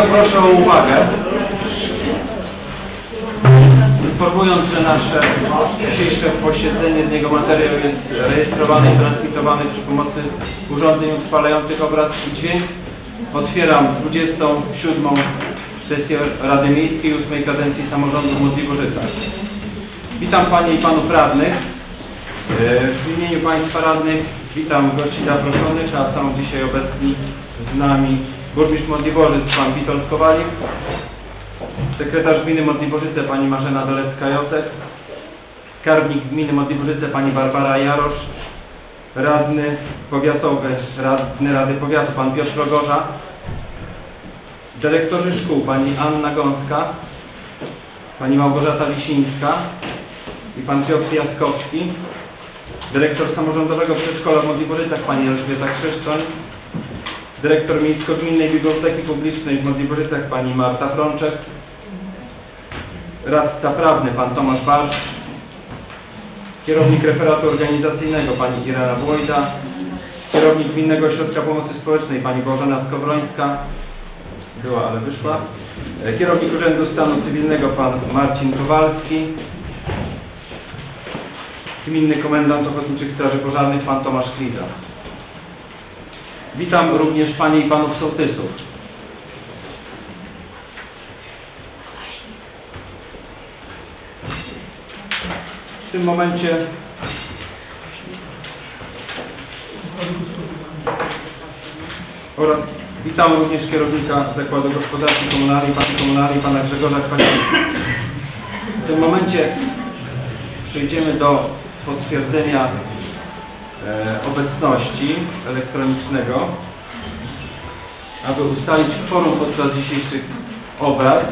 Bardzo proszę o uwagę. Informując, że nasze dzisiejsze posiedzenie, z niego materiał jest rejestrowany i transmitowany przy pomocy urządzeń utrwalających obraz i dźwięk, otwieram 27. sesję Rady Miejskiej 8 kadencji samorządu w Modliborzycach. Witam Panie i Panów Radnych. W imieniu Państwa Radnych witam gości zaproszonych, a są dzisiaj obecni z nami burmistrz Modliborzyc, Pan Witold Kowalik, sekretarz gminy Modliborzyce, Pani Marzena Dolecka-Josek, skarbnik gminy Modliborzyce, Pani Barbara Jarosz, radny powiatowy, radny Rady Powiatu, Pan Piotr Rogorza, dyrektorzy szkół, Pani Anna Gąska, Pani Małgorzata Wisińska i Pan Piotr Jaskowski, dyrektor samorządowego przedszkola w Modliborzycach, Pani Elżbieta Krzeszczoń, dyrektor Miejsko-Gminnej Biblioteki Publicznej w Modliborzycach, Pani Marta Frączek, radca prawny, Pan Tomasz Barsz, kierownik referatu organizacyjnego, Pani Irena Włojda, kierownik Gminnego Ośrodka Pomocy Społecznej, Pani Bożena Skowrońska, była, ale wyszła, kierownik Urzędu Stanu Cywilnego, Pan Marcin Kowalski, Gminny Komendant Ochotniczych Straży Pożarnych, Pan Tomasz Kliza. Witam również Panie i Panów Sołtysów. W tym momencie oraz witam również kierownika Zakładu Gospodarki Komunalnej, Pani Komunalnej, Pana Grzegorza Kwasińskiego. W tym momencie przejdziemy do potwierdzenia obecności elektronicznego, aby ustalić forum podczas dzisiejszych obrad.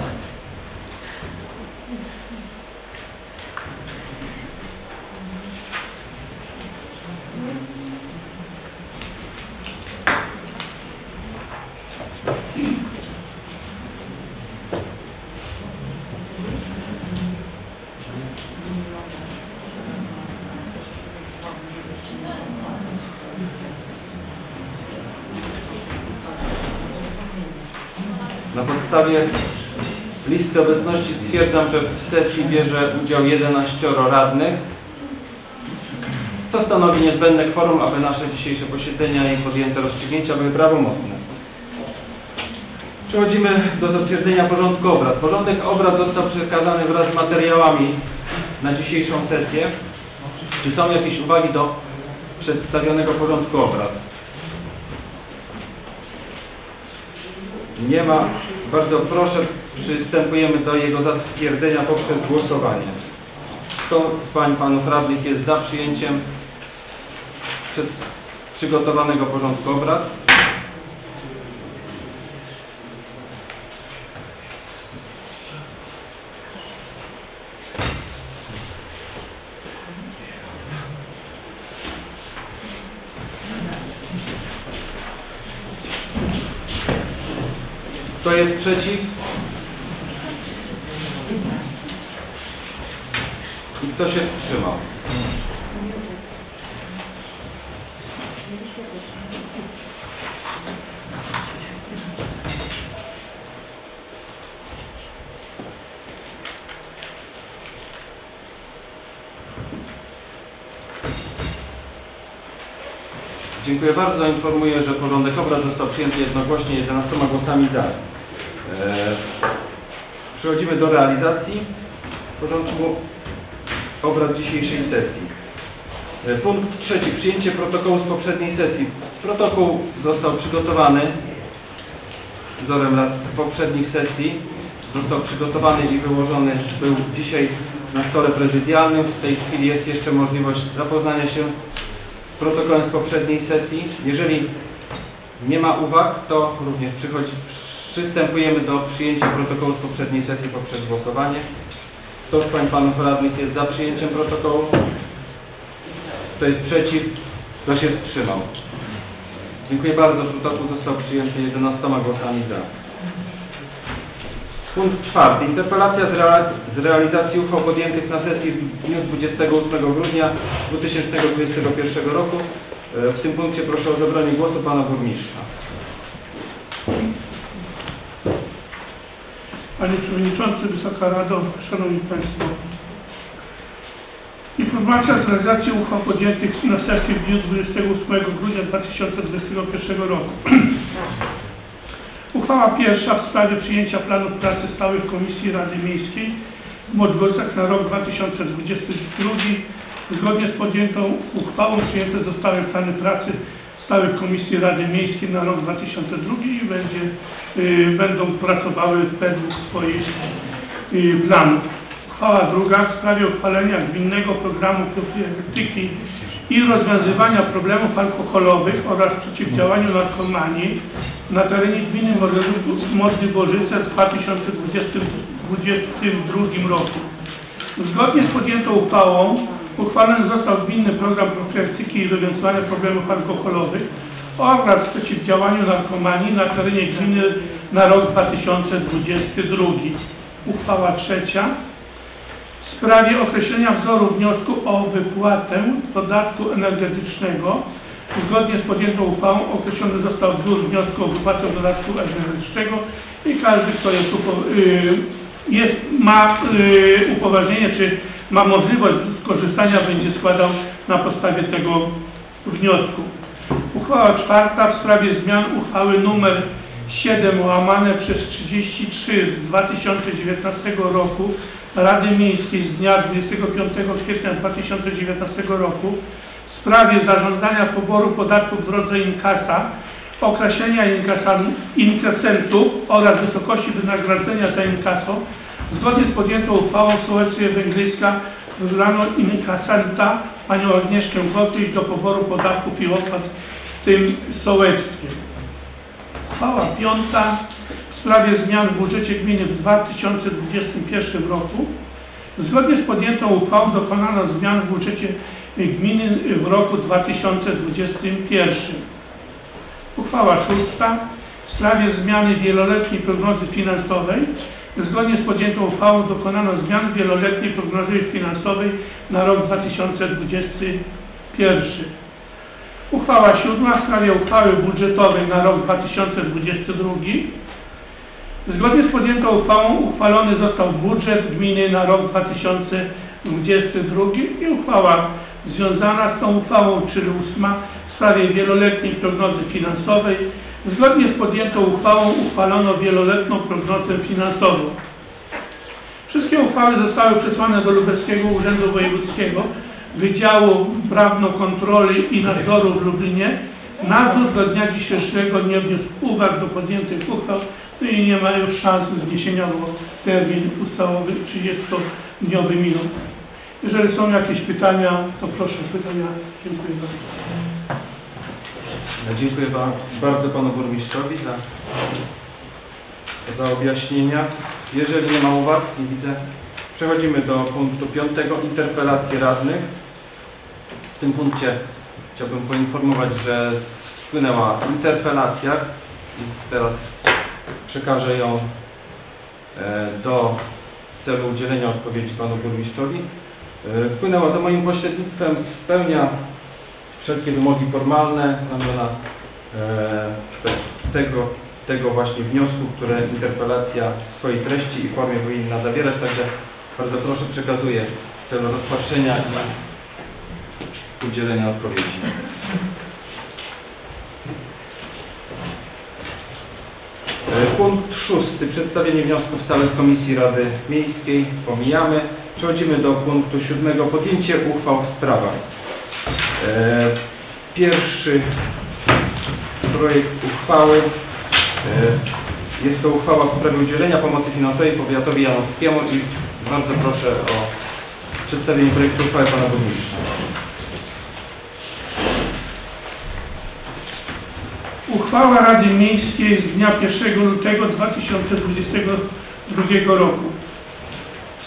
Na podstawie listy obecności stwierdzam, że w sesji bierze udział 11 radnych. To stanowi niezbędne kworum, aby nasze dzisiejsze posiedzenia i podjęte rozstrzygnięcia były prawomocne. Przechodzimy do zatwierdzenia porządku obrad. Porządek obrad został przekazany wraz z materiałami na dzisiejszą sesję. Czy są jakieś uwagi do przedstawionego porządku obrad? Nie ma. Bardzo proszę, przystępujemy do jego zatwierdzenia poprzez głosowanie. Kto z Pań Panów Radnych jest za przyjęciem przed przygotowanego porządku obrad? Kto jest przeciw? I kto się wstrzymał? Dziękuję bardzo. Informuję, że porządek obrad został przyjęty jednogłośnie 11 głosami za. Przechodzimy do realizacji porządku obrad dzisiejszej sesji. E, Punkt trzeci. Przyjęcie protokołu z poprzedniej sesji. Protokół został przygotowany wzorem lat poprzednich sesji. Został przygotowany i wyłożony był dzisiaj na stole prezydialnym. W tej chwili jest jeszcze możliwość zapoznania się z protokołem z poprzedniej sesji. Jeżeli nie ma uwag, to również przychodzi, przystępujemy do przyjęcia protokołu z poprzedniej sesji poprzez głosowanie. Kto z Pań Panów Radnych jest za przyjęciem protokołu? Kto jest przeciw? Kto się wstrzymał? Dziękuję bardzo. Protokół został przyjęty 11 głosami za. Punkt czwarty. Interpelacja z, rea z realizacji uchwał podjętych na sesji w dniu 28 grudnia 2021 roku. E, W tym punkcie proszę o zabranie głosu Pana Burmistrza. Panie Przewodniczący, Wysoka Rado, Szanowni Państwo. Informacja z realizacji uchwał podjętych na sesji w dniu 28 grudnia 2021 roku. Uchwała pierwsza w sprawie przyjęcia planów pracy stałych Komisji Rady Miejskiej w Modgorcach na rok 2022. Zgodnie z podjętą uchwałą przyjęte zostały plany pracy stałych Komisji Rady Miejskiej na rok 2002 i będzie, y, będą pracowały według swoich y, planów. Uchwała druga w sprawie uchwalenia gminnego programu profilaktyki i rozwiązywania problemów alkoholowych oraz przeciwdziałaniu narkomanii na terenie gminy Młody Bożyce w 2022 roku. Zgodnie z podjętą uchwałą uchwalony został gminny program profilaktyki i rozwiązywania problemów alkoholowych oraz przeciwdziałaniu narkomanii na terenie gminy na rok 2022. Uchwała trzecia w sprawie określenia wzoru wniosku o wypłatę dodatku energetycznego. Zgodnie z podjętą uchwałą określony został wzór wniosku o wypłatę dodatku energetycznego i każdy, kto jest, y, jest ma y, upoważnienie, czy ma możliwość skorzystania, będzie składał na podstawie tego wniosku. Uchwała czwarta w sprawie zmian uchwały nr 7 łamane przez 33 z 2019 roku Rady Miejskiej z dnia 25 kwietnia 2019 roku w sprawie zarządzania poboru podatku w drodze inkasa, określenia inkasa, inkasentów oraz wysokości wynagrodzenia za inkaso. Zgodnie z podjętą uchwałą sołectwie Węgryjska wybrano inkasenta panią Agnieszkę Gotuj do poboru podatków i opłat w tym sołectwie. Uchwała piąta w sprawie zmian w budżecie gminy w 2021 roku. Zgodnie z podjętą uchwałą dokonano zmian w budżecie gminy w roku 2021. Uchwała szósta w sprawie zmiany wieloletniej prognozy finansowej. Zgodnie z podjętą uchwałą dokonano zmian w wieloletniej prognozy finansowej na rok 2021. Uchwała siódma w sprawie uchwały budżetowej na rok 2022. Zgodnie z podjętą uchwałą uchwalony został budżet gminy na rok 2022 i uchwała związana z tą uchwałą, czyli ósma w sprawie wieloletniej prognozy finansowej. Zgodnie z podjętą uchwałą uchwalono wieloletnią prognozę finansową. Wszystkie uchwały zostały przesłane do Lubelskiego Urzędu Wojewódzkiego Wydziału Prawno-Kontroli i Nadzoru w Lublinie. Nadzór do dnia dzisiejszego nie wniósł uwag do podjętych uchwał no i nie ma już szans zniesienia, bo termin ustawowy 30-dniowy minął. Jeżeli są jakieś pytania, to proszę pytania. Dziękuję bardzo. Dziękuję ba- bardzo Panu Burmistrzowi za, za objaśnienia. Jeżeli nie ma uwag, nie widzę, przechodzimy do punktu piątego, interpelacje radnych. W tym punkcie chciałbym poinformować, że wpłynęła interpelacja i teraz przekażę ją e, do celu udzielenia odpowiedzi Panu Burmistrzowi. E, Wpłynęła za moim pośrednictwem, spełnia wszelkie wymogi formalne, znamiona e, te- tego, tego właśnie wniosku, które interpelacja w swojej treści i formie powinna zawierać, także bardzo proszę przekazuję w celu rozpatrzenia i udzielenia odpowiedzi. E, Punkt szósty. Przedstawienie wniosków stałych Komisji Rady Miejskiej. Pomijamy. Przechodzimy do punktu siódmego. Podjęcie uchwał w sprawach. E, Pierwszy projekt uchwały e, jest to uchwała w sprawie udzielenia pomocy finansowej powiatowi janowskiemu i bardzo proszę o przedstawienie projektu uchwały Pana Burmistrza. Uchwała Rady Miejskiej z dnia 1 lutego 2022 roku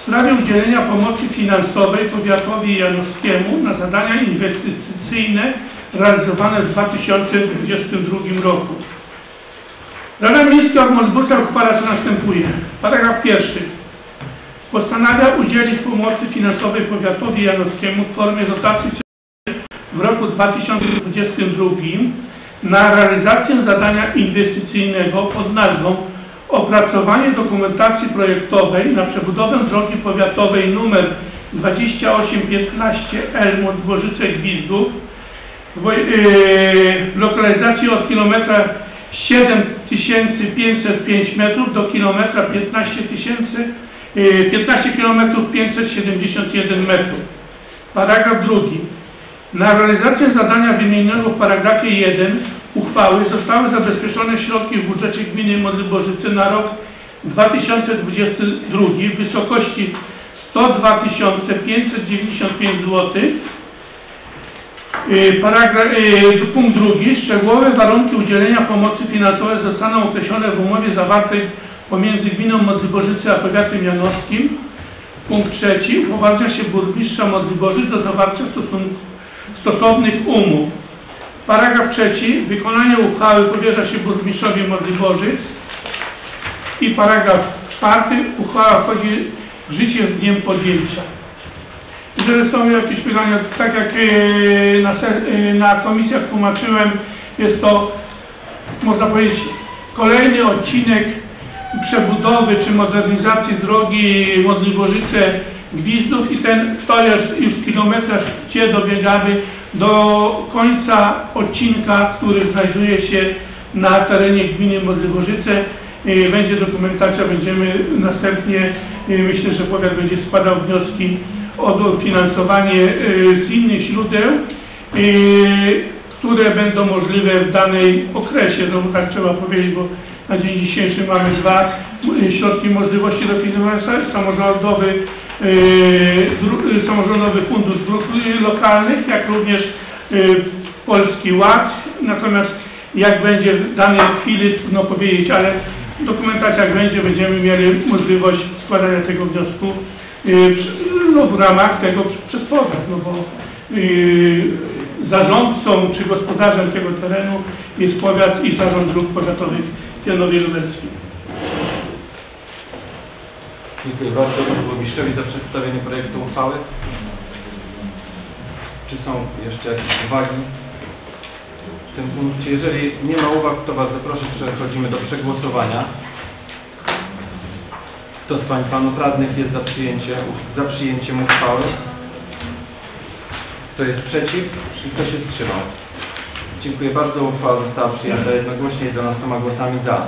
w sprawie udzielenia pomocy finansowej powiatowi janowskiemu na zadania inwestycyjne realizowane w 2022 roku. Rada Miejska w Molburce uchwala co następuje. Paragraf pierwszy. Postanawia udzielić pomocy finansowej powiatowi janowskiemu w formie dotacji w roku 2022 na realizację zadania inwestycyjnego pod nazwą opracowanie dokumentacji projektowej na przebudowę drogi powiatowej numer 2815L Modworzyce Gwizdów w, woj- yy, w lokalizacji od kilometra 7505 metrów do kilometra 15 tysięcy, yy, 15 kilometrów 571 metrów. Paragraf drugi. Na realizację zadania wymienionego w paragrafie 1 uchwały zostały zabezpieczone środki w budżecie gminy Modliborzyce na rok 2022 w wysokości 102 595 zł. Paragraf, punkt drugi. Szczegółowe warunki udzielenia pomocy finansowej zostaną określone w umowie zawartej pomiędzy gminą Modliborzyce a powiatem janowskim. Punkt trzeci. Upoważnia się burmistrza Modliborzyc do zawarcia stosownych umów. Paragraf trzeci. Wykonanie uchwały powierza się burmistrzowi Modliborzyc. I paragraf czwarty. Uchwała wchodzi w życie z dniem podjęcia. Jeżeli są jakieś pytania, tak jak e, na, e, na komisjach tłumaczyłem, jest to, można powiedzieć, kolejny odcinek przebudowy czy modernizacji drogi Modliborzyce Gwizdów i ten, to jest już kilometraż, gdzie dobiegamy do końca odcinka, który znajduje się na terenie gminy Modliborzyce. E, Będzie dokumentacja, będziemy następnie, e, myślę, że powiat będzie składał wnioski o dofinansowanie e, z innych źródeł, które będą możliwe w danej okresie, no bo tak trzeba powiedzieć, bo na dzień dzisiejszy mamy dwa środki możliwości dofinansowania, samorządowy, samorządowy fundusz dróg e, lokalnych, jak również e, Polski Ład, natomiast jak będzie w danej chwili, trudno powiedzieć, ale dokumentacja jak będzie, będziemy mieli możliwość składania tego wniosku no, w ramach tego przez powiat, no bo zarządcą czy gospodarzem tego terenu jest powiat i zarząd dróg powiatowych w Janowie Lubelskim. Dziękuję bardzo panu burmistrzowi za przedstawienie projektu uchwały. Czy są jeszcze jakieś uwagi w tym punkcie? Jeżeli nie ma uwag, to bardzo proszę, przechodzimy do przegłosowania. Kto z pań panów radnych jest za, przyjęcie, za przyjęciem uchwały? Kto jest przeciw i kto się wstrzymał? Dziękuję bardzo. Uchwała została przyjęta jednogłośnie 11 głosami za.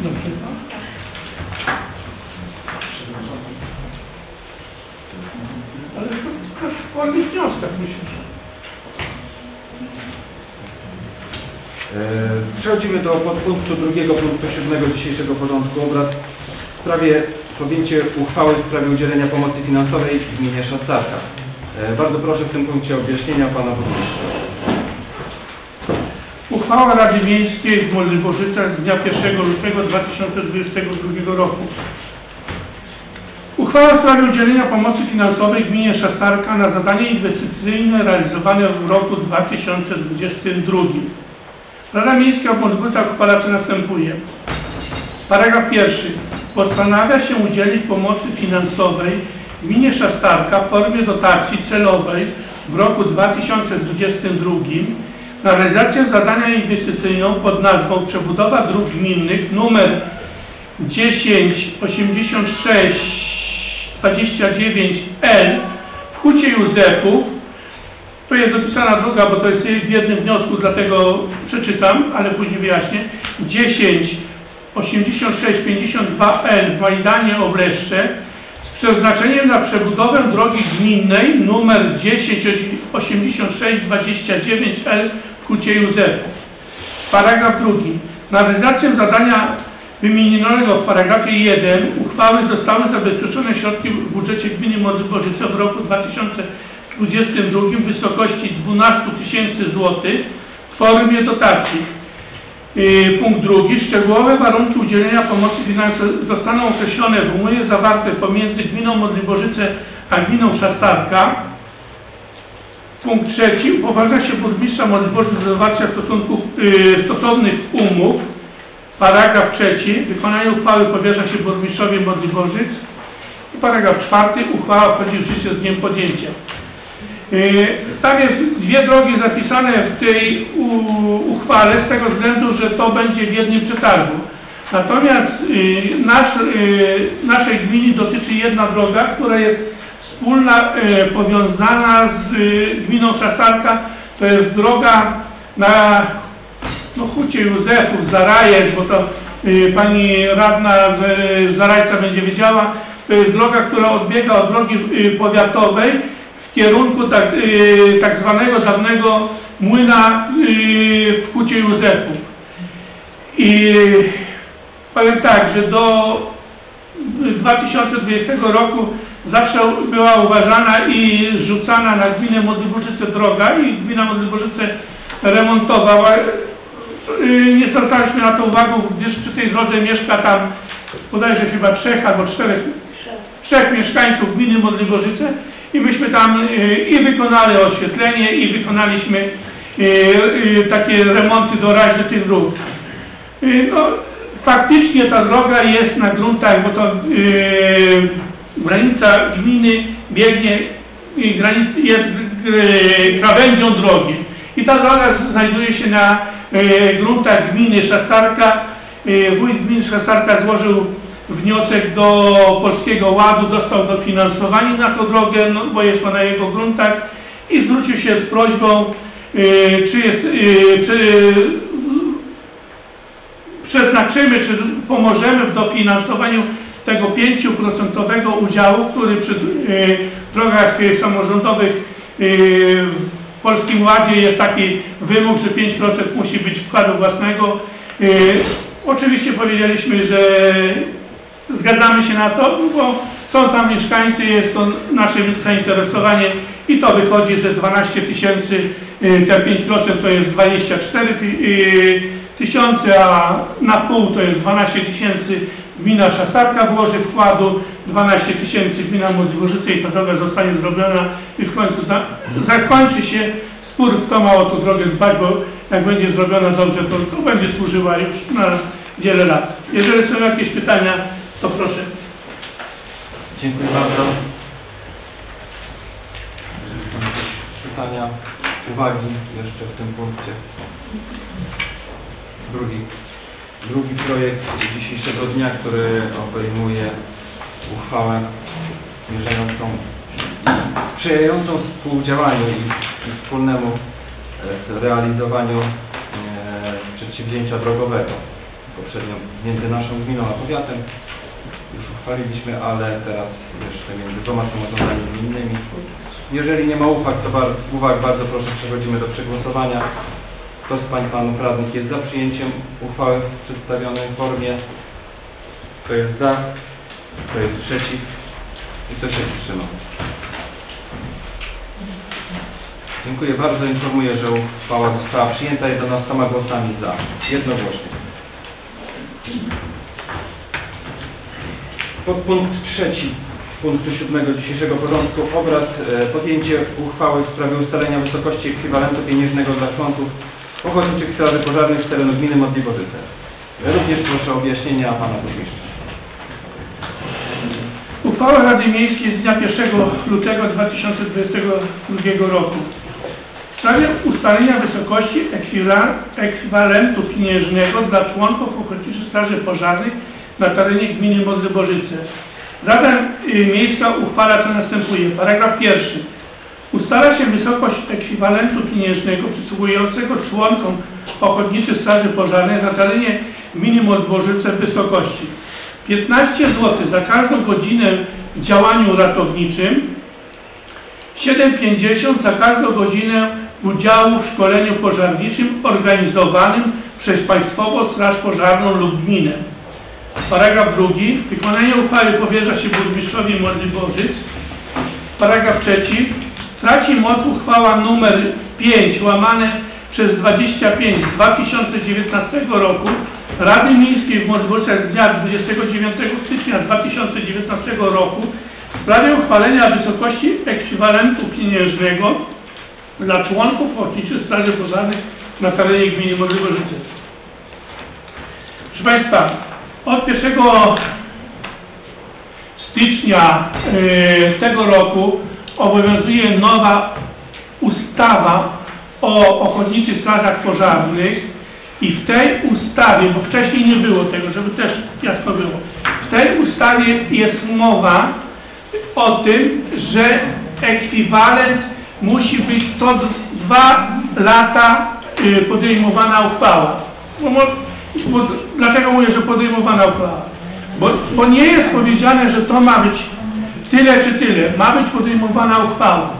Dobrze, tak? Ale to to w formie wniosek myślę. że- E, Przechodzimy do podpunktu drugiego punktu siódmego dzisiejszego porządku obrad w sprawie podjęcie uchwały w sprawie udzielenia pomocy finansowej gminie Szastarka. E, Bardzo proszę w tym punkcie o objaśnienia pana burmistrza. Uchwała Rady Miejskiej w Modliborzycach z dnia 1 lutego 2022 roku. Uchwała w sprawie udzielenia pomocy finansowej gminie Szastarka na zadanie inwestycyjne realizowane w roku 2022. Rada Miejska uchwala co następuje. Paragraf pierwszy. Postanawia się udzielić pomocy finansowej gminie Szastarka w formie dotacji celowej w roku 2022 na realizację zadania inwestycyjną pod nazwą Przebudowa dróg gminnych numer 10 86 29L w Hucie Józefów. Tu jest dopisana druga, bo to jest w jednym wniosku, dlatego przeczytam, ale później wyjaśnię. 10 86 52L w Majdanie Obreszcze z przeznaczeniem na przebudowę drogi gminnej numer 10 86 29L w Hucie Józefów. Paragraf drugi. Na realizację zadania wymienionego w paragrafie 1 uchwały zostały zabezpieczone środki w budżecie gminy Modliborzyce w roku 2022 w wysokości 12 tysięcy złotych w formie dotacji. Yy, Punkt drugi. Szczegółowe warunki udzielenia pomocy finansowej zostaną określone w umowie zawartej pomiędzy gminą Modliborzyce a gminą Szastarka. Punkt trzeci. Upoważnia się burmistrza Modliborzyc do zawarcia stosunków, yy, stosownych umów. Paragraf trzeci. Wykonanie uchwały powierza się burmistrzowi Modliborzyc. I paragraf czwarty. Uchwała wchodzi w życie z dniem podjęcia. Yy, Tam jest dwie drogi zapisane w tej uchwale z tego względu, że to będzie w jednym przetargu. Natomiast y, nasz, y, naszej gminy dotyczy jedna droga, która jest wspólna, y, powiązana z y, gminą Szastarka. To jest droga na no, Hucie Józefów, Zarajec, bo to y, pani radna y, Zarajca będzie wiedziała. To jest droga, która odbiega od drogi y, powiatowej w kierunku tak, y, tak zwanego dawnego młyna y, w Hucie Józefów. I powiem tak, że do 2020 roku zawsze była uważana i rzucana na gminę Modliborzyce droga i gmina Modliborzyce remontowała. Yy, Nie zwracaliśmy na to uwagę, gdyż przy tej drodze mieszka tam bodajże chyba trzech albo czterech, trzech mieszkańców gminy Modliborzyce i myśmy tam yy, i wykonali oświetlenie i wykonaliśmy yy, takie remonty doraźne tych dróg. No, faktycznie ta droga jest na gruntach, bo to granica gminy biegnie, granic, jest krawędzią drogi. I ta droga znajduje się na gruntach gminy Szastarka. Yy, wójt gminy Szastarka złożył wniosek do Polskiego Ładu, dostał dofinansowanie na tą drogę, no, bo jest ona na jego gruntach i zwrócił się z prośbą, yy, czy jest, czy przeznaczymy, czy pomożemy w dofinansowaniu tego 5% udziału, który przy drogach samorządowych w Polskim Ładzie jest taki wymóg, że 5% musi być wkładu własnego. Y, oczywiście powiedzieliśmy, że zgadzamy się na to, bo są tam mieszkańcy, jest to nasze zainteresowanie i to wychodzi, że 12 tysięcy, y, te 5% to jest 24 ty- y, tysiące, a na pół to jest 12 tysięcy gmina Szastarka włoży wkładu, 12 tysięcy gmina Modliborzyce i ta droga zostanie zrobiona i w końcu za, zakończy się spór, kto ma o tą drogę dbać, bo jak będzie zrobiona dobrze, to, to będzie służyła już na wiele lat. Jeżeli są jakieś pytania, to proszę. Dziękuję bardzo. Jeżeli są jakieś pytania, uwagi jeszcze w tym punkcie. Drugi, drugi projekt dzisiejszego dnia, który obejmuje uchwałę zmierzającą, sprzyjającą współdziałaniu i, i wspólnemu e, realizowaniu e, przedsięwzięcia drogowego. Poprzednio między naszą gminą a powiatem już uchwaliliśmy, ale teraz jeszcze między dwoma samorządami gminnymi. Jeżeli nie ma uwag, to uwag bardzo proszę przechodzimy do przegłosowania. Kto z Pań Panów Radnych jest za przyjęciem uchwały w przedstawionej formie? Kto jest za? Kto jest przeciw? I kto się wstrzymał? Dziękuję bardzo. Informuję, że uchwała została przyjęta 11 głosami za. Jednogłośnie. Podpunkt trzeci punktu siódmego dzisiejszego porządku obrad e, podjęcie uchwały w sprawie ustalenia wysokości ekwiwalentu pieniężnego dla członków ochotniczych straży pożarnych z terenu gminy Modliborzyce. Również proszę o objaśnienia pana burmistrza. Uchwała Rady Miejskiej z dnia 1 lutego 2022 roku w sprawie ustalenia wysokości ekwiwalentu pieniężnego dla członków Ochotniczych Straży Pożarnych na terenie gminy Modliborzyce. Rada y, Miejska uchwala co następuje. Paragraf pierwszy. Ustala się wysokość ekwiwalentu pieniężnego przysługującego członkom Ochotniczych Straży Pożarnych na terenie gminy Modliborzyce w wysokości 15 zł za każdą godzinę w działaniu ratowniczym, 7,50 za każdą godzinę udziału w szkoleniu pożarniczym organizowanym przez Państwową Straż Pożarną lub gminę. Paragraf drugi. Wykonanie uchwały powierza się burmistrzowi Modliborzyc. Paragraf trzeci. Traci moc uchwała nr 5 łamane przez 25 z 2019 roku Rady Miejskiej w Modliborcach z dnia 29 stycznia 2019 roku w sprawie uchwalenia wysokości ekwiwalentu pieniężnego dla członków Ochotniczych Straży Pożarnych na terenie gminy Modliborzyce. Proszę Państwa, od 1 stycznia y, tego roku obowiązuje nowa ustawa o ochotniczych strażach pożarnych I w tej ustawie, bo wcześniej nie było tego, żeby też jasno było, w tej ustawie jest mowa o tym, że ekwiwalent musi być co dwa lata y, podejmowana uchwała. Bo, dlatego mówię, że podejmowana uchwała. Bo, bo nie jest powiedziane, że to ma być tyle czy tyle. Ma być podejmowana uchwała.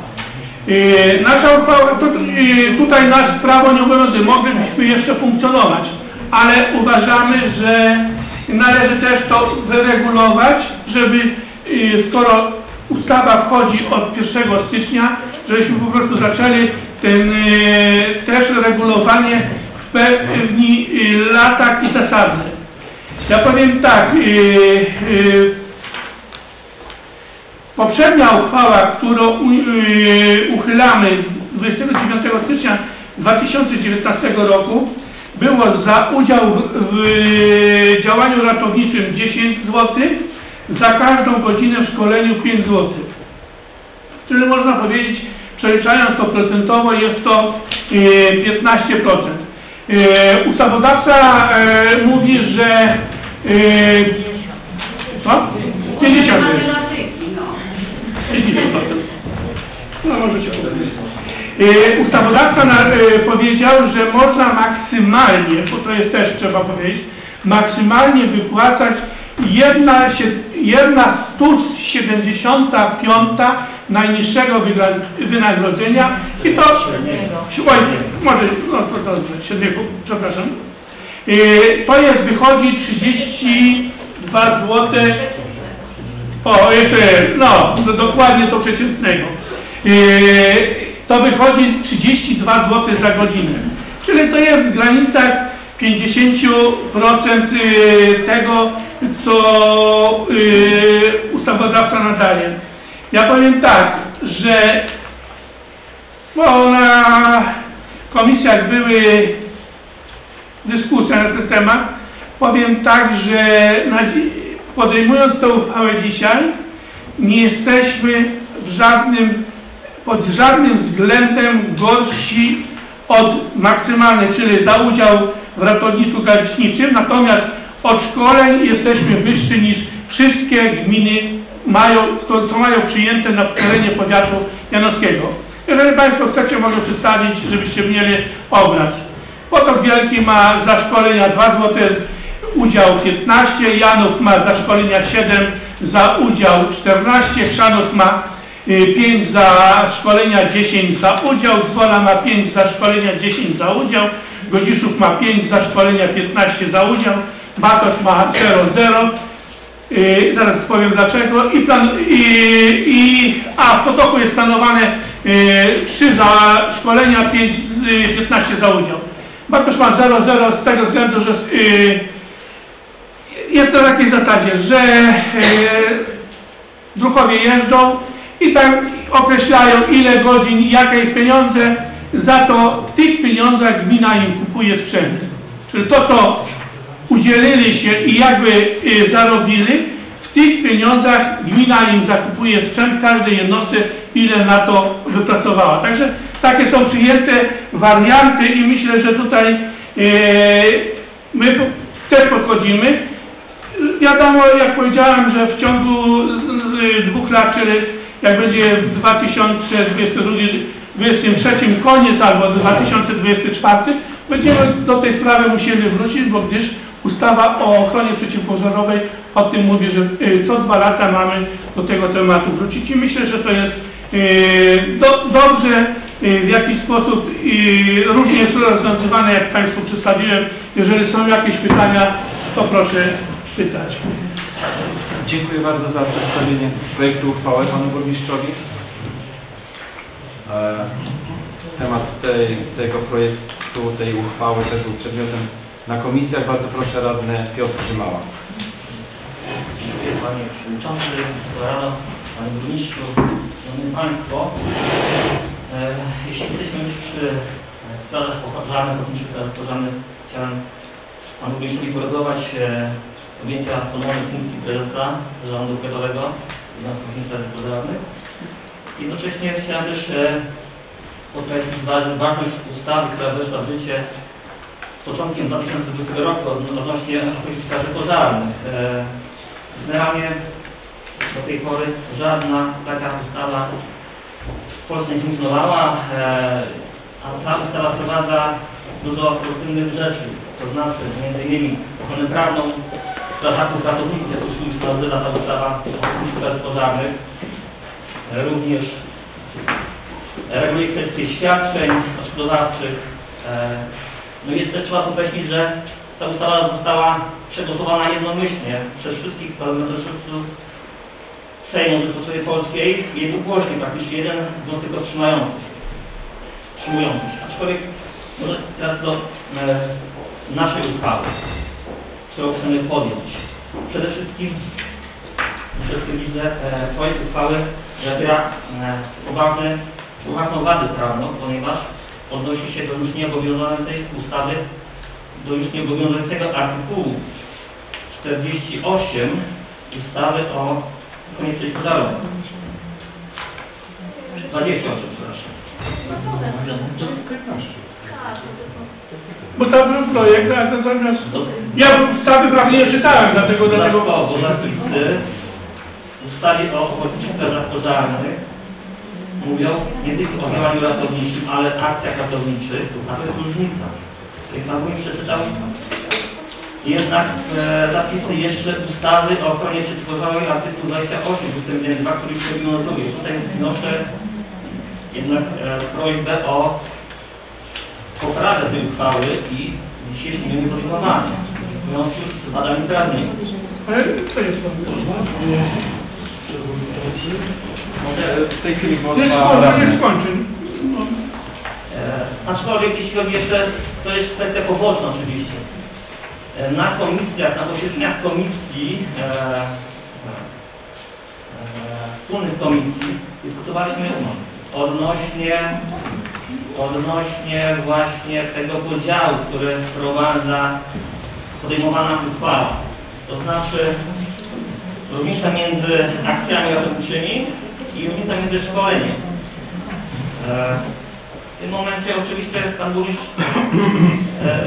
Yy, nasza uchwała, to, yy, tutaj nasz prawo nie obowiązuje, moglibyśmy jeszcze funkcjonować, ale uważamy, że należy też to wyregulować, żeby yy, skoro ustawa wchodzi od 1 stycznia, żebyśmy po prostu zaczęli ten też regulowanie w yy, latach i zasadne. Ja powiem tak, Poprzednia uchwała, którą yy, uchylamy 29 stycznia 2019 roku, było za udział w, w działaniu ratowniczym 10 zł, za każdą godzinę w szkoleniu 5 zł. Czyli można powiedzieć, przeliczając to procentowo, jest to yy, 15%. Yy, ustawodawca yy, mówi, że co? 50 jest. 50%. No możecie powiedzieć. Yy, ustawodawca yy, powiedział, że można maksymalnie, bo to jest też trzeba powiedzieć, maksymalnie wypłacać jedna, jedna 175 najniższego wynagrodzenia i to, oj, może, no to przepraszam, yy, to jest, wychodzi 32 złote o, jeszcze, no, to dokładnie to przeciętnego. Yy, to wychodzi 32 zł za godzinę. Czyli to jest w granicach 50% yy, tego, co yy, ustawodawca nadaje. Ja powiem tak, że bo na komisjach były dyskusje na ten temat. Powiem tak, że podejmując tę uchwałę dzisiaj, nie jesteśmy w żadnym, pod żadnym względem gorsi od maksymalnej, czyli za udział w ratownictwie gaśniczym, natomiast od szkoleń jesteśmy wyższy niż wszystkie gminy mają, co, co mają przyjęte na terenie powiatu janowskiego. Jeżeli Państwo chcecie, mogę przedstawić, żebyście mieli obraz. Potok Wielki ma za szkolenia 2 zł, udział 15, Janów ma za szkolenia 7, za udział 14, Chrzanów ma 5 za szkolenia 10 za udział, Zwola ma 5 za szkolenia 10 za udział, Godziszów ma 5 za szkolenia 15 za udział, Batosz ma 0,0, Yy, zaraz powiem dlaczego. I, plan, i, i, a w potoku jest planowane yy, 3 za szkolenia, 5, yy, 15 za udział. Bartosz ma 0,0 z tego względu, że yy, jest to na takiej zasadzie, że yy, druhowie jeżdżą i tam określają ile godzin, jakie jest pieniądze, za to w tych pieniądzach gmina im kupuje sprzęt. Czyli to, co udzielili się i jakby y, zarobili, w tych pieniądzach gmina im zakupuje sprzęt każdej jednostce, ile na to wypracowała. Także takie są przyjęte warianty i myślę, że tutaj y, my też podchodzimy. Wiadomo, jak powiedziałem, że w ciągu z- dwóch lat, czyli jak będzie w 2023 koniec albo 2024, będziemy do tej sprawy musieli wrócić, bo gdyż ustawa o ochronie przeciwpożarowej o tym mówi, że y, co dwa lata mamy do tego tematu wrócić i myślę, że to jest y, do, dobrze y, w jakiś sposób to rozwiązywane, jak Państwu przedstawiłem. Jeżeli są jakieś pytania, to proszę pytać. Dziękuję bardzo za przedstawienie projektu uchwały panu burmistrzowi. E, Temat tej, tego projektu, tej uchwały też był przedmiotem na komisjach. Bardzo proszę radny Piotr Grzymała. Dziękuję Panie Przewodniczący, Rado, Panie Burmistrzu, Szanowni Państwo. E, jeśli jesteśmy już przy e, ochotniczych strażach pożarnych, chciałem Panu Burmistrzowi e, objęcia ponownej funkcji prezesa Zarządu Powiatowego Związku Straży Pożarnych. Jednocześnie chciałem też e, podkreślić wa- ważność ustawy, która weszła w życie początkiem 2020 roku od- odnośnie ochotniczych pożarnych. E, Generalnie do tej pory żadna taka ustawa w Polsce nie funkcjonowała, e, a ta ustawa wprowadza dużo pozytywnych rzeczy, to znaczy innymi ochronę prawną ratowników, jak już nazywa ta ustawa straży pożarnych, również reguluje kwestie świadczeń odszkodowawczych. E, No też trzeba podkreślić, że ta ustawa została przegłosowana jednomyślnie przez wszystkich parlamentarzystów Sejmu Rzeczypospolitej Polskiej jednogłośnie, praktycznie jeden głos tylko wstrzymający się. Wstrzymujący się. Aczkolwiek może teraz do e, naszej uchwały, którą chcemy podjąć. Przede wszystkim muszę stwierdzić, że e, projekt uchwały zawiera e, poważne, poważną wadę prawną, ponieważ odnosi się do już nieobowiązującej ustawy, do już nieobowiązującego artykułu 48 ustawy o konieczności pożarowej. 28, przepraszam. Bo tam był projekt, a natomiast ja ustawy prawie nie czytałem, dlatego dlatego Dodatkowo zapisy w ustawie o ochotniczych strażach pożarnych mówią nie tylko o działaniu ratowniczym, ale akcjach ratowniczych, a to jest różnica. Jak Pan Wójt przeczytał, jednak e, zapisy jeszcze ustawy o ochronie przeciwpożarowej artykuł 28 ust. 2, który się obowiązuje. Tutaj wnoszę jednak e, prośbę o poprawę tej uchwały i dzisiejszym jej podejmowanie w związku z badami prawnymi. Ale to jest to. E, W tej chwili głos ma nie skończy. Aczkolwiek jeśli chodzi jeszcze, to jest kwestia poboczna oczywiście. E, Na komisjach, na posiedzeniach komisji, e, wspólnych komisji dyskutowaliśmy odnośnie, odnośnie właśnie tego podziału, który wprowadza podejmowana uchwała. To znaczy różnica między akcjami ratowniczymi i różnica między szkoleniem. E, w tym momencie oczywiście Pan Burmistrz e,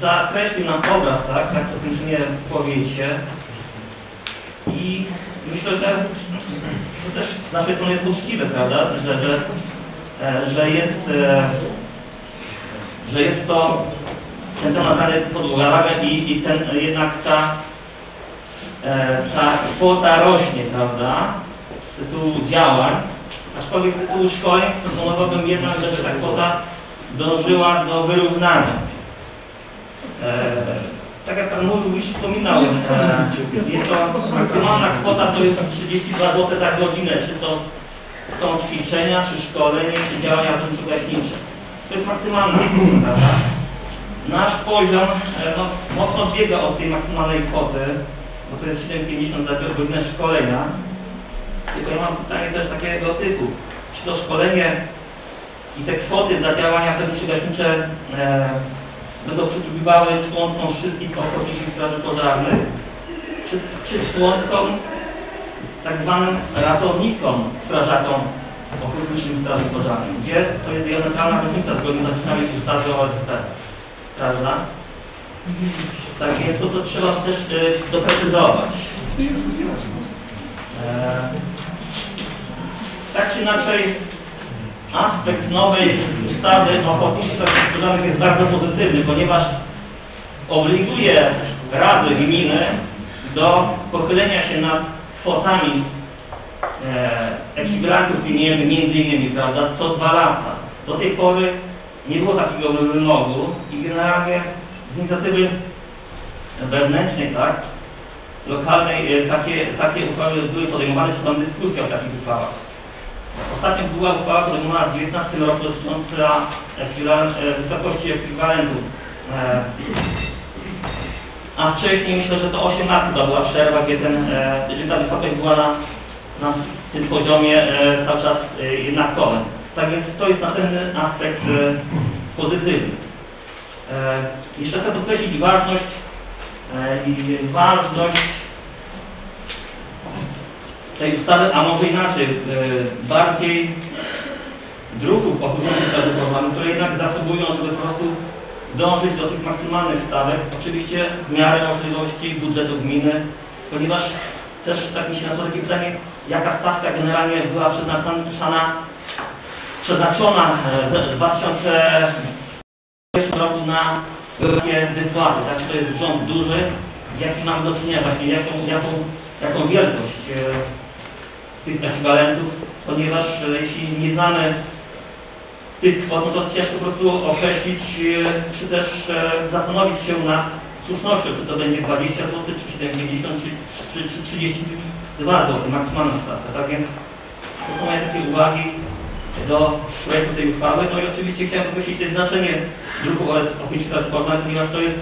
zakreślił nam obraz, tak, tak to kończynie powiecie. I myślę, że to też z naszej strony jest uczciwe, prawda, że, że, e, że jest e, że jest to ten temat brany pod uwagę i, i ten jednak ta e, ta kwota rośnie, prawda, z tytułu działań, aczkolwiek z tytułu szkoleń proponowałbym jednak, żeby ta kwota dążyła do wyrównania. Tak jak Pan mówił, już wspominał, e, jest to maksymalna kwota to jest 32 zł za godzinę, czy to są ćwiczenia, czy szkolenie, czy działania ratowniczo-gaśnicze. To jest maksymalna kwota, prawda? Nasz poziom e, no, mocno odbiega od tej maksymalnej kwoty, bo to jest 7,50 za godzinę szkolenia. Tylko ja mam pytanie też takiego typu. Czy to szkolenie i te kwoty za działania ratowniczo-gaśnicze e, będą przysługiwały członkom wszystkich ochotniczych straży pożarnych, czy, czy członkom tak zwanym ratownikom, strażakom ochotniczym straży pożarnej, gdzie to jest diametralna różnica zgodnie z zapisami ustawy o OSP, prawda? Tak więc to, to trzeba też e, doprecyzować. E, tak czy inaczej, aspekt nowej ustawy o ochotniczych pożarnych jest bardzo pozytywny, ponieważ obliguje rady gminy do pochylenia się nad kwotami e, ekwivalentów pieniężnych między innymi, prawda, co dwa lata. Do tej pory nie było takiego wymogu i generalnie z inicjatywy wewnętrznej, tak, lokalnej, e, takie, takie uchwały były podejmowane, czy tam dyskusja o takich uchwałach. Ostatnio była uchwała podejmowana w 2019 roku dotycząca ekwiwalen- e, wysokości ekwiwalentów. E, A wcześniej myślę, że to 8 lat chyba była przerwa, gdzie, ten, e, gdzie ta wysokość była na, na tym poziomie e, cały czas e, jednakowym. Tak więc to jest następny aspekt e, pozytywny. E, Jeszcze chcę podkreślić ważność e, i ważność tej ustawy, a może inaczej, e, bardziej posługujących straży pożarnej, które jednak zasługują, żeby po prostu dążyć do tych maksymalnych stawek, oczywiście w miarę możliwości budżetu gminy, ponieważ też tak mi się nasuwa takie pytanie, jaka stawka generalnie była przeznaczona, przeznaczona e, w 2001 roku na takie wypłaty, tak, to jest rząd duży, jaki mamy do czynienia właśnie, jaką, jaką, jaką wielkość? E, tych ekwiwalentów, ponieważ e, jeśli nie znamy tych kwot, no to ciężko po prostu określić, e, czy też e, zastanowić się nad słusznością, czy to będzie 20 zł, czy 70, czy, czy, czy 32 zł, maksymalna stawka, tak więc to są moje takie uwagi do projektu tej uchwały. No i oczywiście chciałem podkreślić też znaczenie druku ochotniczych straży pożarnej, ponieważ to jest,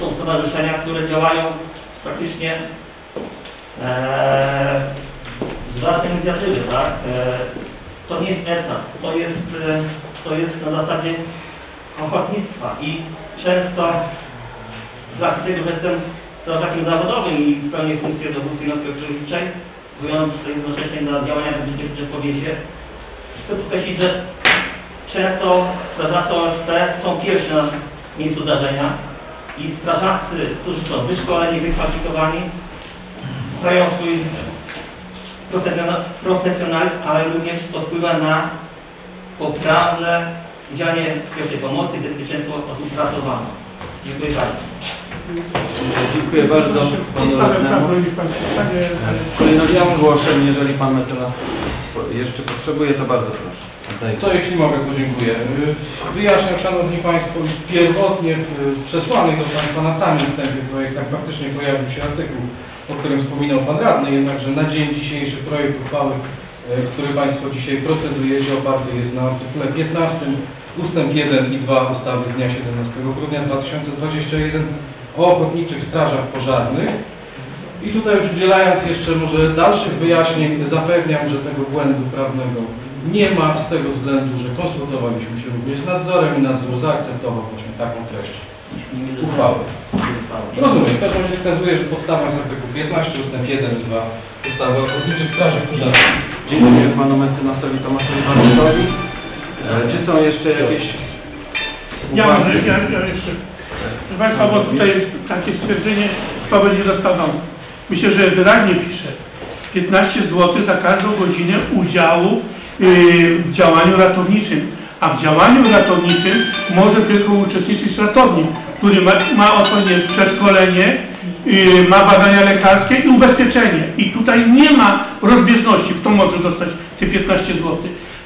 są stowarzyszenia, które działają praktycznie z własnej inicjatywy, tak? E, to nie jest etat, to jest, e, to jest na zasadzie ochotnictwa i często z tego, że jestem strażakiem zawodowym i pełnię funkcję dowódcy jednostki okrzyżniczej, wpływając jednocześnie na działania publiczne w powiecie, chcę podkreślić, że często strażacy OSP są pierwsi na miejscu zdarzenia i strażacy, którzy są wyszkoleni, wykwalifikowani, mają swój profesjonalizm, ale również to wpływa na poprawne działanie pierwszej pomocy i bezpieczeństwo osób pracowanych. Dziękuję bardzo. Dziękuję bardzo panu radnemu. Kolejnością zgłoszeń, jeżeli pan mecenas jeszcze potrzebuje, to bardzo proszę. Co jeśli mogę, to dziękuję. Y, Wyjaśniam Szanowni Państwo, pierwotnie w przesłanych do Państwa na samym wstępie projektach faktycznie pojawił się artykuł, o którym wspominał Pan Radny, jednakże na dzień dzisiejszy projekt uchwały, y, który Państwo dzisiaj procedujecie, oparty jest na artykule 15 ustęp 1 i 2 ustawy z dnia 17 grudnia 2021 o ochotniczych strażach pożarnych. I tutaj już udzielając jeszcze może dalszych wyjaśnień, zapewniam, że tego błędu prawnego nie ma z tego względu, że konsultowaliśmy się również z nadzorem i nadzór zaakceptował właśnie taką treść uchwały. Rozumiem, w każdym razie wskazuje, że podstawą jest artykuł 15 ustęp 1 i 2 ustawy o ochotniczych strażach pożarnych. Dziękuję panu mecenasowi Tomaszowi Walentowi. E, Czy są jeszcze jakieś Ja uwagi? może, ja, ja jeszcze. Proszę Państwa, bo tutaj jest takie stwierdzenie, kto będzie dostał dom. Myślę, że wyraźnie pisze. 15 zł za każdą godzinę udziału yy, w działaniu ratowniczym. A w działaniu ratowniczym może tylko uczestniczyć ratownik, który ma, ma odpowiednie przeszkolenie, yy, ma badania lekarskie i ubezpieczenie. I tutaj nie ma rozbieżności, kto może dostać te 15 zł.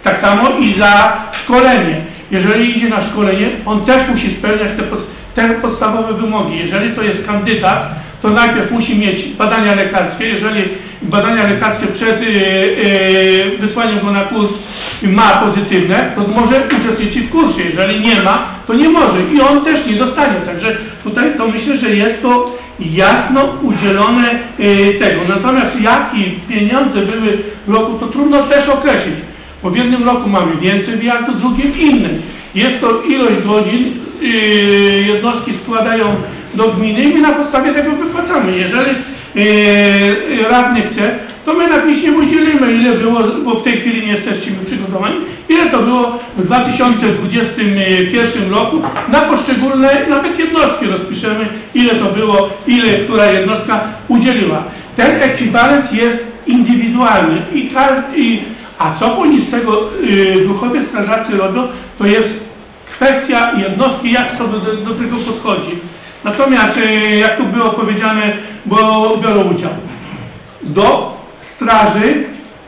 Tak samo i za szkolenie. Jeżeli idzie na szkolenie, on też musi spełniać te, te podstawowe wymogi. Jeżeli to jest kandydat, to najpierw musi mieć badania lekarskie. Jeżeli badania lekarskie przed yy, yy, wysłaniem go na kurs ma pozytywne, to może uczestniczyć w kursie. Jeżeli nie ma, to nie może i on też nie dostanie. Także tutaj to myślę, że jest to jasno udzielone yy, tego. Natomiast jakie pieniądze były w roku, to trudno też określić. Bo w jednym roku mamy więcej wyjazdów, w drugim innym. Jest to ilość godzin, yy, jednostki składają do gminy i my na podstawie tego wypłacamy. Jeżeli yy, radny chce, to my na piśmie udzielimy, ile było, bo w tej chwili nie jesteśmy przygotowani, ile to było w 2021 roku na poszczególne, nawet jednostki rozpiszemy, ile to było, ile która jednostka udzieliła. Ten ekwiwalent jest indywidualny i, i a co oni z tego yy, duchowie strażacy robią, to jest kwestia jednostki, jak sobie do, do tego podchodzi. Natomiast, yy, jak tu było powiedziane, bo biorą udział. Do straży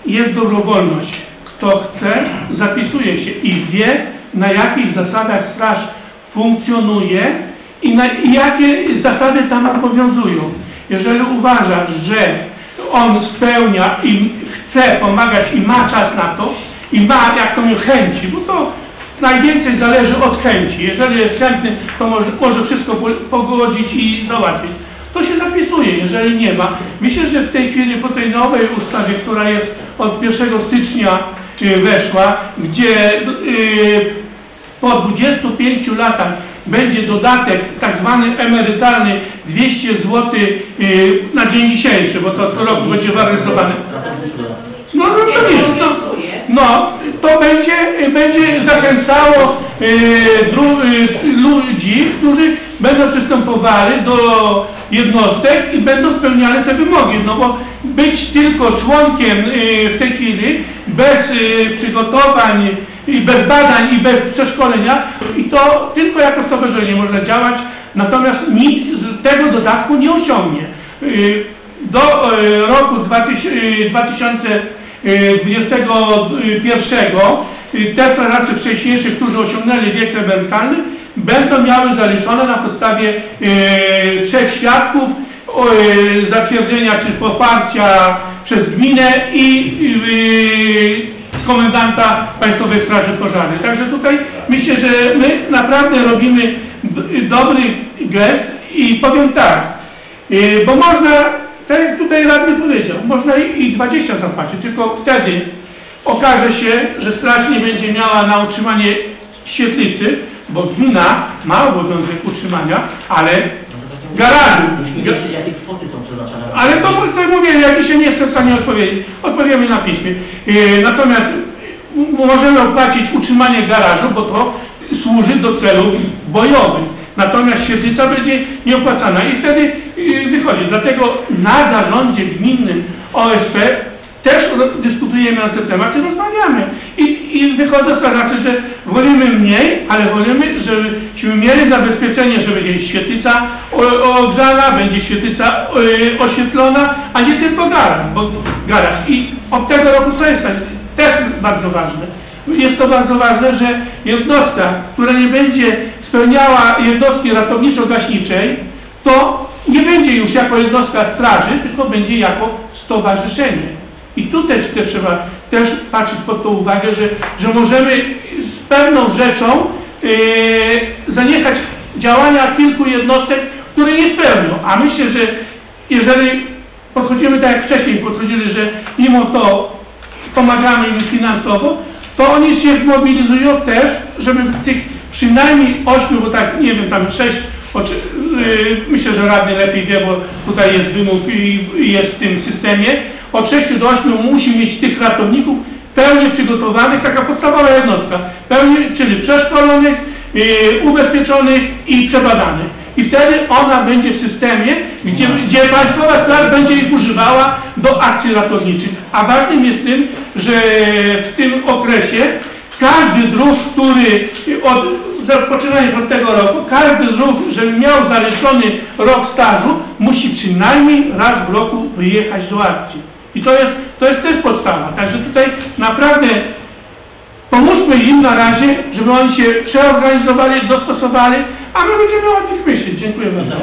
jest dobrowolność. Kto chce, zapisuje się i wie, na jakich zasadach straż funkcjonuje i, na, i jakie zasady tam obowiązują. Jeżeli uważa, że on spełnia i chce pomagać i ma czas na to i ma jak to mówię, chęci, bo to najwięcej zależy od chęci. Jeżeli jest chętny, to może, może wszystko po- pogodzić i załatwić. To się zapisuje, jeżeli nie ma. Myślę, że w tej chwili po tej nowej ustawie, która jest od 1 stycznia y, weszła, gdzie y, po 25 latach będzie dodatek tak zwany emerytalny 200 zł na dzień dzisiejszy, bo to co roku będzie waloryzowany. No, no to nie, to, no, to będzie, będzie zachęcało e, dru, e, ludzi, którzy będą przystępowali do jednostek i będą spełniali te wymogi, no bo być tylko członkiem e, w tej chwili bez przygotowań i bez badań i bez przeszkolenia i to tylko jako stowarzyszenie można działać, natomiast nic z tego dodatku nie osiągnie. Do roku 2000 2021 te federacje wcześniejsze, którzy osiągnęli wiek emerytalny, będą miały zaliczone na podstawie e, trzech świadków zatwierdzenia czy poparcia przez gminę i komendanta Państwowej Straży Pożarnej. Także tutaj myślę, że my naprawdę robimy dobry gest i powiem tak, bo można, tak jak tutaj radny powiedział, można i, i 20 zapłacić, tylko wtedy okaże się, że straż nie będzie miała na utrzymanie świetlicy, bo gmina ma obowiązek utrzymania, ale garażu. Ale to, to mówię, ja dzisiaj nie jestem w stanie odpowiedzieć. Odpowiemy na piśmie. E, natomiast możemy opłacić utrzymanie garażu, bo to służy do celów bojowych. Natomiast świetlica będzie nieopłacana i wtedy e, wychodzi. Dlatego na zarządzie gminnym OSP też dyskutujemy na ten temat i rozmawiamy. I, i wychodzą strażacy, że wolimy mniej, ale wolimy, żebyśmy mieli zabezpieczenie, że będzie świetlica ogrzana, będzie świetlica y, oświetlona, a nie tylko garaż, garaż. I od tego roku co jest tak- też bardzo ważne. Jest to bardzo ważne, że jednostka, która nie będzie spełniała jednostki ratowniczo-gaśniczej, to nie będzie już jako jednostka straży, tylko będzie jako stowarzyszenie. I tutaj też trzeba też patrzeć pod tą uwagę, że, że możemy z pewną rzeczą yy, zaniechać działania kilku jednostek, które nie spełnią. A myślę, że jeżeli podchodzimy tak jak wcześniej podchodzili, że mimo to pomagamy im finansowo, to oni się zmobilizują też, żeby tych przynajmniej ośmiu, bo tak nie wiem, tam sześć, oczy- yy, myślę, że radny lepiej wie, bo tutaj jest wymóg i jest w tym systemie, od 6 do 8 musi mieć tych ratowników pełnie przygotowanych, taka podstawowa jednostka, pełnie, czyli przeszkolonych, yy, ubezpieczonych i przebadanych. I wtedy ona będzie w systemie, gdzie, gdzie Państwowa Straż będzie ich używała do akcji ratowniczych. A ważnym jest tym, że w tym okresie każdy druh, który od, zaczynając od tego roku, każdy druh, żeby miał zaliczony rok stażu, musi przynajmniej raz w roku wyjechać do akcji. I to jest, to jest też podstawa. Także tutaj naprawdę pomóżmy im na razie, żeby oni się przeorganizowali, dostosowali, a my będziemy o nich myśleć. Dziękuję bardzo.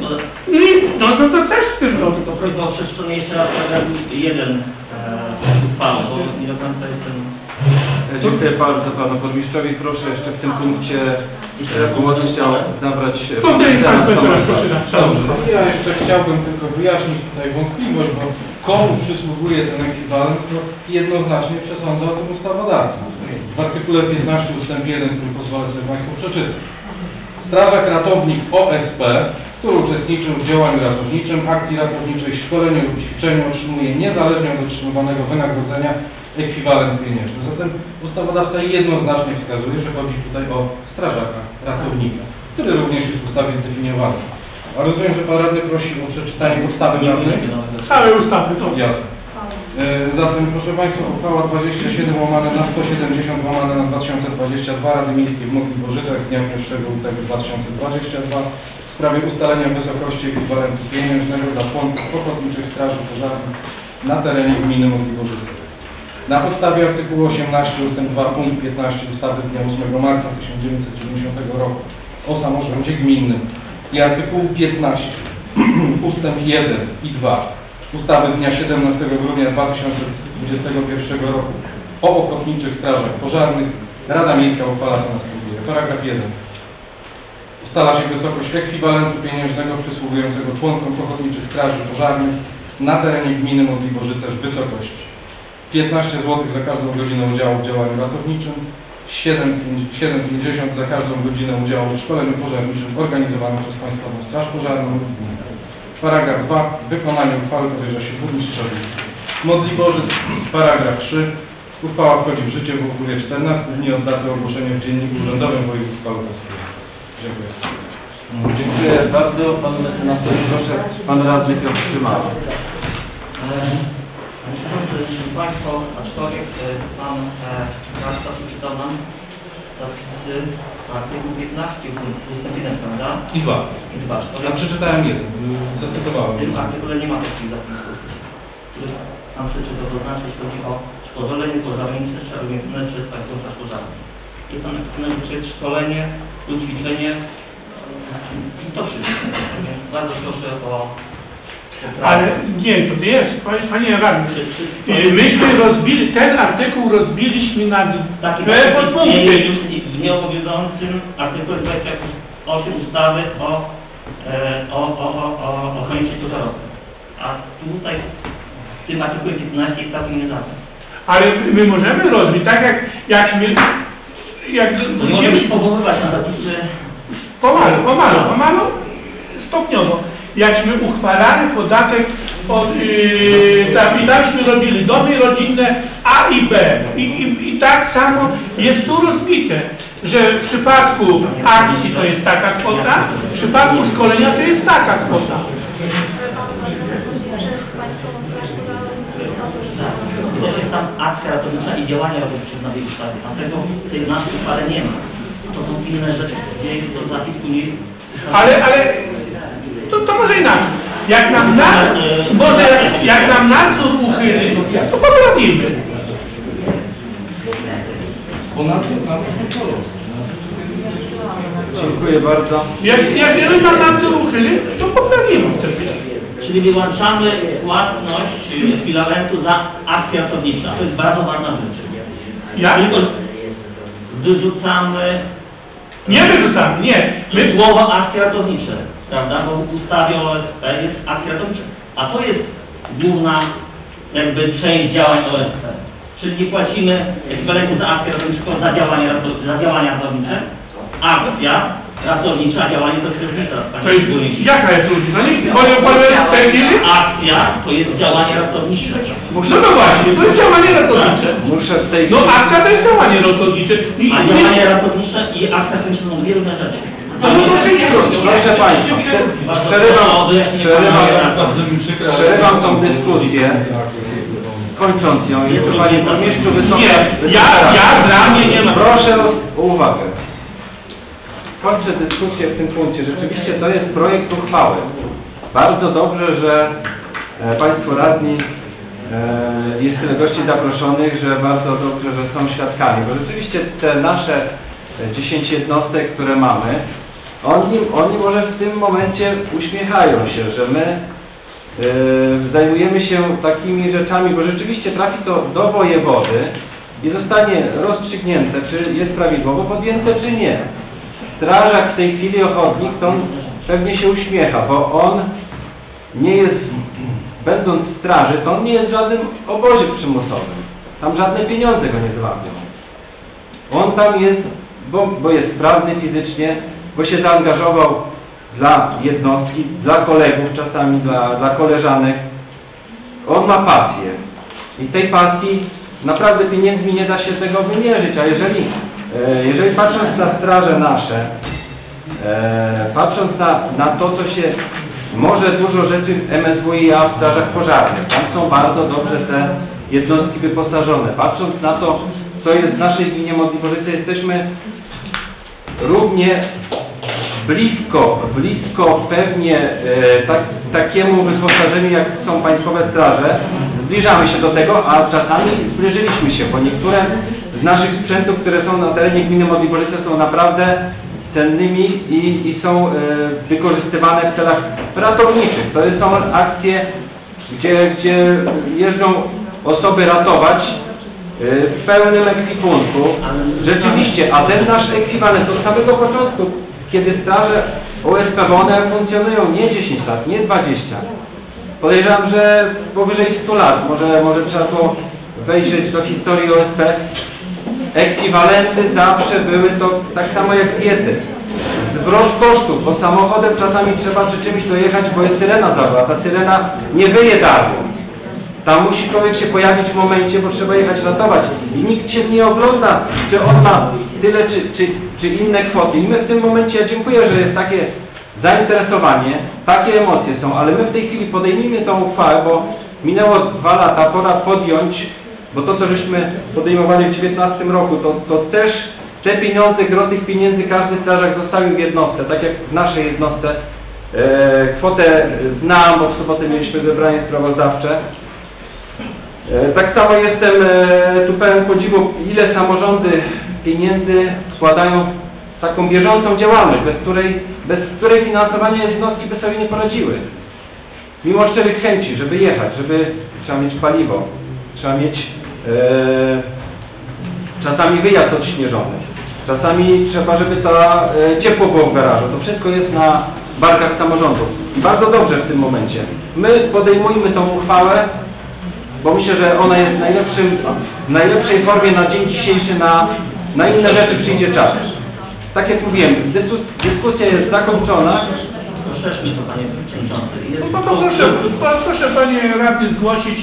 bo I no to, to też w tym roku. to prośba o przeczytanie jeszcze raz paragraf jeden e, uchwały, bo nie do końca jestem... E, Dziękuję bardzo panu burmistrzowi. Proszę jeszcze w tym punkcie głos chciał zabrać e, To proszę Dobrze. Ja jeszcze chciałbym tylko wyjaśnić tutaj wątpliwość, bo komu przysługuje ten ekwiwalent, to jednoznacznie przesądza o tym ustawodawca. W artykule 15 ustęp 1, który pozwolę sobie Państwu przeczytać. Strażak ratownik OSP, który uczestniczył w działaniu ratowniczym, akcji ratowniczej, szkoleniu lub ćwiczeniu otrzymuje niezależnie od otrzymywanego wynagrodzenia ekwiwalent pieniężny. Zatem ustawodawca jednoznacznie wskazuje, że chodzi tutaj o strażaka ratownika, który również jest w ustawie zdefiniowany. A rozumiem, że Pan Radny prosi o przeczytanie podstawy prawnej? wiem, nawet. Całe ustawy, to. Jasne. E, Zatem, proszę Państwa, uchwała 27 łamane na 170 łamane na 2022 Rady Miejskiej w Modliborzycach z dnia 1 lutego 2022 w sprawie ustalenia wysokości ekwiwalentu pieniężnego dla członków ochotniczych straży pożarnych na terenie gminy Modliborzyce. Na podstawie artykułu 18 ust. 2 punkt 15 ustawy z dnia 8 marca 1990 roku o samorządzie gminnym i artykułu 15 ustęp 1 i 2 ustawy z dnia 17 grudnia 2021 roku o ochotniczych strażach pożarnych Rada Miejska uchwala co następuje. Paragraf 1. Ustala się wysokość ekwiwalentu pieniężnego przysługującego członkom ochotniczych straży pożarnych na terenie gminy Modliborzyce w wysokości 15 zł za każdą godzinę udziału w działaniu ratowniczym, 7,50 za każdą godzinę udziału w szkoleniu pożarniczym organizowanym przez Państwową Straż Pożarną lub gminę. Paragraf 2. Wykonanie uchwały powierza się burmistrzowi Modliborzyc. Paragraf 3. Uchwała wchodzi w życie w upływie 14 dni od daty ogłoszenia w Dzienniku Urzędowym Województwa Lubelskiego. Dziękuję. Dziękuję bardzo panu mecenasowi. Proszę, pan radny Piotr Szymała. Panie Przewodniczący, Szanowni Państwo, aczkolwiek Pan Radca przeczytał nam zapisy artykułu 15 ust. 1, prawda? I dwa. I dwa. Ja przeczytałem jeden, w zacytowałem. tym artykule nie ma takich zapisów, których Pan przeczytał, to znaczy chodzi o szkolenie pożarnicze umiejętne przez Państwo Straż Pożarną. Jest tam napisane, że szkolenie lub ćwiczenie i to wszystko. Więc bardzo proszę o. Ale nie, to jest, panie- radny. Myśmy rozbili, ten artykuł rozbiliśmy na dwie podpunkty. już w nieobowiązującym artykule 28 ustawy o, e, o, o, o, o ochronie przeciwpożarowej. A tutaj w tym artykule 15 jest taki nie. Ale my możemy rozbić, tak jak, jak my, jak To nie możemy się powoływać na zapisy pomalu, pomalu, pomalu, stopniowo. Jakśmy uchwalali podatek od, yy, robili domy rodzinne A i B. I, i, I tak samo jest tu rozbite, że w przypadku akcji to jest taka kwota, w przypadku szkolenia to jest taka kwota. To jest tam akcja ratownicza i działania ratownicze w nowej ustawie. Tam tego w tej naszej uchwale nie ma. To są inne rzeczy, gdzie jest to zapis później. Ale, ale to, to może inaczej. Jak nam, na, może jak, jak nam nadzór uchyli, to poprawimy. Dziękuję bardzo. Jak, jak jeżeli nam nadzór uchyli, to poprawimy wtedy. Czyli wyłączamy płatność y, ekwiwalentu za akcję ratowniczą. To jest bardzo ważna rzecz. Jak? Tylko wyrzucamy Nie wyrzucamy, nie. My, słowo akcje ratownicze, prawda? Bo w ustawie o OSP jest akcja ratownicza. A to jest główna jakby część działań OSP. Czyli nie płacimy ekwiwalentu za akcję ratowniczą, za działania ratownicze. Akcja ratownicza, działanie to jest różnica, to panie jest, burmistrzu. jaka jest różnica? Nie, tej chwili? Akcja to jest działanie ratownicze. No to właśnie, to jest działanie ratownicze. Muszę w tej No akcja to jest działanie ratownicze. I, A działanie ratownicze i akcja ratownicza są dwie różne rzeczy. Proszę Państwa, przerywam, przerywam, przerywam tą dyskusję, kończąc ją. To Panie Burmistrzu wysoka... Nie, ja, ja dla mnie nie ma. Proszę o uwagę. Kończę dyskusję w tym punkcie. Rzeczywiście to jest projekt uchwały. Bardzo dobrze, że e, Państwo radni e, jest tyle gości zaproszonych, że bardzo dobrze, że są świadkami, bo rzeczywiście te nasze e, 10 jednostek, które mamy, oni, oni może w tym momencie uśmiechają się, że my e, zajmujemy się takimi rzeczami, bo rzeczywiście trafi to do wojewody i zostanie rozstrzygnięte, czy jest prawidłowo podjęte, czy nie. Strażak w tej chwili ochotnik, to on pewnie się uśmiecha, bo on nie jest, będąc w straży, to on nie jest w żadnym obozie przymusowym. Tam żadne pieniądze go nie złapią. On tam jest, bo, bo jest sprawny fizycznie, bo się zaangażował dla jednostki, dla kolegów czasami, dla, dla koleżanek. On ma pasję. I tej pasji naprawdę pieniędzmi nie da się tego wymierzyć, a jeżeli, e, jeżeli patrząc na straże nasze, e, patrząc na, na to, co się może dużo rzeczy w MSWiA w strażach pożarnych, tam są bardzo dobrze te jednostki wyposażone. Patrząc na to, co jest w naszej gminie Modliborzyce, jesteśmy równie blisko, blisko pewnie e, tak, takiemu wyposażeniu, jak są państwowe straże. Zbliżamy się do tego, a czasami zbliżyliśmy się, bo niektóre z naszych sprzętów, które są na terenie gminy Modliborzyce są naprawdę cennymi i, i są e, wykorzystywane w celach ratowniczych. To są akcje, gdzie, gdzie jeżdżą osoby ratować w pełnym ekwipunku. Rzeczywiście, a ten nasz ekwiwalent od samego początku, kiedy straże OSP, bo one funkcjonują nie 10 lat, nie 20. Podejrzewam, że powyżej 100 lat, może, może trzeba było wejrzeć do historii OSP. Ekwiwalenty zawsze były to tak samo jak diety. Zwrot kosztów, bo samochodem czasami trzeba przy czymś dojechać, bo jest syrena zabrała. Ta syrena nie wyje darmo. Tam musi człowiek się pojawić w momencie, bo trzeba jechać ratować. I nikt się nie ogląda, czy on ma tyle, czy, czy, czy inne kwoty. I my w tym momencie, ja dziękuję, że jest takie zainteresowanie, takie emocje są, ale my w tej chwili podejmijmy tą uchwałę, bo minęło dwa lata, pora podjąć, bo to, co żeśmy podejmowali w 2019 roku, to, to też te pieniądze, gro tych pieniędzy każdy strażak zostawił w jednostce, tak jak w naszej jednostce. E, kwotę znam, bo w sobotę mieliśmy zebranie sprawozdawcze. E, tak samo jestem e, tu pełen podziwu, ile samorządy pieniędzy wkładają w taką bieżącą działalność, bez której, bez której finansowanie jednostki by sobie nie poradziły. Mimo szczerych chęci, żeby jechać, żeby trzeba mieć paliwo, trzeba mieć e, czasami wyjazd odśnieżony, czasami trzeba, żeby to e, ciepło było w garażu. To wszystko jest na barkach samorządów. I bardzo dobrze w tym momencie. My podejmujmy tą uchwałę, bo myślę, że ona jest najlepszym, w najlepszej formie na dzień dzisiejszy, na, na inne rzeczy przyjdzie czas. Tak jak mówiłem, dyskus, dyskusja jest zakończona. Rozszerzmy to, panie przewodniczący. No to proszę, proszę panie radny zgłosić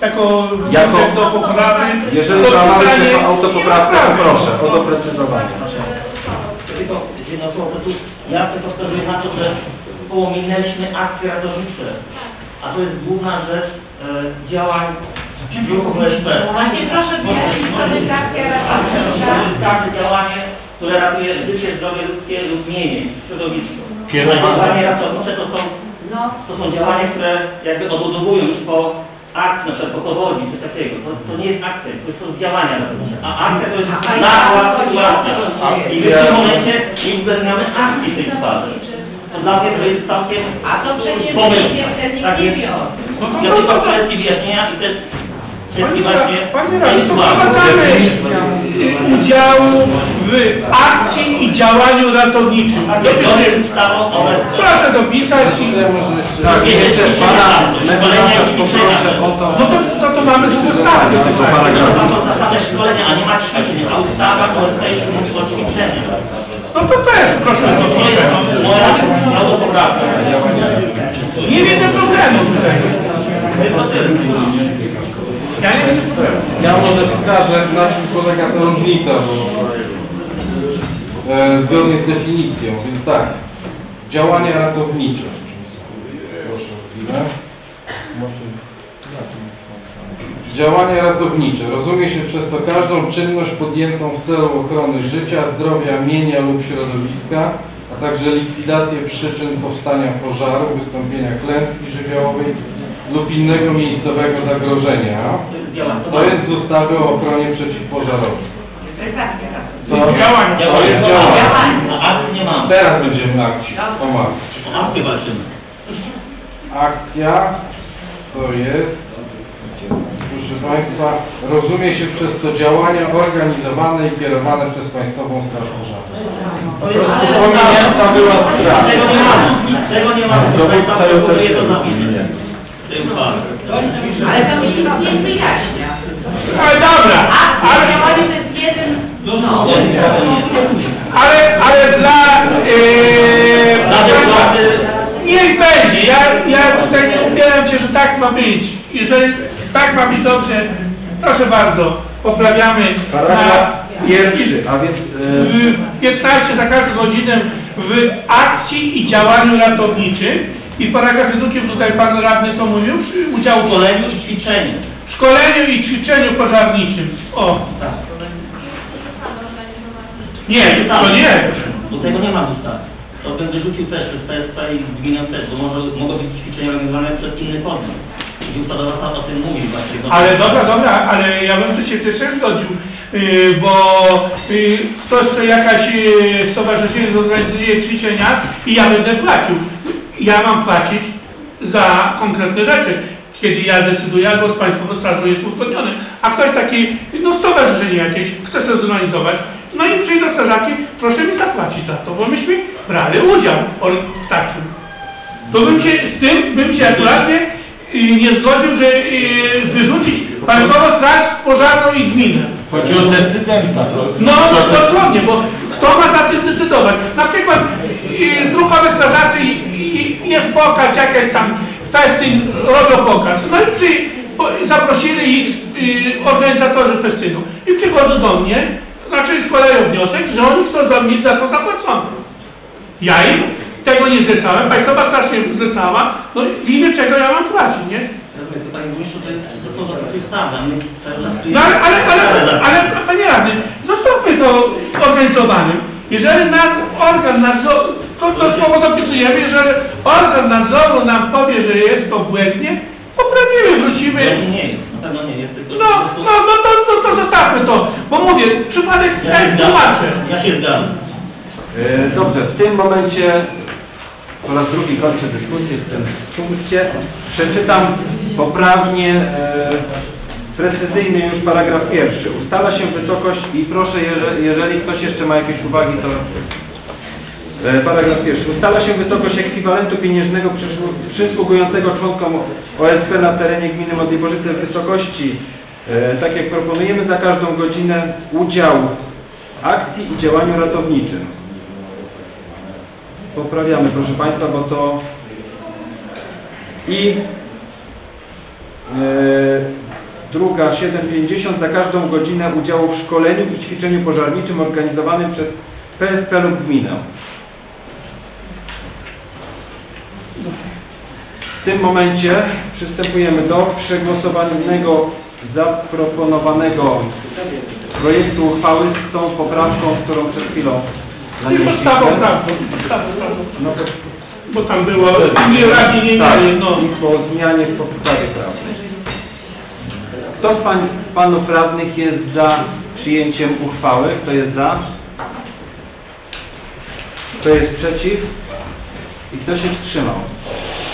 jako Jako- do poprawy. Jeżeli pisania- się autopoprawkę, to proszę o doprecyzowanie. Proszę. Tylko jedno słowo, bo tu ja tylko wskazuję na to, że pominęliśmy akcje ratownicze. A to jest główna rzecz e, działań ruchu OSP. Właśnie proszę ratownicza. To jest każde działanie, które ratuje życie, zdrowie ludzkie lub mienie, środowisko. Działania ratownicze to są, No, to są działania, które jakby odbudowują już po akcji, na przykład po powodzi, coś takiego. To, to nie jest akcja, to są działania ratownicze. A akcja to jest nagła ja- sytuacja. I w tym momencie nie uwzględniamy akcji w tej sprawie. To dla mnie to jest całkiem a to przecież pomysł. Tak jest. No to- Ja no tylko to- kwestii wyjaśnienia i też Panie kwestii radny, właśnie to udziału w akcji i działaniu ratowniczym. Zgodnie z ustawą o OSP. Proszę dopisać i... Tak, jeszcze pana mecenas poproszę o to. No to, to, to mamy z ustawy. To To są zasady szkolenia, a nie ma ćwiczeń, a ustawa OSP już ćwiczeniach. No to też proszę autopoprawka. Nie widzę problemu tutaj. Ja może wskażę, na czym polega bo e, zgodnie z definicją, więc tak, działania ratownicze. Proszę chwilę. Działania ratownicze. Rozumie się przez to każdą czynność podjętą w celu ochrony życia, zdrowia, mienia lub środowiska, a także likwidację przyczyn powstania pożaru, wystąpienia klęski żywiołowej lub innego miejscowego zagrożenia. To jest z ustawy o ochronie przeciwpożarowej. To. To, jest działanie. Mam. Teraz będziemy akcji. O akcji walczymy. Akcja to jest, proszę Państwa, rozumie się przez to działania organizowane i kierowane przez Państwową Straż Pożarną. Jest Pominięta była sprawa. Tego nie mamy. Tego nie mamy. Dowódca próbuje też- uchwale. Ale to mi nic nie wyjaśnia. Ale dobra, ale, działanie to jest jeden... No. ale, ale dla... Yy, Dla Niech będzie. Ja, ja tutaj nie upieram się, że tak ma być. Jeżeli tak ma być dobrze, proszę bardzo, poprawiamy Paragraf pierwszy, a więc... e, w 15 za każdą godzinę w akcji i działaniu ratowniczym i w paragrafie drugim tutaj pan radny co mówił? Udział w szkoleniu i ćwiczeniu. w szkoleniu i ćwiczeniu pożarniczym. O, nie, to nie. Do tego nie ma ustawy. To będę rzucił też przez PSP i gminę też, bo może, mogą być ćwiczenia organizowane przez inny podmiot. O tym mówi właśnie. bo- Ale dobra, dobra, ale ja bym się też zgodził, yy, bo yy, ktoś chce jakaś yy, stowarzyszenie zorganizuje ćwiczenia i ja będę płacił. Ja mam płacić za konkretne rzeczy. Kiedy ja decyduję, albo z Państwową Strażą jest uzgodniony. A ktoś taki, no stowarzyszenie jakieś, chce sobie zorganizować, no i przyjdą strażaki, proszę mi zapłacić za to, bo myśmy brali udział w takim. To bym się, z tym bym się akuratnie y, nie zgodził, że y, wyrzucić Państwową Straż Pożarną i gminę. Chodzi o decydenta. No, no dosłownie, bo kto ma za tym decydować? Na przykład drukowe strażacy i, i jest pokaz jakaś tam, festyn, robią pokaz. No i przy, zaprosili ich y, organizatorzy festynu i przychodzą do mnie, znaczy składają wniosek, że oni chcą za mnie za to zapłacone. Ja im tego nie zlecałem, Państwowa Straż mnie zlecała, no i w imię czego ja mam płacić, nie? Panie Burmistrzu, to jest, czas tu No ale, ale, ale, ale, panie radny, zostawmy to organizowanym. Jeżeli nas organ nadzoru, to, to słowo dopisujemy, jeżeli organ nadzoru nam powie, że jest to błędnie, poprawimy, wrócimy. Nie, nie jest, na pewno nie jest, No, no, no to, to, to zostawmy to, bo mówię, przypadek Ja tłumaczę. Ja się zgadzam. E, Dobrze, w tym momencie po raz drugi kończę dyskusję w tym punkcie. Przeczytam poprawnie, e, precyzyjny już paragraf pierwszy. Ustala się wysokość i proszę, jeżeli, jeżeli ktoś jeszcze ma jakieś uwagi, to e, paragraf pierwszy. Ustala się wysokość ekwiwalentu pieniężnego przysłu- przysługującego członkom OSP na terenie gminy Modliborzyce w wysokości, e, tak jak proponujemy, za każdą godzinę udziału w akcji i działaniu ratowniczym. Poprawiamy, proszę Państwa, bo to i e, druga 7,50 za każdą godzinę udziału w szkoleniu i ćwiczeniu pożarniczym organizowanym przez PSP lub gminę. W tym momencie przystępujemy do przegłosowanego zaproponowanego projektu uchwały z tą poprawką, którą przed chwilą I podstawą nanieśliśmy. prawdą, podstawą prawdą. No to Bo tam było, nie radni nie tak, mieli, no. po zmianie w podstawie prawnej. Kto z pań, panów radnych jest za przyjęciem uchwały? Kto jest za? Kto jest przeciw? I kto się wstrzymał?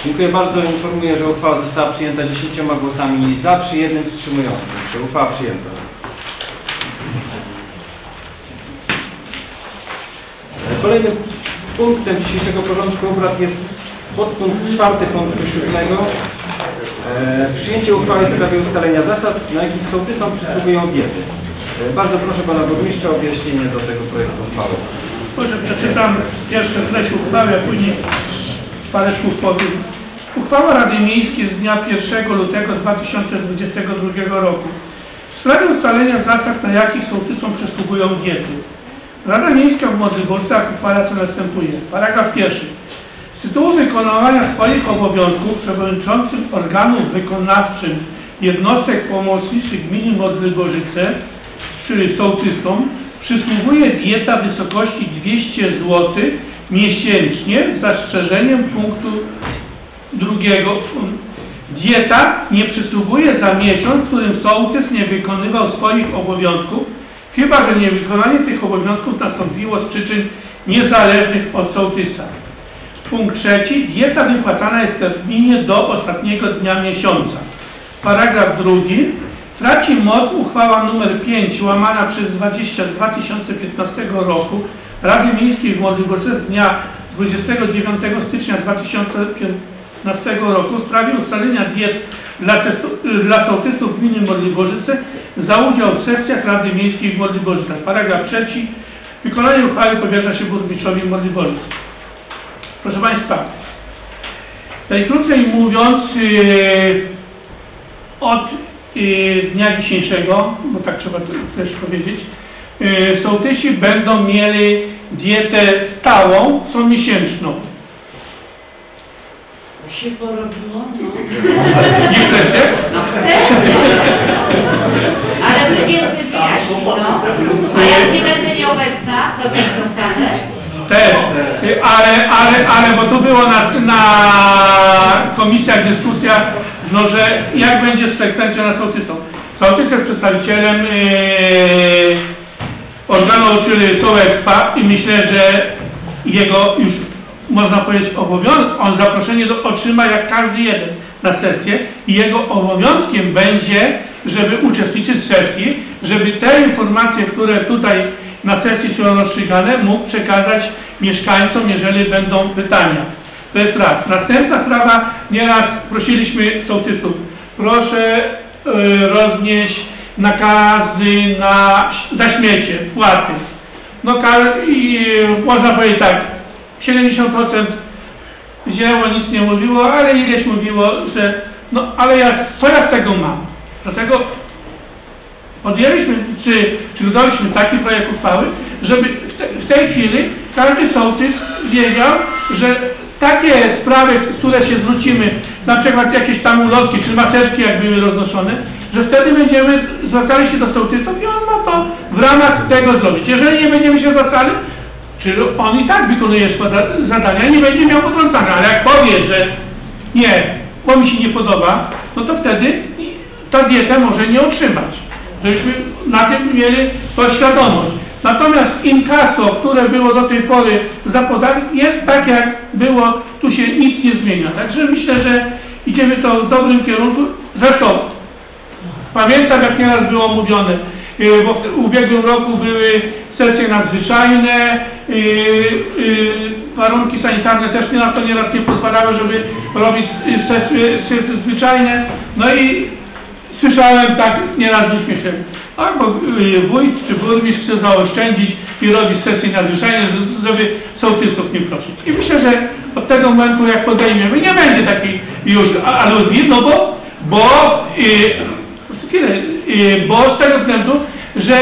Dziękuję bardzo. Informuję, że uchwała została przyjęta 10 głosami za przy jednym wstrzymującym się. Uchwała przyjęta. Kolejnym punktem dzisiejszego porządku obrad jest podpunkt czwarty punktu siódmego. E, przyjęcie uchwały w sprawie ustalenia zasad, na jakich sołtysom przysługują diety. E, bardzo proszę Pana Burmistrza o objaśnienie do tego projektu uchwały. Może przeczytam pierwsze treść uchwały, a później parę słów powiem. Uchwała Rady Miejskiej z dnia 1 lutego 2022 roku w sprawie ustalenia zasad, na jakich sołtysom przysługują diety. Rada Miejska w Modlibórcach uchwala co następuje. Paragraf pierwszy. Z tytułu wykonywania swoich obowiązków przewodniczącym organów wykonawczym jednostek pomocniczych gminy Modlygorzyce, czyli sołtysom, przysługuje dieta w wysokości 200 zł miesięcznie z zastrzeżeniem punktu drugiego. Dieta nie przysługuje za miesiąc, w którym sołtys nie wykonywał swoich obowiązków, chyba że niewykonanie tych obowiązków nastąpiło z przyczyn niezależnych od sołtysa. Punkt trzeci. Dieta wypłacana jest w terminie do ostatniego dnia miesiąca. Paragraf drugi. Traci moc uchwała nr 5 łamana przez 20 z 2015 roku Rady Miejskiej w Modligorze z dnia 29 stycznia 2015 roku w sprawie ustalenia diet dla, testu- dla sołtysów gminy Modligorzyce za udział w sesjach Rady Miejskiej w Modligorzyce. Paragraf trzeci. Wykonanie uchwały powierza się burmistrzowi Modligorzyce. Proszę Państwa, najkrócej mówiąc, yy, od yy, dnia dzisiejszego, bo tak trzeba też powiedzieć, yy, sołtysi będą mieli dietę stałą, co miesięczną. się porobiło, no. Nie chcecie? też Yy, ale, ale, ale, bo tu było na, na komisjach dyskusja, no że jak będzie z frekwencją na sołtysą. Sołtys jest przedstawicielem yy, organu, czyli Sołectwa i myślę, że jego już można powiedzieć obowiązek, on zaproszenie do, otrzyma jak każdy jeden na sesję i jego obowiązkiem będzie, żeby uczestniczyć w sesji, żeby te informacje, które tutaj na sesji rozstrzygane, mógł przekazać mieszkańcom, jeżeli będą pytania. To jest raz. Następna sprawa, nieraz prosiliśmy sołtysów, proszę y, roznieść nakazy na, za śmiecie, płaty. No i można powiedzieć tak, 70% wzięło, nic nie mówiło, ale ileś mówiło, że No ale ja, co ja z tego mam? Dlatego podjęliśmy, czy, udaliśmy taki projekt uchwały, żeby w, te, w tej chwili każdy sołtys wiedział, że takie sprawy, w które się zwrócimy, na przykład jakieś tam ulotki czy maseczki, jak były roznoszone, że wtedy będziemy zwracali się do sołtysów i on ma to w ramach tego zrobić. Jeżeli nie będziemy się zwracali, czy on i tak wykonuje zadania, nie będzie miał potrącania, ale jak powie, że nie, bo mi się nie podoba, no to wtedy ta dieta może nie otrzymać. Żebyśmy na tym mieli to świadomość. Natomiast inkaso, które było do tej pory zapodane, jest tak jak było, tu się nic nie zmienia. Także myślę, że idziemy to w dobrym kierunku. Zresztą Pamiętam, jak nieraz było mówione, yy, bo w ubiegłym roku były sesje nadzwyczajne, yy, yy, warunki sanitarne też nieraz to nieraz nie pozwalały, żeby robić sesje, sesje zwyczajne. No i słyszałem tak nieraz z uśmiechem, albo yy, wójt czy burmistrz chce zaoszczędzić i robić sesje nadzwyczajne, z- żeby sołtysów nie prosić. I myślę, że od tego momentu, jak podejmiemy, nie będzie takiej już aluzji, no bo, bo yy, chwilę, yy, bo z tego względu, że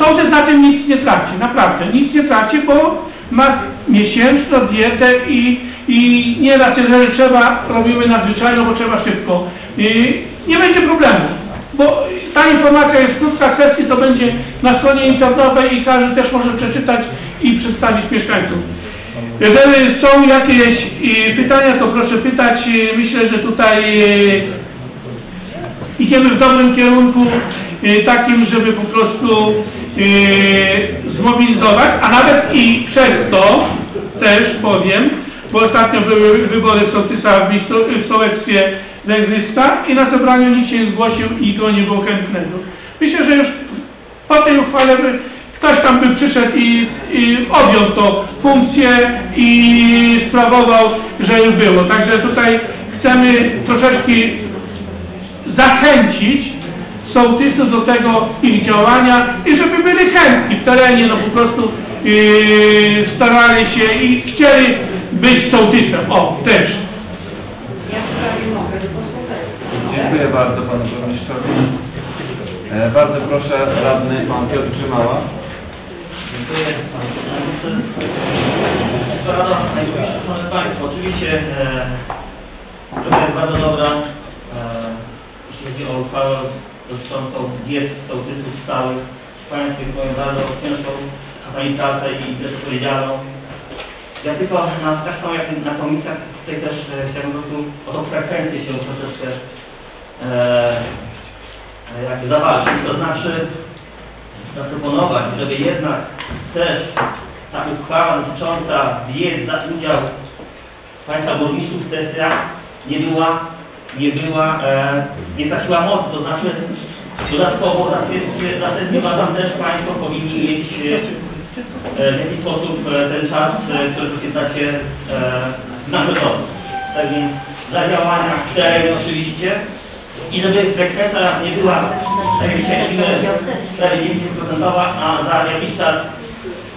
sołtys na tym nic nie traci, naprawdę, nic nie traci, bo ma miesięczną dietę i, i nieraz, jeżeli trzeba, robimy nadzwyczajną, bo trzeba szybko. Nie będzie problemu, bo ta informacja jest krótka sesji, to będzie na stronie internetowej i każdy też może przeczytać i przedstawić mieszkańcom. Jeżeli są jakieś y, pytania, to proszę pytać. Y, Myślę, że tutaj y, idziemy w dobrym kierunku, takim, żeby po prostu zmobilizować, a nawet i przez to też powiem, bo ostatnio były wybory sołtysa w, w sołectwie Węgryska i na zebraniu nikt się nie zgłosił i go nie było chętnego. Myślę, że już po tej uchwale by ktoś tam by przyszedł i, i objął to funkcję i sprawował, że już było. Także tutaj chcemy troszeczkę zachęcić sołtysów do tego ich działania i żeby byli chętni w terenie, no po prostu yy, starali się i chcieli być sołtysem. O, też. Ja w sprawie mogę posłuchać. Dziękuję bardzo panu burmistrzowi. E, bardzo proszę radny pan Piotr Grzymała. Dziękuję panu przewodniczący. Szanowni Państwo, oczywiście e, sprawa jest bardzo dobra, e, jeśli chodzi o uchwałę dotyczącą diet sołtysów stałych. Państwu powiem bardzo ciężką czasami pracę i też odpowiedzialną. Ja tylko na, tak samo jak na komisjach, tutaj też e, chciałbym po prostu o tą frekwencję się troszeczkę e, jakby zawalczyć, to znaczy zaproponować, żeby jednak też ta uchwała dotycząca diet za udział Państwa burmistrzów w sesjach nie była, nie była, e, nie straciła mocy, to znaczy dodatkowo na sesję, na sesję uważam też Państwo powinni mieć e, e, w jakiś sposób e, ten czas, e, który poświęcacie e, nagrody. Tak więc za działania w oczywiście i żeby frekwencja nie była, prawie 90%, a za jakiś czas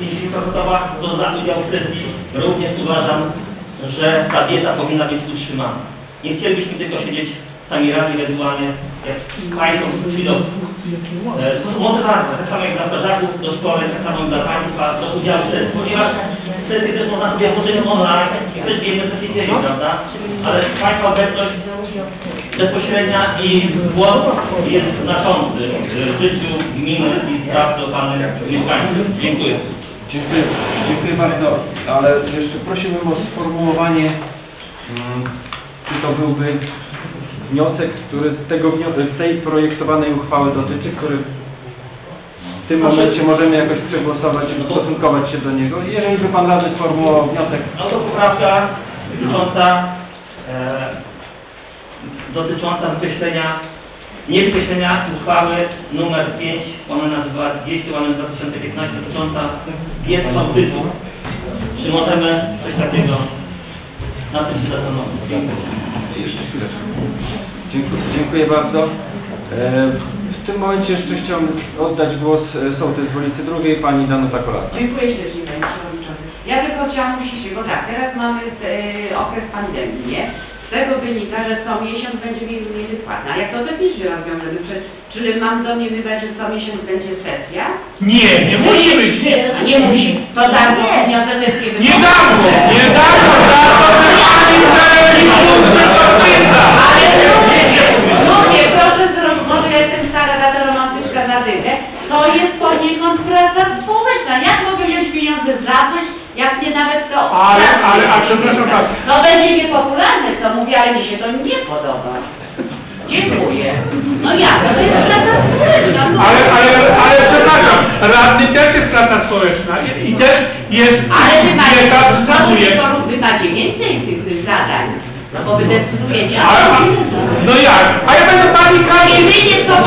50%, to za udział w sesji również uważam, że ta dieta powinna być utrzymana. Nie chcielibyśmy tylko siedzieć sami rani ewentualnie, jak Państwo przyjdą E, To są motywacja, tak samo jak dla strażaków do szkoły, tak samo dla Państwa do udziału w sesji, ponieważ sesje też można sobie włożyć online i też się dzieje, prawda? Ale Państwa obecność bezpośrednia i głos jest znaczący w życiu gminy i spraw lokalnych mieszkańców. Dziękuję. Dziękuję, dziękuję bardzo, ale jeszcze prosiłbym o sformułowanie, mm, czy to byłby wniosek, który tego, wnio- tej projektowanej uchwały dotyczy, który w tym momencie możemy jakoś przegłosować i ustosunkować się do niego. Jeżeli by Pan Radny sformułował wniosek, Autopoprawka dotycząca, e, dotycząca wykreślenia, nie wykreślenia uchwały numer 5, łamana 200, łamana 2015 dotycząca diet sołtysów. Czy możemy coś takiego na tym się zastanowić? Dziękuję. Jeszcze chwileczkę. Dziękuję, dziękuję bardzo. E, W tym momencie jeszcze chciałbym oddać głos e, sołtys w ulicy Drugiej, pani Danuta Kolacka. Dziękuję ślicznie, panie przewodniczący. Ja tylko chciałam uściślić, bo tak, teraz mamy e, okres pandemii, nie? tego wynika, że co miesiąc będzie mi mniej wypłata. A jak to technicznie rozwiążemy? Czy- Czyli mam domniemywać, że co miesiąc będzie sesja? Nie, nie musi być. A nie musi. To darmo wszystkie Nie darmo, nie darmo, darmo, To jest poniekąd praca społeczna. Jak mogę wziąć pieniądze za coś, jak nie nawet to... Ale, ale, a przepraszam bardzo. No będzie niepopularne, co mówię, ale mi się to nie podoba. Dziękuję. No jak? To jest praca społeczna. no. Ale, ale, ale przepraszam, radny też jest praca społeczna i i też jest Ale wy macie, wy więcej tych, zadań. No bo wy decydujecie. Ale, a, no jak? A ja będę pani Kali... Jedynie co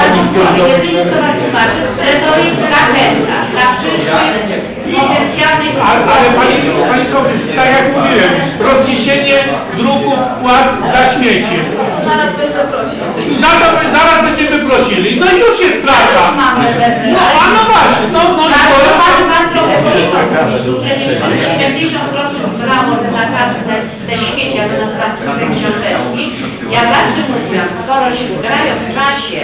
pani powie, jedynie co że to jest zachęta dla przyszłych potencjalnych... Ale, ale pani, pani tak jak mówiłem, rozniesienie druków płat za śmieci. Zaraz zaraz będziemy prosili. No i już jest bezprawnie. No, a no właśnie, no, no, Tak, no, to pan, pan trochę policzył, 70% brało na kasę te, te śmieci, aby na przykład te książeczki. Ja zawsze mówiłam, skoro się grają w czasie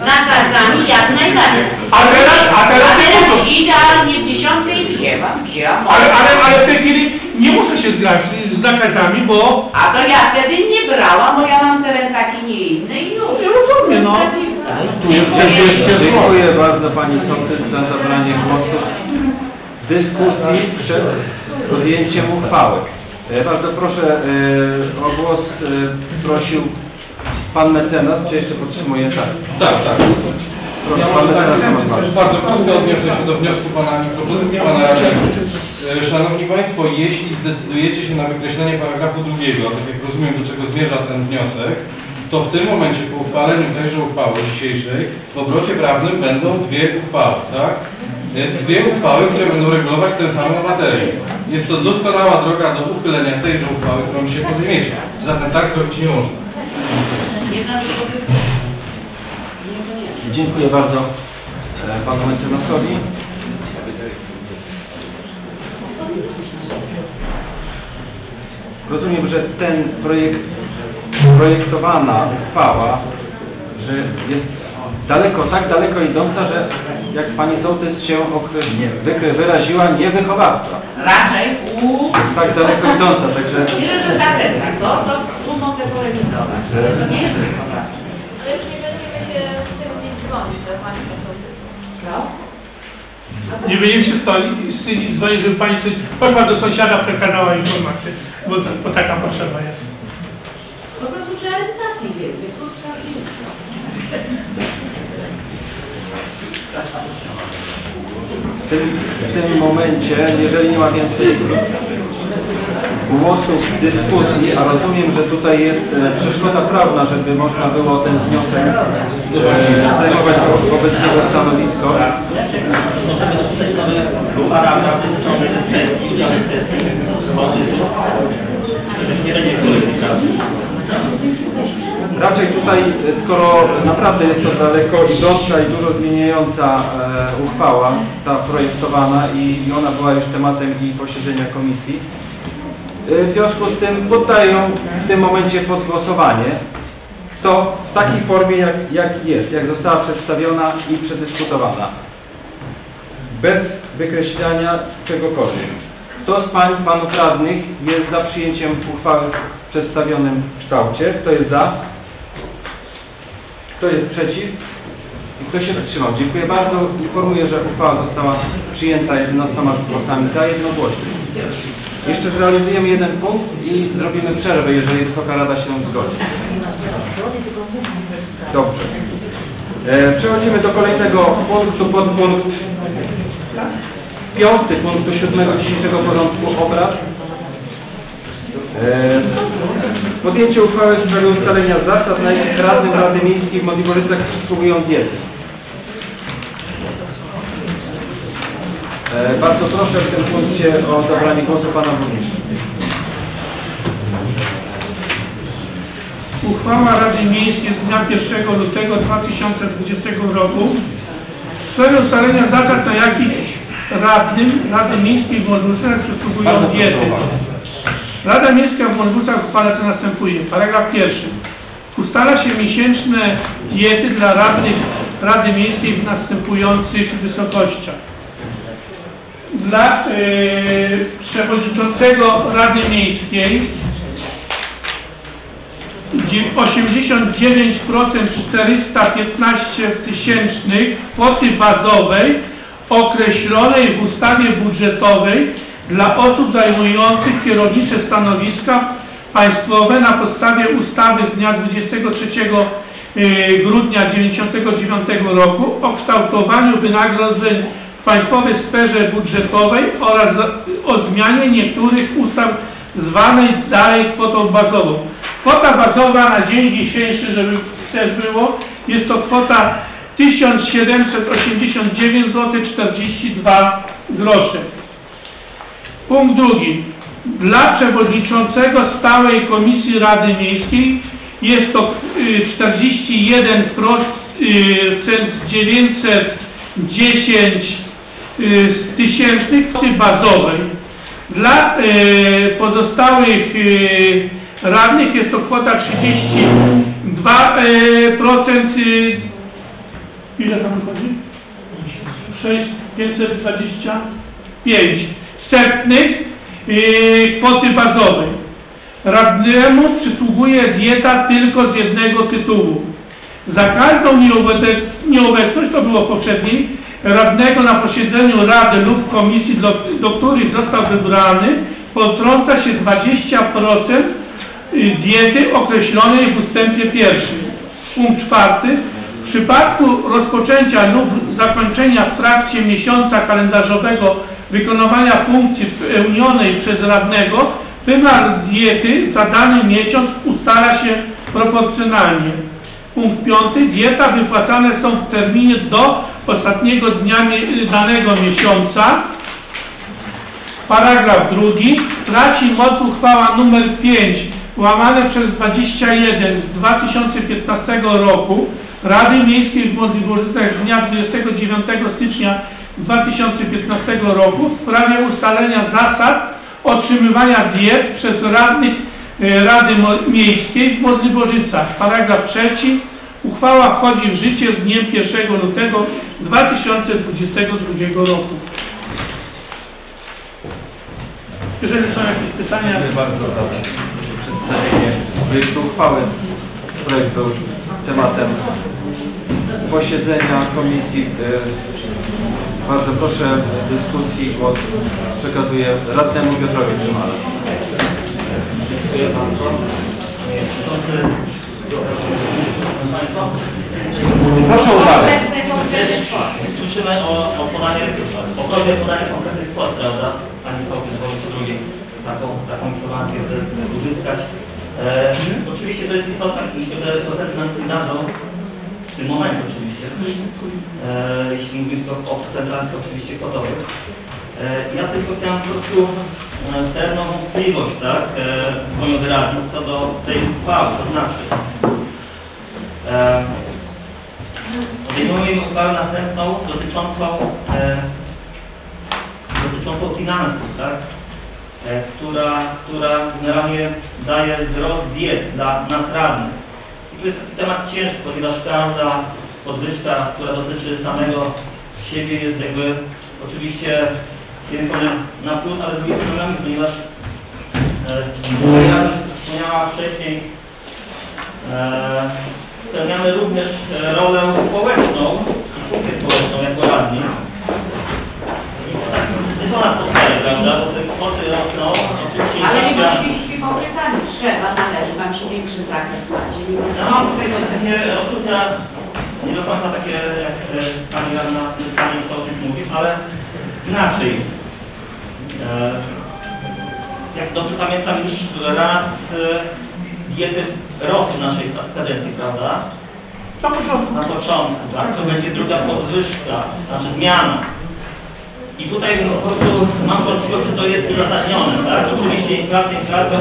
nakazami, jak najbardziej. A teraz, a teraz A nie teraz muszę. idealnie w dziesiątej wzięłam, wzięłam. Ale, ale, ale w tej chwili nie muszę się zgrać z nakazami, bo A to ja wtedy nie brałam, bo ja mam teren taki nie inny i już. Ja rozumiem, no. Dziękuję bardzo Pani Sołtys za zabranie głosu w dyskusji przed podjęciem uchwały. E, Bardzo proszę, e, o głos e, prosił Pan Mecenas, czy jeszcze podtrzymuje tak? Tak, tak. Proszę, Ja mam też bardzo krótko odniosę się do wniosku pana pana radnego. E, Szanowni Państwo, jeśli zdecydujecie się na wykreślenie paragrafu drugiego, tak jak rozumiem do czego zmierza ten wniosek, to w tym momencie po uchwaleniu tejże uchwały dzisiejszej w obrocie prawnym będą dwie uchwały, tak? E, Dwie uchwały, które będą regulować tę samą materię. Jest to doskonała droga do uchylenia tejże uchwały, którą się podejmiecie. Zatem tak zrobić nie można. Dziękuję bardzo e, Panu Mecenasowi. Rozumiem, że ten projekt, projektowana uchwała, że jest daleko, tak daleko idąca, że jak Pani Sołtys się określi- wy- wyraziła, niewychowawcza. Raczej u... Tak daleko idąca, także... Nie, że zachęta, to, to tu mogę polemizować, to nie jest wychowawcze. Dzwonić, pani nie będziemy się tym dzwonić, żeby pani coś, poszła do sąsiada, przekazała informację, bo, bo taka potrzeba jest. Po prostu trzeba edukacji więcej, tu trzeba. W tym, w tym momencie, jeżeli nie ma więcej głosów w dyskusji, a rozumiem, że tutaj jest e, przeszkoda prawna, żeby można było ten wniosek e, zajmować wo- wobec niego stanowisko. Możemy dopisać nowy paragraf dotyczący udziału. Raczej tutaj, e, skoro naprawdę jest to daleko idąca i dużo zmieniająca e, uchwała, ta projektowana i, i ona była już tematem i posiedzenia komisji, e, w związku z tym poddaję w tym momencie pod głosowanie. To w takiej formie, jak, jak jest, jak została przedstawiona i przedyskutowana. Bez wykreślania czegokolwiek. Kto z Pań, Panów Radnych jest za przyjęciem uchwały w przedstawionym kształcie? Kto jest za? Kto jest przeciw? I kto się wstrzymał? Dziękuję bardzo. Informuję, że uchwała została przyjęta 11 głosami za jednogłośnie. Jeszcze zrealizujemy jeden punkt i zrobimy przerwę, jeżeli Wysoka Rada się zgodzi. Dobrze. E, przechodzimy do kolejnego punktu, podpunkt piąty punktu siódmego dzisiejszego porządku obrad. E, Podjęcie uchwały w sprawie ustalenia zasad, na jakich Rady Miejskiej w Modliborysach przysługują diety. E, Bardzo proszę w tym punkcie o zabranie głosu Pana Burmistrza. Uchwała Rady Miejskiej z dnia 1 lutego 2020 roku w sprawie ustalenia zasad, na jakich radnym Rady Miejskiej w Modlusach przysługują diety. Rada Miejska w Mądrusach uchwala co następuje. Paragraf pierwszy. Ustala się miesięczne diety dla radnych Rady Miejskiej w następujących wysokościach. Dla e, przewodniczącego Rady Miejskiej dzie- 89% 415 tysięcznych kwoty bazowej określonej w ustawie budżetowej dla osób zajmujących kierownicze stanowiska państwowe na podstawie ustawy z dnia 23 e, grudnia 1999 roku o kształtowaniu wynagrodzeń w państwowej sferze budżetowej oraz o zmianie niektórych ustaw zwanej dalej kwotą bazową. Kwota bazowa na dzień dzisiejszy, żeby też było, jest to kwota 1789 zł 42 grosze. Punkt drugi. Dla przewodniczącego stałej komisji Rady Miejskiej jest to y, 41 procent 910 y, tysięcznych kwoty bazowej. Dla y, pozostałych y, radnych jest to kwota 32 y, procent y, ile tam wychodzi? 6 525 setnych yy, kwoty bazowej. Radnemu przysługuje dieta tylko z jednego tytułu. Za każdą nieobecność, to było poprzedniej, radnego na posiedzeniu Rady lub komisji, do, do których został wybrany, potrąca się 20% diety określonej w ustępie pierwszym. Punkt czwarty. W przypadku rozpoczęcia lub zakończenia w trakcie miesiąca kalendarzowego wykonywania funkcji pełnionej przez radnego, wymiar diety za dany miesiąc ustala się proporcjonalnie. Punkt piąty. Dieta wypłacane są w terminie do ostatniego dnia danego miesiąca. Paragraf drugi. Traci moc uchwała numer 5 łamane przez 21 z 2015 roku Rady Miejskiej w Możliwościach z dnia 29 stycznia 2015 roku w sprawie ustalenia zasad otrzymywania diet przez radnych e, Rady Miejskiej w Możliwożycach. Paragraf trzeci. Uchwała wchodzi w życie z dniem 1 lutego 2022 roku. Jeżeli są jakieś pytania, Dziękuję bardzo za przedstawienie projektu uchwały. Projekt był tematem posiedzenia komisji. E, Bardzo proszę w dyskusji głos przekazuję radnemu Piotrowi Trzymale. Dziękuję bardzo. Proszę uwagę. Słyszymy o, o podanie, o prośbie podania konkretnych kwot, prawda? Pani Sołtys woli co drugiej taką, taką informację uzyskać. E, oczywiście to jest istotne, to też nam dadzą w tym momencie oczywiście. E, jeśli mówimy o, o procentach oczywiście kwotowych. E, ja tylko chciałem po prostu e, pewną wątpliwość, tak, e, wyrazić co do tej uchwały, to znaczy e, Podejmujemy uchwałę następną dotyczącą, e, dotyczącą finansów, tak? E, która, która generalnie daje wzrost diet dla nas radnych. I to jest temat ciężki, ponieważ każda podwyżka, która dotyczy samego siebie jest jakby oczywiście jednej strony na plus, ale na minus, ponieważ e, jak wspomniała wcześniej, e, spełniamy również e, rolę społeczną, funkcję społeczną jako radni. I to tak nie są nas podstawy, prawda, bo te oczywiście Ale nie bądźmy hipokrytami. Trzeba, należy Wam się większy zakres płaci. Tego takie odczucia, nie do końca takie, jak e, pani radna pani Sołtys mówi, ale inaczej. E, jak dobrze pamiętam, już raz e, diety rosły w naszej kadencji, prawda? na początku. Na początku, tak? To będzie druga podwyżka, znaczy zmiana. I tutaj no, po prostu mam poczucie, że to jest uzasadnione, tak? Oczywiście inflacja, inflacja...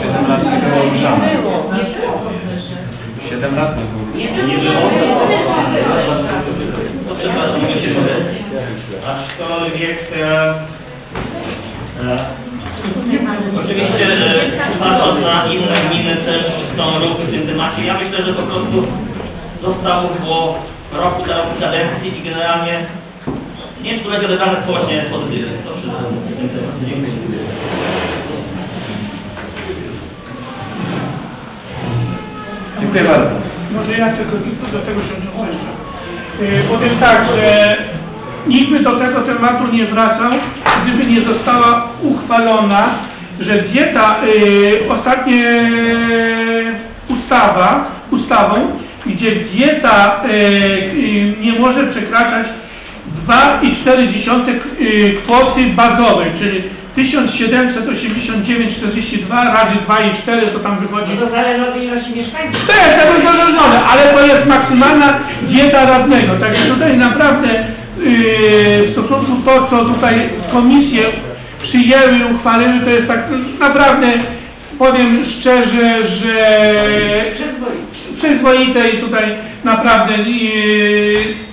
Siedem lat nie było ogrzane. Siedem lat nie było. Nie było. To przepraszam, nie się Aczkolwiek... E, e, oczywiście patrząc na inne gminy też są ruchy w tym temacie. Ja myślę, że po prostu zostało było roku dla kadencji i generalnie nie wiem, czy to będzie odebrane społecznie pozytywnie. To wszystko w tym temacie. Dziękuję. Dziękuję bardzo. Może ja tylko do tego się odniosę. Yy, Powiem tak, że nikt by do tego tematu nie wracał, gdyby nie została uchwalona, że dieta, yy, ostatnie ustawa, ustawą, gdzie dieta nie może przekraczać 2,4 yy, kwoty bazowej, czyli 1789,42 razy 2,4 to tam wychodzi No to zależy od ilości mieszkańców. to jest tego zależone, ale to jest maksymalna dieta radnego. Także tutaj naprawdę yy, w stosunku to, co tutaj komisje przyjęły, uchwaliły, to jest tak naprawdę, powiem szczerze, że przyzwoite i tutaj naprawdę yy,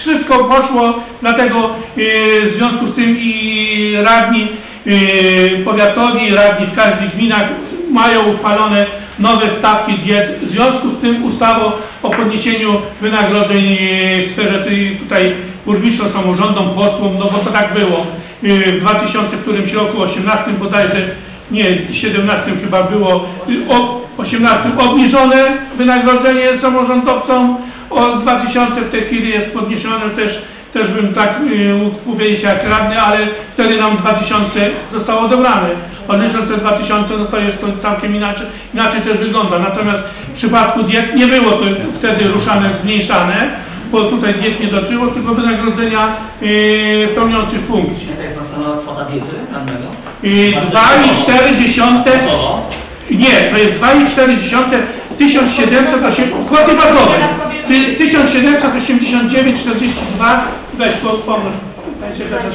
wszystko poszło, dlatego yy, w związku z tym i radni yy, powiatowi, radni w każdych gminach mają uchwalone nowe stawki diet. W związku z tym ustawą o podniesieniu wynagrodzeń yy, w sferze tutaj burmistrzom, samorządom, posłom, no bo to tak było. W 2000 którymś roku, 18 bodajże, nie, 17 chyba było, yy, o 18 obniżone wynagrodzenie samorządowcom, o 2000 w tej chwili jest podniesione też, też bym tak y, mógł powiedzieć jak radny, ale wtedy nam 2000 zostało odebrane. Podnosząc te 2000, no to jest to całkiem inaczej, inaczej też wygląda. Natomiast w przypadku diet nie było to wtedy ruszane, zmniejszane, bo tutaj diet nie dotyczyło, tylko wynagrodzenia y, pełniących funkcji. Jaka jest następna kwota diety radnego? Y, 2,4 Około. nie, to jest 2,4 1708 kwoty bazowej. Ty- 1789,42 weź po pomnóż. Weź się chociaż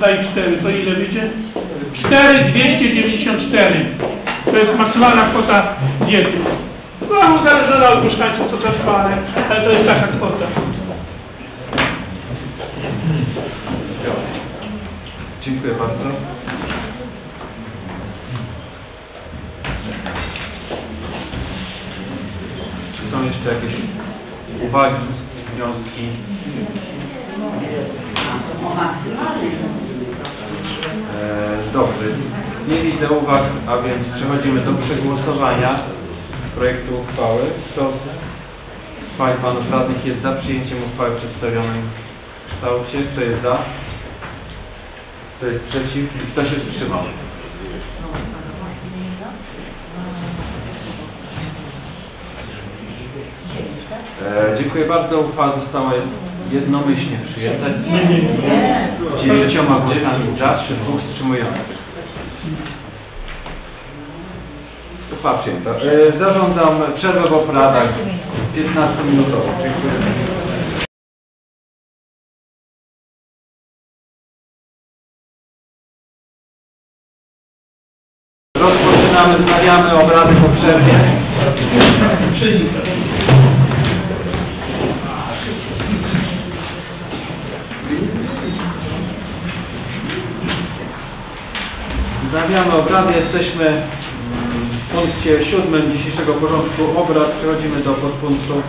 2,4 to ile wyjdzie? 4,294 to jest maksymalna kwota diety. No, zależy od mieszkańców co to trwa, ale, ale to jest taka kwota. Dziękuję bardzo. Są jeszcze jakieś uwagi, wnioski? E, Dobrze. Nie widzę uwag, a więc przechodzimy do przegłosowania projektu uchwały. Kto z Pań Panów Radnych jest za przyjęciem uchwały przedstawionej w kształcie? Kto jest za? Kto jest przeciw? Kto się wstrzymał? E, dziękuję bardzo. Uchwała została jednomyślnie przyjęta. Dziewięcioma głosami za, przy dwóch wstrzymujących. Uchwała przyjęta. E, zarządzam przerwę w obradach 15-minutową. Dziękuję. Rozpoczynamy, wznawiamy obrady po przerwie. Wznawiamy obrady. Jesteśmy w punkcie siódmym dzisiejszego porządku obrad. Przechodzimy do podpunktu e,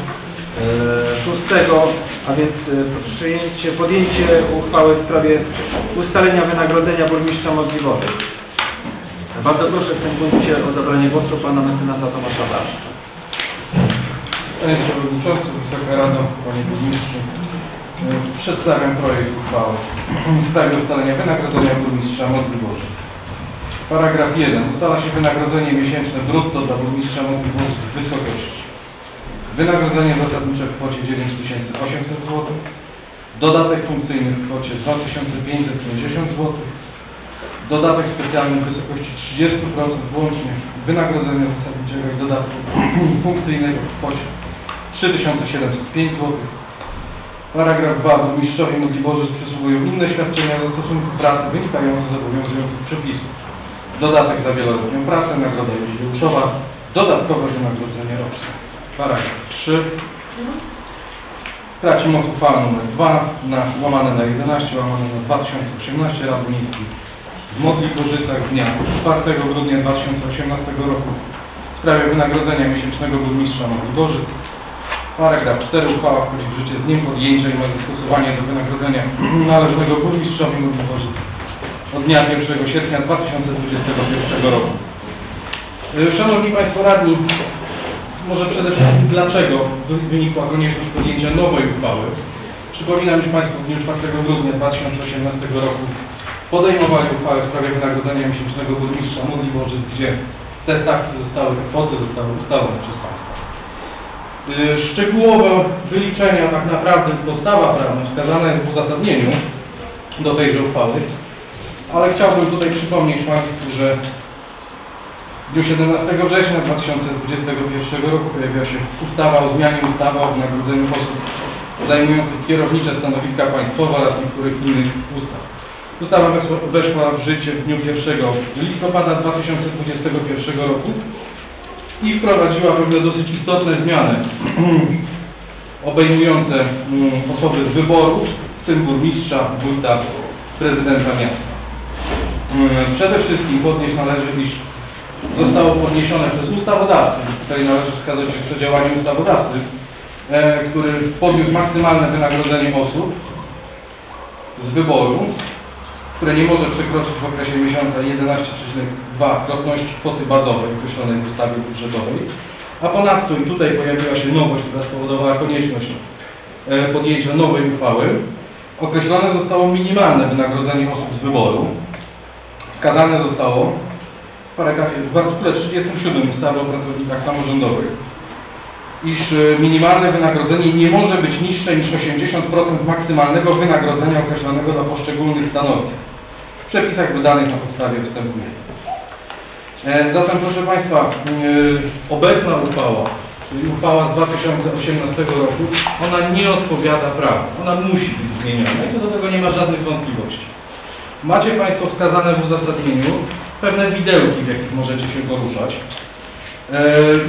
szóstego, a więc e, przyjęcie, podjęcie uchwały w sprawie ustalenia wynagrodzenia burmistrza Modliwowy. Bardzo proszę w tym punkcie o zabranie głosu pana mecenasa Tomasza Warszcza. Panie Przewodniczący, Wysoka Rado, Panie Burmistrzu, e, przedstawiam projekt uchwały w sprawie ustalenia wynagrodzenia burmistrza Modliboży. Paragraf 1. Ustala się wynagrodzenie miesięczne brutto dla burmistrza Modliboży w wysokości wynagrodzenie zasadnicze w kwocie 9800 zł, dodatek funkcyjny w kwocie 2550 zł, dodatek specjalny w wysokości 30% włącznie wynagrodzenia zasadniczego i dodatku funkcyjnego w kwocie 3705 zł. Paragraf 2. Burmistrzowi Modliboży przysługują inne świadczenia ze stosunku pracy wynikające z obowiązujących przepisów. Dodatek za wieloletnią pracę, nagroda jubileuszowa, dodatkowe wynagrodzenie roczne. Paragraf 3. Traci moc uchwała nr 2 na łamane na 11 łamane na 2018 Rady Miejskiej w Modliborzycach dnia 4 grudnia 2018 roku w sprawie wynagrodzenia miesięcznego burmistrza Bożyc. Paragraf 4 uchwała wchodzi w życie z dniem podjęcia i ma zastosowanie do wynagrodzenia należnego burmistrzowi Bożyc od dnia 1 sierpnia 2021 roku. Y, Szanowni Państwo Radni, może przede wszystkim dlaczego wy- wynikła konieczność podjęcia nowej uchwały. Przypominam, że Państwo w dniu 4 grudnia 2018 roku podejmowali uchwałę w sprawie wynagrodzenia miesięcznego burmistrza Modli Bożyc, gdzie te stawki zostały, kwoty zostały ustalone przez Państwa. Y, Szczegółowe wyliczenia, tak naprawdę podstawa prawna wskazana jest w uzasadnieniu do tejże uchwały, ale chciałbym tutaj przypomnieć Państwu, że w dniu 17 września 2021 roku pojawiła się ustawa o zmianie ustawy o wynagrodzeniu osób zajmujących kierownicze stanowiska państwowe oraz niektórych innych ustaw. Ustawa weszła, w życie w dniu 1 listopada 2021 roku i wprowadziła pewne dosyć istotne zmiany obejmujące mm, osoby z wyboru, w tym burmistrza, wójta, prezydenta miasta. Mm, Przede wszystkim podnieść należy, iż zostało podniesione przez ustawodawcę, tutaj należy wskazać jeszcze działanie ustawodawcy, e, który podniósł maksymalne wynagrodzenie osób z wyboru, które nie może przekroczyć w okresie miesiąca 11,2 krotności kwoty bazowej określonej w ustawie budżetowej. A ponadto, i tutaj pojawiła się nowość, która spowodowała konieczność e, podjęcia nowej uchwały, określone zostało minimalne wynagrodzenie osób z wyboru. Wskazane zostało w paragrafie w artykule 37 ustawy o pracownikach samorządowych, iż e, minimalne wynagrodzenie nie może być niższe niż 80% maksymalnego wynagrodzenia określonego dla poszczególnych stanowisk w przepisach wydanych na podstawie wstępu 1. E, Zatem proszę Państwa, e, obecna uchwała, czyli uchwała z 2018 roku, ona nie odpowiada prawu, ona musi być zmieniona i co do tego nie ma żadnych wątpliwości. Macie Państwo wskazane w uzasadnieniu pewne widełki, w jakich możecie się poruszać. E,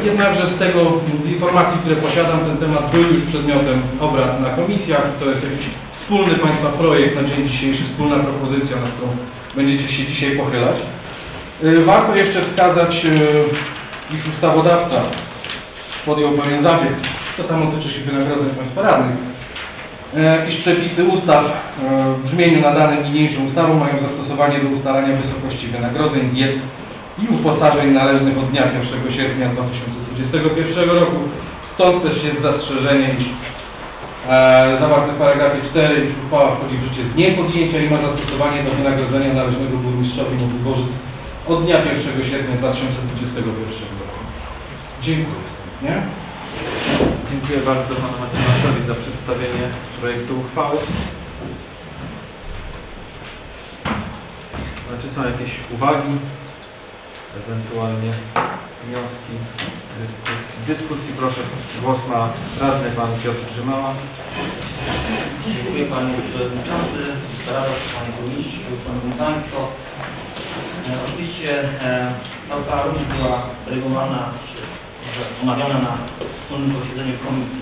Jednakże z tego, z informacji, które posiadam, ten temat był już przedmiotem obrad na komisjach. To jest jakiś wspólny Państwa projekt na dzień dzisiejszy, wspólna propozycja, na którą będziecie się dzisiaj pochylać. E, Warto jeszcze wskazać, e, iż ustawodawca podjął pewien zabieg, to samo tyczy się wynagrodzeń Państwa radnych, iż przepisy ustaw e, w brzmieniu nadanym niniejszą ustawą mają zastosowanie do ustalania wysokości wynagrodzeń, diet i uposażeń należnych od dnia 1 sierpnia 2021 roku. Stąd też jest zastrzeżenie, iż e, zawarte w paragrafie 4, iż uchwała wchodzi w życie z dniem podjęcia i ma zastosowanie do wynagrodzenia należnego burmistrzowi Bożyc od dnia 1 sierpnia 2021 roku. Dziękuję. Nie? Dziękuję bardzo panu mecenasowi za przedstawienie projektu uchwały. Czy są jakieś uwagi, ewentualnie wnioski, dyskusji? Dyskusji proszę, głos ma radny pan Piotr Grzymała. Dziękuję Panie Przewodniczący, Rado, Panie Burmistrzu, Szanowni Państwo. E, Oczywiście e, ta uchwała była regulowana, może omawiana na wspólnym posiedzeniu komisji.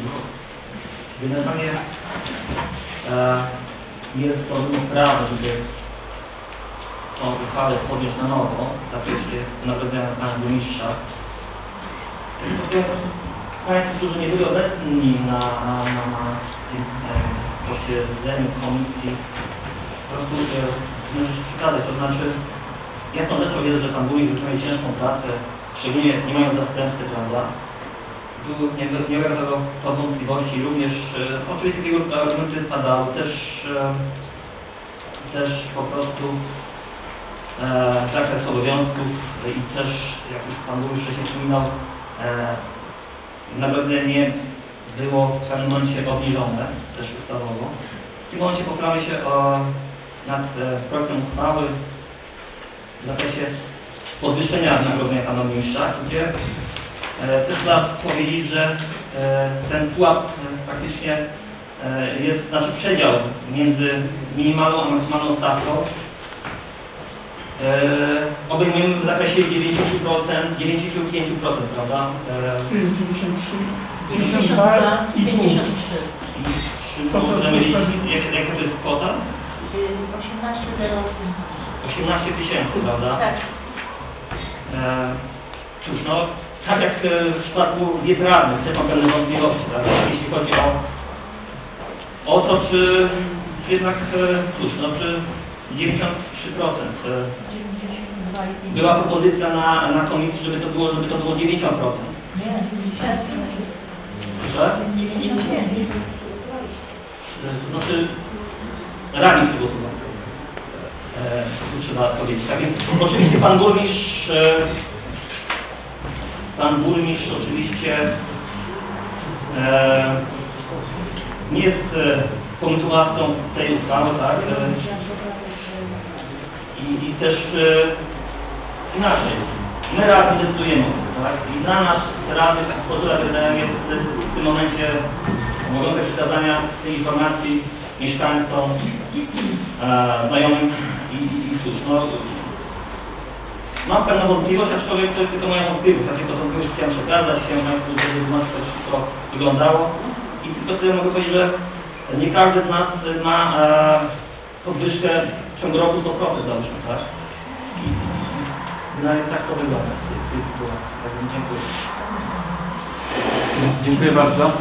Generalnie e, jest to wymóg prawa, żeby tą uchwałę podjąć na nowo, w zakresie nagrodzenia Pana Burmistrza. Państwo, którzy nie byli obecni na, na, na, tym e, posiedzeniu komisji, po prostu e, możesz przykazać, to znaczy jasną rzeczą jest, że Pan Burmistrz wykonuje ciężką pracę, szczególnie nie mając zastępcy, prawda? Tu nie, nie ulega tego to wątpliwości, również e, oczywiście takiego argumenty padały, też, e, też po prostu e, zakres obowiązków i też, jak już Pan Burmistrz wcześniej wspominał, e, nagrodzenie było w pewnym momencie obniżone, też ustawowo. W tym momencie pochylamy się o, nad e, projektem uchwały w zakresie podwyższenia wynagrodzenia Pana Burmistrza, gdzie e, też trzeba powiedzieć, że e, ten pułap e, faktycznie e, jest, znaczy przedział między minimalną a maksymalną stawką e, obejmujemy w zakresie 90%, 95%, prawda? E, 93, 52, 52 i pół. 53. Czy możemy jak- jaka to jest kwota? 18 18 tysięcy, prawda? Tak. E, cóż, no, tak jak e, w przypadku też mam pewne wątpliwości, tak? jeśli chodzi o, o to, czy, jednak, e, cóż, no, czy 93% e, była propozycja na, na komisji, żeby to było, żeby to było 90%. Że? To znaczy, radni się głosował. E, tu trzeba powiedzieć. Tak więc oczywiście pan burmistrz, e, pan burmistrz oczywiście e, nie jest e, pomysłodawcą tej uchwały, tak? E, i, I też e, inaczej. My radni decydujemy, tak? I dla nas rady gospodarza wydają jest w tym momencie obowiązek przekazania tej informacji mieszkańcom, e, znajomym i, i, i cóż, no, mam pewną wątpliwość, aczkolwiek to jest tylko moja wątpliwość, tylko tą wątpliwość chciałem przekazać, chciałem Państwu, zobaczyć, jak wszystko wyglądało i tylko tyle mogę powiedzieć, że nie każdy z nas ma e, podwyżkę w ciągu roku 100% załóżmy, tak? I, i no, tak to wygląda w tej, sytuacji, dziękuję. Dziękuję bardzo.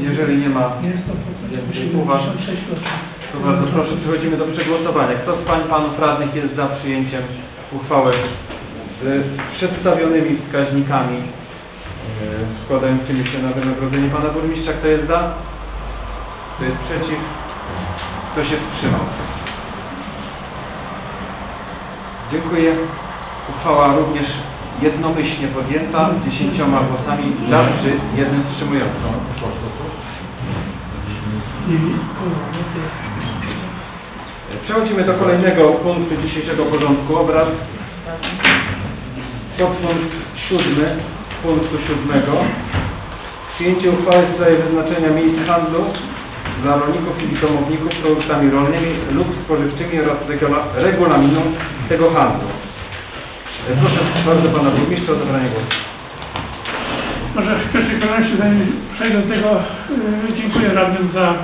Jeżeli nie ma uwag, to bardzo proszę, przechodzimy do przegłosowania. Kto z Pań Panów Radnych jest za przyjęciem uchwały z przedstawionymi wskaźnikami e, składającymi się na wynagrodzenie Pana Burmistrza? Kto jest za? Kto jest przeciw? Kto się wstrzymał? Dziękuję. Uchwała również jednomyślnie podjęta, dziesięcioma głosami za przy jednym wstrzymującym. Przechodzimy do kolejnego punktu dzisiejszego porządku obrad. Podpunkt siódmy, punktu siódmego. Przyjęcie uchwały w sprawie wyznaczenia miejsc handlu dla rolników i domowników produktami rolnymi lub spożywczymi oraz regula- regulaminu tego handlu. E, Proszę bardzo Pana Burmistrza o zabranie głosu. Może w pierwszej kolejności, zanim przejdę do tego, yy, dziękuję radnym za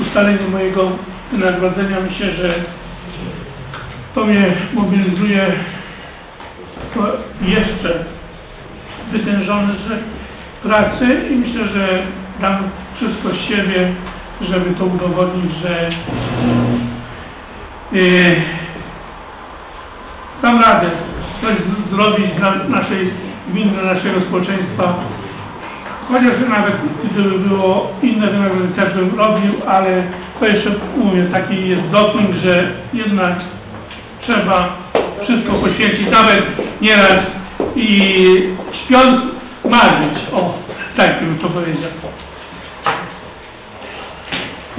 ustalenie mojego wynagrodzenia. Myślę, że to mnie mobilizuje jeszcze wytężony z pracy i myślę, że dam wszystko z siebie, żeby to udowodnić, że yy, dam radę coś zrobić dla naszej gminy, dla naszego społeczeństwa. Chociaż nawet gdyby było inne wynagrodzenie, też bym robił, ale to jeszcze mówię, taki jest doping, że jednak trzeba wszystko poświęcić, nawet nieraz i śpiąc marzyć. O, tak bym to powiedział.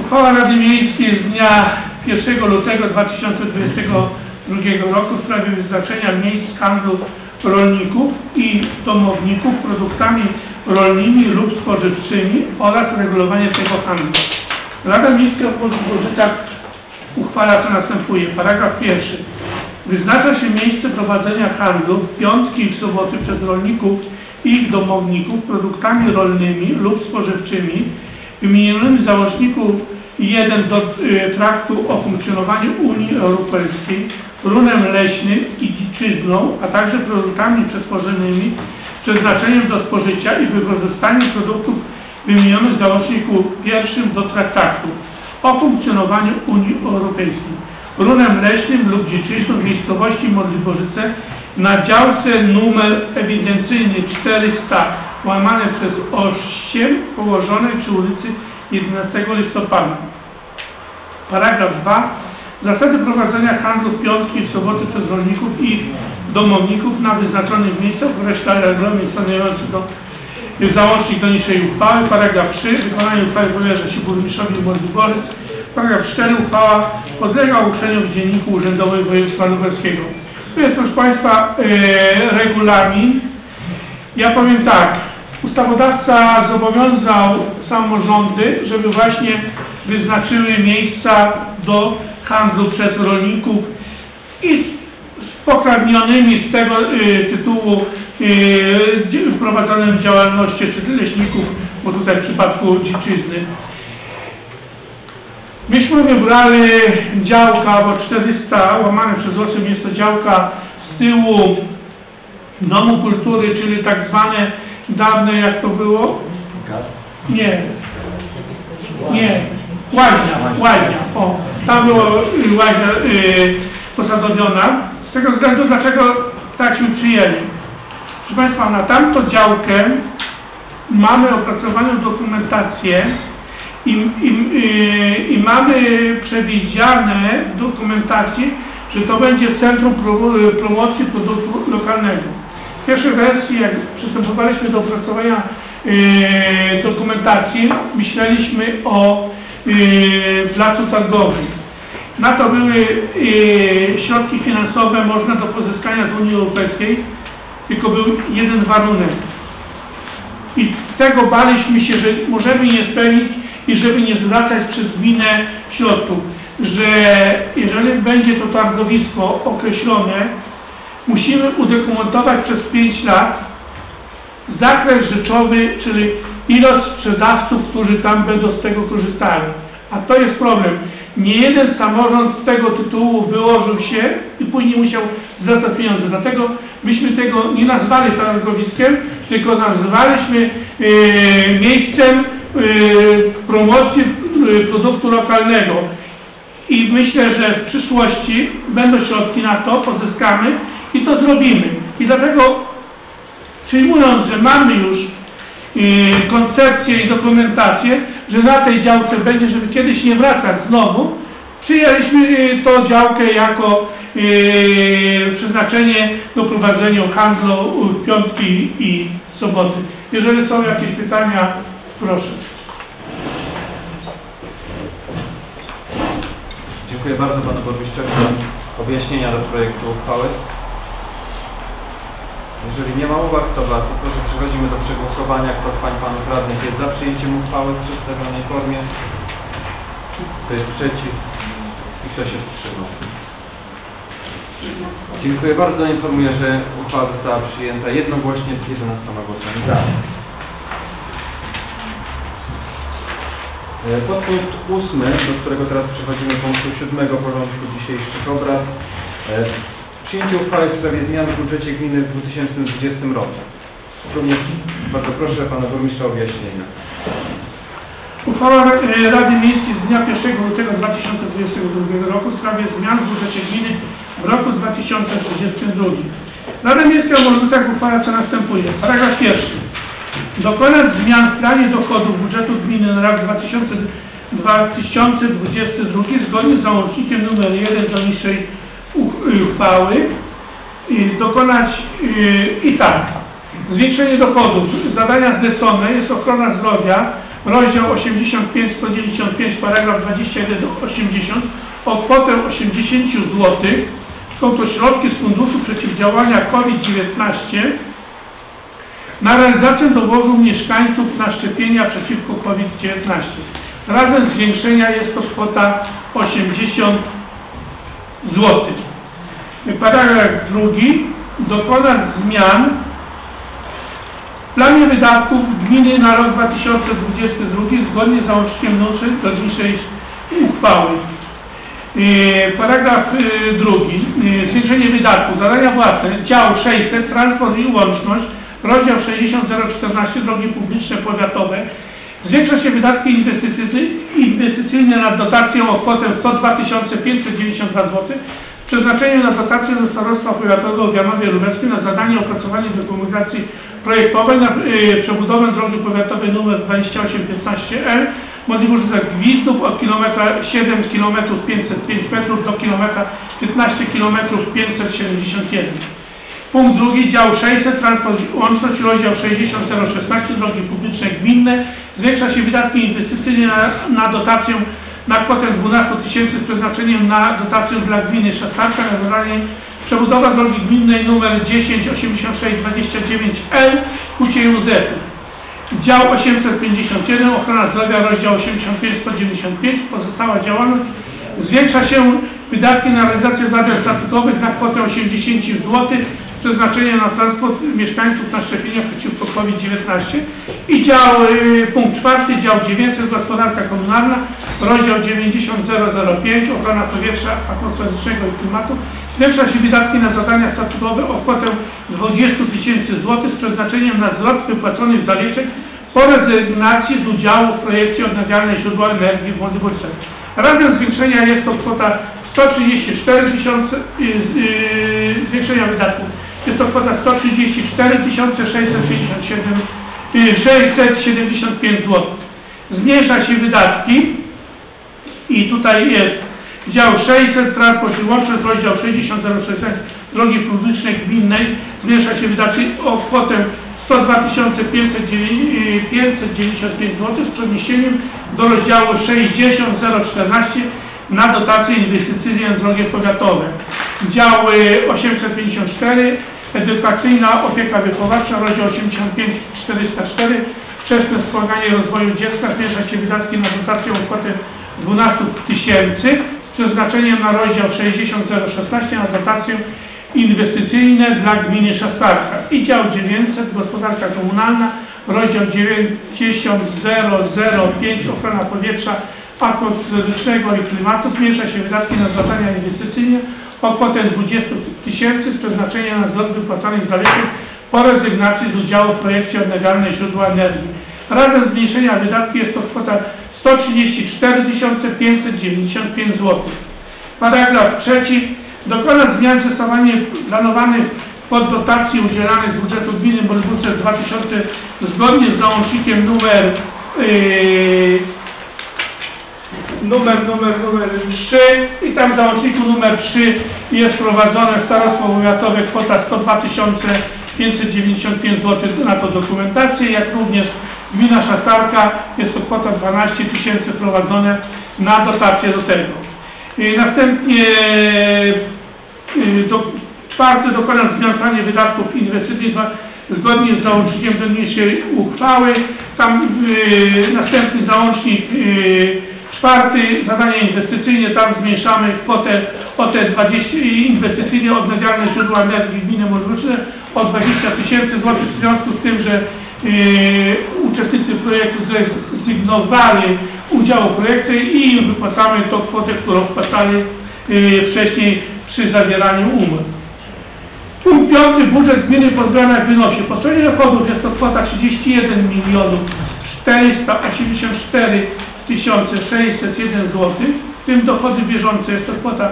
Uchwała Rady Miejskiej z dnia 1 lutego 2022 roku w sprawie wyznaczenia miejsc handlu rolników i domowników produktami rolnymi lub spożywczymi oraz regulowanie tego handlu. Rada Miejska w Włożycach uchwala co następuje. Paragraf pierwszy. Wyznacza się miejsce prowadzenia handlu w piątki i w soboty przez rolników i ich domowników produktami rolnymi lub spożywczymi wymienionymi w załączniku 1 do y, traktu o funkcjonowaniu Unii Europejskiej, runem leśnym i dziczyzną, a także produktami przetworzonymi przeznaczeniem do spożycia i wykorzystaniem produktów wymienionych w załączniku pierwszym do traktatu o funkcjonowaniu Unii Europejskiej. Runem leśnym lub dziczyzną w miejscowości Modliborzyce na działce numer ewidencyjny 400 łamane przez 8 położonej przy ulicy 11 listopada. Paragraf 2. Zasady prowadzenia handlu w piątki i w soboty przez rolników i ich domowników na wyznaczonych miejscach określa regulamin stanowiący do załącznik do niższej uchwały. Paragraf 3. Wykonanie uchwały powierza się burmistrzowi Modliborzyc. Paragraf 4. Uchwała podlega ogłoszeniu w Dzienniku Urzędowym Województwa Lubelskiego. Tu jest, proszę Państwa, e, regulamin. Ja powiem tak, ustawodawca zobowiązał samorządy, żeby właśnie wyznaczyły miejsca do handlu przez rolników i z z pokrewnionymi z tego y, tytułu y, prowadzonym działalności czy leśników, bo tutaj w przypadku dziczyzny. Myśmy wybrali działka, bo 400 łamane przez 8 jest to działka z tyłu Domu Kultury, czyli tak zwane dawne, jak to było? Nie. Nie. Łaźnia, łaźnia. O, tam była y, łaźnia y, posadowiona. Z tego względu, dlaczego tak się przyjęli. Proszę Państwa, na tamtą działkę mamy opracowaną dokumentację i, i, y, i mamy przewidziane w dokumentacji, że to będzie Centrum Pro- Promocji Produktu Lokalnego. W pierwszej wersji, jak przystępowaliśmy do opracowania y, dokumentacji, myśleliśmy o y, placu targowym. Na to były y, środki finansowe można do pozyskania z Unii Europejskiej, tylko był jeden warunek. I tego baliśmy się, że możemy nie spełnić i żeby nie zwracać przez gminę środków, że jeżeli będzie to targowisko określone, musimy udokumentować przez 5 lat zakres rzeczowy, czyli ilość sprzedawców, którzy tam będą z tego korzystali. A to jest problem. Nie jeden samorząd z tego tytułu wyłożył się i później musiał zwracać pieniądze. Dlatego myśmy tego nie nazwali targowiskiem, tylko nazwaliśmy e, miejscem e, promocji e, produktu lokalnego. I myślę, że w przyszłości będą środki na to, pozyskamy i to zrobimy. I dlatego przyjmując, że mamy już koncepcję i dokumentację, że na tej działce będzie, żeby kiedyś nie wracać znowu, przyjęliśmy y, tą działkę jako y, przeznaczenie do prowadzenia handlu w piątki i soboty. Jeżeli są jakieś pytania, proszę. Dziękuję bardzo panu burmistrzowi za objaśnienia do projektu uchwały. Jeżeli nie ma uwag, to bardzo proszę przechodzimy do przegłosowania. Kto z pań panów radnych jest za przyjęciem uchwały w przedstawionej formie? Kto jest przeciw? I kto się wstrzymał? Dziękuję bardzo. Informuję, że uchwała została przyjęta jednogłośnie z 11 głosami za. E, Podpunkt ósmy, do którego teraz przechodzimy punktu siódmego porządku dzisiejszych obrad. Przyjęcie uchwały w sprawie zmian w budżecie gminy w 2020 roku. Również bardzo proszę pana burmistrza o wyjaśnienia. Uchwała e, Rady Miejskiej z dnia 1 lutego 2022 roku w sprawie zmian w budżecie gminy w roku 2022. Rada Miejska może tak uchwala co następuje. Paragraf pierwszy. Dokonać zmian w planie dochodów budżetu gminy na rok 2000 2022 zgodnie z załącznikiem nr 1 do niższej uchwały i dokonać yy, i tak. Zwiększenie dochodów. Zadania zlecone jest ochrona zdrowia, rozdział 85, 195, paragraf 21 do 80 o kwotę 80 zł. Są to środki z Funduszu Przeciwdziałania COVID-19 na realizację dowozu mieszkańców na szczepienia przeciwko COVID-19. Razem zwiększenia jest to kwota 80 zł. Paragraf drugi. Dokonać zmian w planie wydatków gminy na rok 2022 zgodnie z załącznikiem nr do dzisiejszej uchwały. Yy, Paragraf yy, drugi. Yy, Zwiększenie wydatków. Zadania własne. Dział 600. Transport i łączność. Rozdział 60014. Drogi publiczne powiatowe. Zwiększa się wydatki inwestycyjne, inwestycyjne na dotację o kwotę 102 592 zł. Przeznaczenie na dotację ze Starostwa Powiatowego w Janowie Lubelskim na zadanie opracowania dokumentacji projektowej na y, przebudowę drogi powiatowej nr 2815L możliwość Gwizdów od kilometra 7 km 505 metrów do kilometra 15 km 571. Punkt drugi, dział 600, transport łączność, rozdział 60016, drogi publiczne gminne. Zwiększa się wydatki inwestycyjne na, na dotację na kwotę 12 tysięcy z przeznaczeniem na dotację dla gminy Szastarka na zadanie przebudowa drogi gminnej nr 108629L Kucie Józefu. Dział 851, ochrona zdrowia, rozdział 85-195, pozostała działalność. Zwiększa się Wydatki na realizację zadań statutowych na kwotę 80 zł przeznaczenie na transport mieszkańców na szczepienia przeciwko COVID-19 i dział, y, punkt czwarty, dział 900 gospodarka komunalna, rozdział 90005 ochrona powietrza atmosferycznego i klimatu zwiększa się wydatki na zadania statutowe o kwotę 20 tysięcy złotych z przeznaczeniem na zwrot wypłaconych zaliczek po rezygnacji z udziału w projekcie odnawialne źródła energii w Władysławie. Razem zwiększenia jest to kwota 134 tysiące, yy, yy, zwiększenia wydatków. Jest to kwota 134 667, yy, 675 zł. Zmniejsza się wydatki i tutaj jest dział 600, transport i łączność, rozdział 6006, drogi publiczne gminnej, zmniejsza się wydatki o kwotę 102 595 zł z przeniesieniem do rozdziału 60014 na dotacje inwestycyjne na drogi powiatowe. Działy 854, edukacyjna opieka wychowawcza, rozdział 85 404, wczesne wspomaganie rozwoju dziecka, zmniejsza się wydatki na dotację o kwotę 12 tysięcy z przeznaczeniem na rozdział 60016 na dotację inwestycyjne dla gminy Szastarka i dział 900 gospodarka komunalna, rozdział 90005 ochrona powietrza atmosferycznego i klimatu zmniejsza się wydatki na zadania inwestycyjne o kwotę 20 tysięcy z przeznaczeniem na zwrot wypłacanych zaliczek po rezygnacji z udziału w projekcie odnawialne źródła energii. Razem zmniejszenia wydatki jest to kwota 134 595 zł. Paragraf trzeci. Dokonać zmian w zestawaniu planowanych pod dotacji udzielanych z budżetu gminy Bolbusce 2000 zgodnie z załącznikiem numer yy, numer, numer, numer 3 i tam w załączniku numer 3 jest wprowadzone starostwo powiatowe kwota 102 595 zł na to dokumentację, jak również gmina Szastarka jest to kwota 12 tysięcy wprowadzone na dotację do tego. Następnie y, do, czwarte w planie wydatków inwestycji zwa- zgodnie z załącznikiem do niniejszej uchwały. Tam y, następny załącznik czwarty, zadania inwestycyjne, tam zmniejszamy kwotę o te 20 inwestycyjne odnawialne źródła energii gminy Morzyce o 20 tysięcy złotych w związku z tym, że y, uczestnicy projektu zrezygnowali udziału w projekcie i wypłacamy tą kwotę, którą wpłacali y, wcześniej przy zawieraniu umów. Punkt piąty, budżet gminy po zmianach wynosi. Po stronie dochodów jest to kwota 31 milionów 484 601 zł, w tym dochody bieżące jest to kwota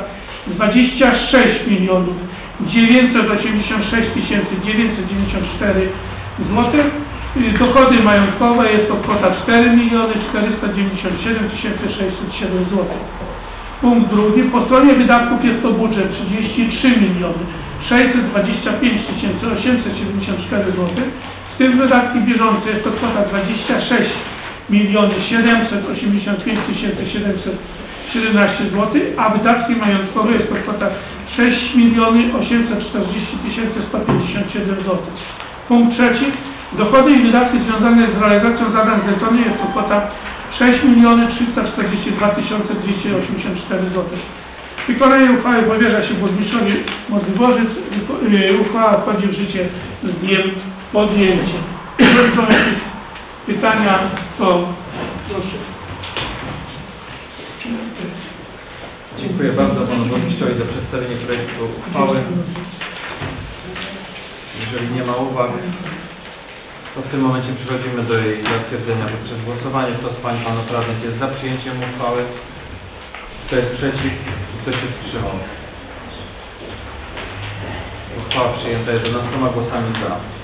26 milionów 986 994 zł. Dochody majątkowe jest to kwota 4 miliony 497 607 zł. Punkt drugi. Po stronie wydatków jest to budżet 33 miliony 625 874 zł. W tym wydatki bieżące jest to kwota 26 miliony 785 717 zł, a wydatki majątkowe jest to kwota 6 miliony 840 157 zł. Punkt trzeci. Dochody i wydatki związane z realizacją zadań zleconych jest to kwota 6 miliony 342 284 zł. Wykonanie uchwały powierza się burmistrzowi Modliborzyc. Yy, Uchwała wchodzi w życie z dniem podjęcia. Pytania, to proszę. Dziękuję bardzo panu burmistrzowi za przedstawienie projektu uchwały. Jeżeli nie ma uwag, to w tym momencie przechodzimy do jej zatwierdzenia poprzez głosowanie. Kto z pań panów radnych jest za przyjęciem uchwały? Kto jest przeciw? Kto się wstrzymał? Uchwała przyjęta 11 głosami za.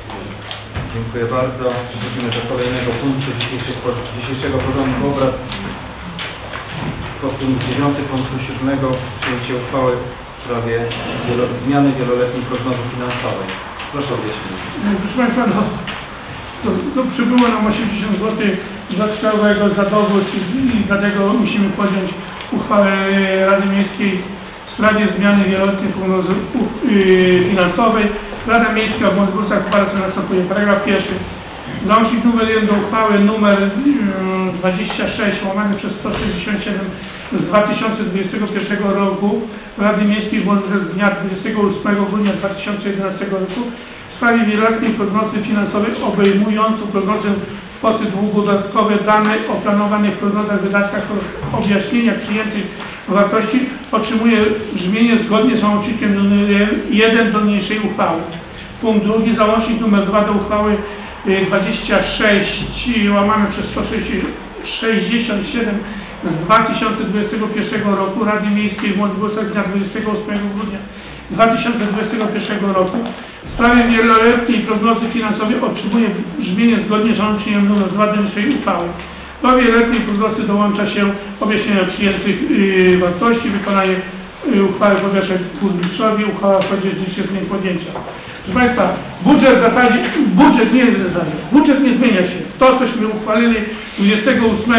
Dziękuję bardzo. Przechodzimy do kolejnego punktu dzisiejszego, dzisiejszego porządku obrad. Punkt 9 punktu 7 przyjęcie uchwały w sprawie wielo, zmiany wieloletniej prognozy finansowej. Proszę o wyjaśnienie. Proszę Państwa, no, to, to przybyło nam 80 zł dodatkowego za dowód i, i dlatego musimy podjąć uchwałę Rady Miejskiej w sprawie zmiany wieloletniej prognozy yy, finansowej. Rada Miejska w w Polsce następuje paragraf pierwszy. Załącznik numer 1 do uchwały numer mm, 26 łamany przez 167 z 2021 roku Rady Miejskiej w Łodzi z dnia 28 grudnia 2011 roku w sprawie wieloletniej prognozy finansowej obejmującą prognozę kwoty długu, dodatkowe dane o planowanych prognozach, wydatkach oraz objaśnieniach przyjętych wartości otrzymuje brzmienie zgodnie z załącznikiem numer 1 do niniejszej uchwały. Punkt drugi, załącznik numer 2 do uchwały y, 26 łamane przez 167 z 2021 roku Rady Miejskiej w Młodogłosach z dnia 28 grudnia 2021 roku w sprawie wieloletniej prognozy finansowej otrzymuje brzmienie zgodnie z załącznikiem nr 2 do uchwały. Do wieloletniej prognozy dołącza się objaśnienia przyjętych y, wartości, wykonanie y, uchwały powierza burmistrzowi, uchwała w życie podjęcia. Proszę Państwa, budżet w zasadzie, budżet nie jest w zasadzie, budżet nie zmienia się. To, cośmy uchwalili 28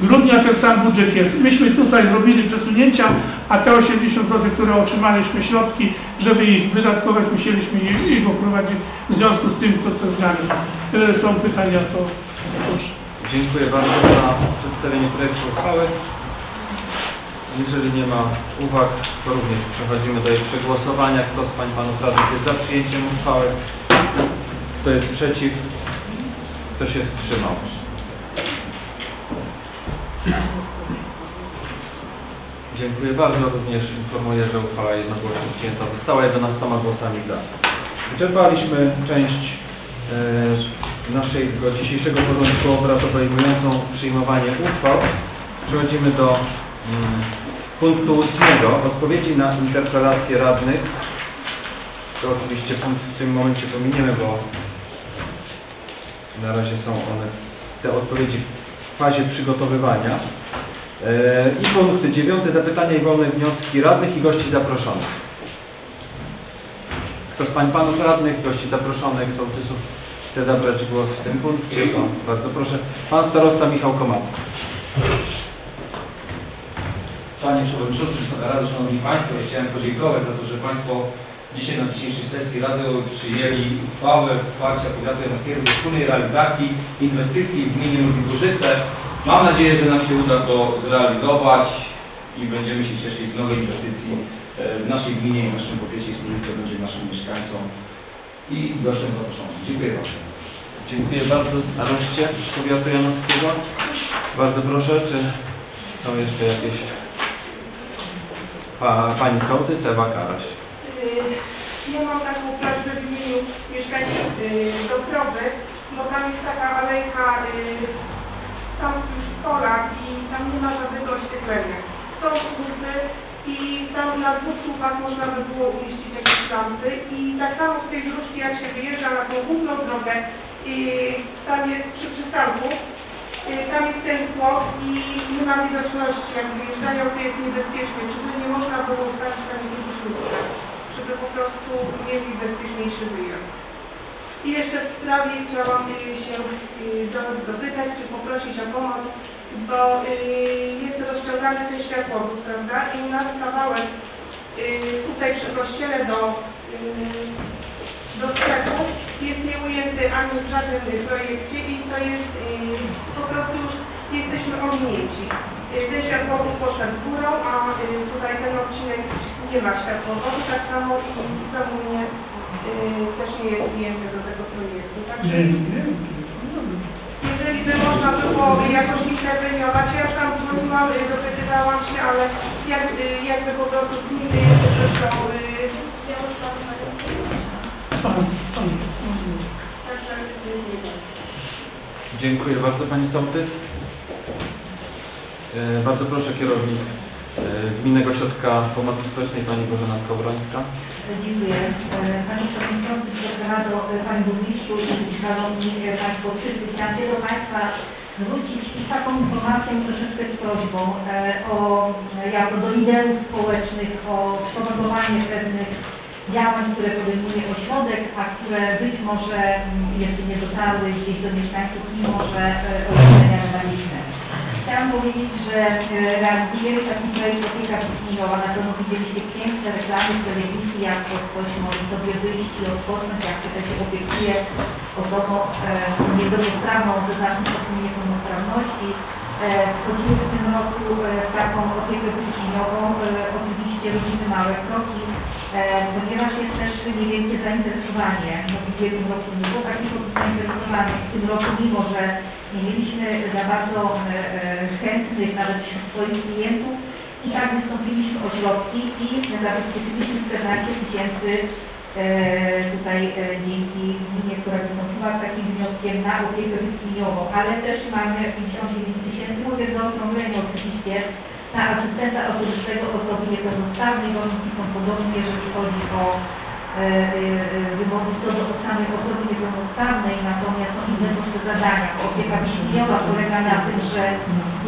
grudnia, ten sam budżet jest. Myśmy tutaj zrobili przesunięcia, a te 80%, które otrzymaliśmy środki, żeby ich wydatkować, musieliśmy ich- wprowadzić w związku z tym, to co zmiany. Tyle są pytania, to proszę. Dziękuję bardzo za przedstawienie projektu uchwały. Jeżeli nie ma uwag, to również przechodzimy do jej przegłosowania. Kto z Pań Panów Radnych jest za przyjęciem uchwały? Kto jest przeciw? Kto się wstrzymał? Dziękuję bardzo. Również informuję, że uchwała jednogłośnie przyjęta została 11 głosami za. Wyczerpaliśmy część e, naszego dzisiejszego porządku obrad obejmującą przyjmowanie uchwał. Przechodzimy do mm, punktu ósmego. Odpowiedzi na interpelacje radnych. To oczywiście punkt w tym momencie pominiemy, bo na razie są one, te odpowiedzi w fazie przygotowywania. E, I punkt dziewiąty. Zapytania i wolne wnioski radnych i gości zaproszonych. Kto z Pań Panów Radnych, gości zaproszonych, sołtysów chce zabrać głos w tym punkcie? To bardzo proszę. Pan Starosta Michał Komacki. Panie Przewodniczący, Wysoka Rado, Szanowni Państwo, ja chciałem podziękować za to, że Państwo dzisiaj na dzisiejszej sesji Rady przyjęli uchwałę wsparcia powiatu janowskiego do wspólnej realizacji inwestycji w gminie Ludwików-Życe. Mam nadzieję, że nam się uda to zrealizować i będziemy się cieszyć z nowej inwestycji e, w naszej gminie i w naszym powiecie służyć to będzie naszym mieszkańcom i gościom zaproszonym. Dziękuję bardzo. Dziękuję bardzo. Staroście powiatu janowskiego. Bardzo proszę, czy są jeszcze jakieś... Pa, pani sołtys Ewa Karaś. Y, Ja mam taką prośbę w imieniu mieszkańców y, Dobrowy, bo tam jest taka alejka, y, tam już pola i tam nie ma żadnego oświetlenia. Są słupy i tam na dwóch słupach można by było umieścić jakieś lampy i tak samo z tej dróżki jak się wyjeżdża na tą główną drogę, y, tam jest przy przystanku, tam jest ten płot i nie ma widoczności, jak wyjeżdżają, to jest niebezpiecznie, żeby nie można było ustawić tam lustra, żeby po prostu mieli bezpieczniejszy wyjazd. I jeszcze w sprawie chciałam y, się y, do- dopytać, czy poprosić o pomoc, bo y, jest rozciągany ten światłowód, prawda? I u nas kawałek y, tutaj przy kościele do, y, do sklepu jest nieujęty ani w żadnym projekcie i to jest y, po prostu już jesteśmy ominięci. Ten światłowód poszedł górą, a y, tutaj ten odcinek nie ma światłowodu, tak samo i mnie y, też nie jest ujęty do tego projektu. Także jeżeli by można było jakoś interweniować, ja już tam dzwoniłam, dopytywałam się, ale jak, jakby po prostu gminy jeszcze zresztą, y, ja już tam pan, pan. Także dziękuję bardzo. Pani Sołtys. E, Bardzo proszę kierownik e, Gminnego Ośrodka Pomocy Społecznej Pani Bożena Skowrońska. Dziękuję. E, Panie Przewodniczący, Rado, Panie Burmistrzu i Szanowni Państwo wszyscy, chciałam się do Państwa zwrócić z taką informacją, troszeczkę z prośbą o, jako do liderów społecznych, o spropagowanie pewnych działań, które podejmuje ośrodek, a które być może mm, jeszcze nie dotarły gdzieś do mieszkańców, mimo że e, wydaliśmy. Chcę chciałam powiedzieć, że e, realizujemy taki projekt opieka przedszkola. Na pewno widzieliście piękne reklamy w telewizji, jak to ktoś może sobie wyjść i odpocząć, jak tutaj się opiekuje osobą e, niepełnosprawną, ze znacznym niepełnosprawności. E, Wchodzimy w tym roku w taką opiekę e, oczywiście robimy małe kroki, ponieważ jest też niewielkie zainteresowanie. No, w ubiegłym roku nie było takich osób zainteresowanych, w tym roku mimo, że nie mieliśmy za bardzo e, e, chętnych nawet wśród swoich klientów, i tak wystąpiliśmy o środki i zabezpieczyliśmy 14 tysięcy e, tutaj dzięki gminie, która wystąpiła z takim wnioskiem na opiekę wytchnieniową, ale też mamy 59 tysięcy, mówię zaokrągleniu oczywiście, na asystenta osobistego osoby niepełnosprawnej, bo oni są podobnie, jeżeli chodzi o e, e, wymogi co do samej osoby niepełnosprawnej, natomiast są inne proste zadania. Opieka wytchnieniowa polega na tym, że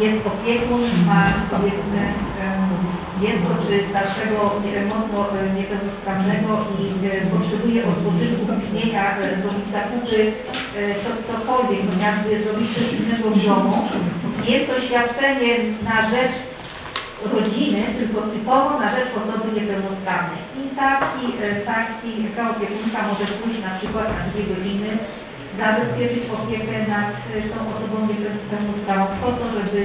jest opiekun, ma powiedzmy dziecko czy starszego mocno e, niepełnosprawnego i e, potrzebuje odpoczynku, istnienia, e, e, co, cokolwiek, chociażby zrobić coś innego w domu. Jest to świadczenie na rzecz rodziny, tylko typowo na rzecz osoby niepełnosprawnej. I taki, e, taki, taka opiekunka może pójść na przykład na dwie godziny, zabezpieczyć opiekę nad e, tą osobą niepełnosprawną po to, żeby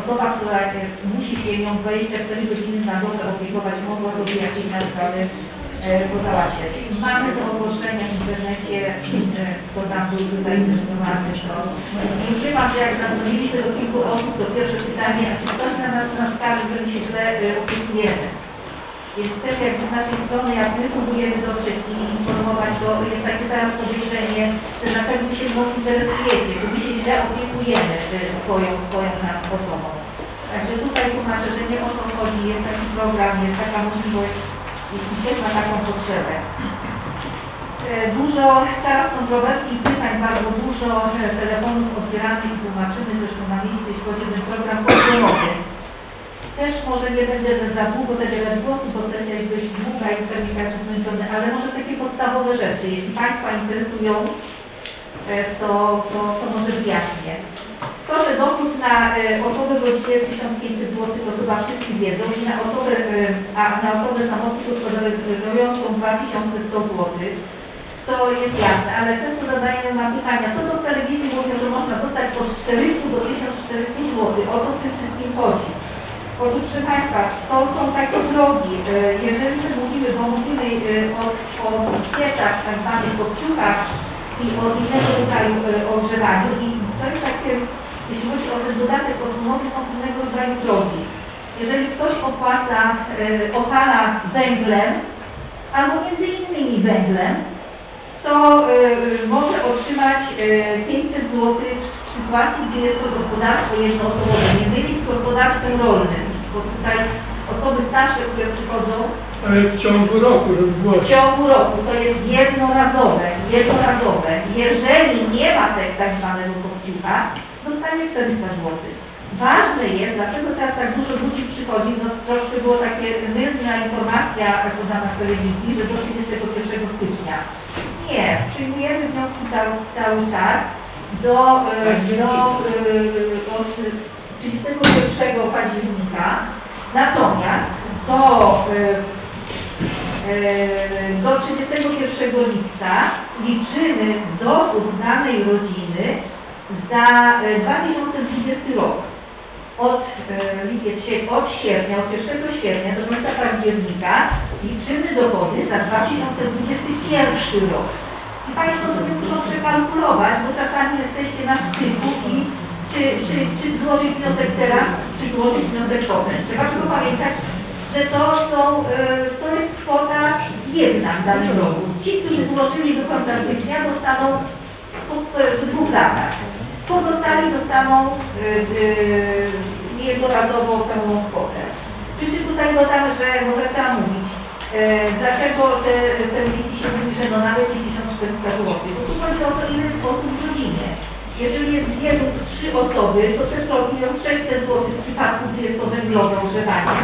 osoba, która e, musi się ją 24 godziny na dobę opiekować, mogła sobie jakieś tam sprawy e, pozałatwiać. Mamy to ogłoszenie w internecie, kto tam był zainteresowany, to nie ukrywam, że jak zadzwoniliśmy do kilku osób, to pierwsze pytanie, czy ktoś na nas na skarży, że my się źle e, opiekujemy? Więc też jakby z naszej strony, jak my próbujemy dotrzeć i informować, to jest takie teraz podejrzenie, że na pewno się mną interesujecie, że my się źle opiekujemy e, swoją, swoją nas osobą. Także tutaj tłumaczę, że nie o to chodzi, jest taki program, jest taka możliwość i też ma taką potrzebę. E, Dużo teraz i pytań, bardzo dużo e, telefonów odbieranych i tłumaczymy, zresztą na miejscu, jeśli chodzi o ten program podstawowy. Też może nie będę za- długo zabierać głosu, bo sesja jest dość długa i pewnie każdy zmęczony, ale może takie podstawowe rzeczy, jeśli Państwa interesują, e, to, to, to może wyjaśnię. To, że dochód na e, osobę jest 1500 zł, to chyba wszyscy wiedzą, i na osobę, e, a na osobę samotnie gospodarującą 2100 zł. To jest jasne, ale często zadają nam pytania, co do telewizji mówią, że można dostać od 400 do 1400 zł. O co w tym wszystkim chodzi? Otóż, proszę Państwa, to są takie drogi. E, Jeżeli my mówimy, bo mówimy o, o świecach, tak zwanych kopciuchach i o innego rodzaju ogrzewaniu i to jest takie, jeśli chodzi o ten dodatek osłonowy, są innego rodzaju drogi. Jeżeli ktoś opłaca, e, opala węglem, albo między innymi węglem, to y, może otrzymać y, 500 zł w sytuacji, gdy jest to gospodarstwo jednoosobowe, nie mylić z gospodarstwem rolnym, bo tutaj osoby starsze, które przychodzą Ale w ciągu roku, żeby było w ciągu roku, to jest jednorazowe, jednorazowe. Jeżeli nie ma tak zwanego kopciucha, dostanie 400 zł. Ważne jest, dlaczego teraz tak dużo ludzi przychodzi, no troszkę było takie mylna informacja podana w telewizji, że do 31 stycznia. Nie, przyjmujemy wnioski cały, cały czas do, e, do e, od 31 października, natomiast do e, do 31 lipca liczymy dochód danej rodziny za e, 2020 rok. Od, e, od sierpnia, od 1 sierpnia do końca października liczymy dochody za 2021 rok. I Państwo sobie muszą przekalkulować, bo czasami jesteście na styku i czy, czy, czy złożyć wniosek teraz, czy złożyć wniosek potem. Trzeba tylko pamiętać, że to są, e, to jest kwota jedna w danym roku. Ci, którzy złożyli do końca stycznia dostaną w dwóch latach. Pozostali dostaną e, e, jednorazowo pełną kwotę. Czym tutaj dodam, że może trzeba mówić, e, dlaczego te, te liki się mówi, że no nawet nie 1400 zł. Bo tu chodzi o to, ile osób w rodzinie. Jeżeli jest dwie lub trzy osoby, to te środki są 600 zł w przypadku, gdy jest to węglowe ogrzewanie,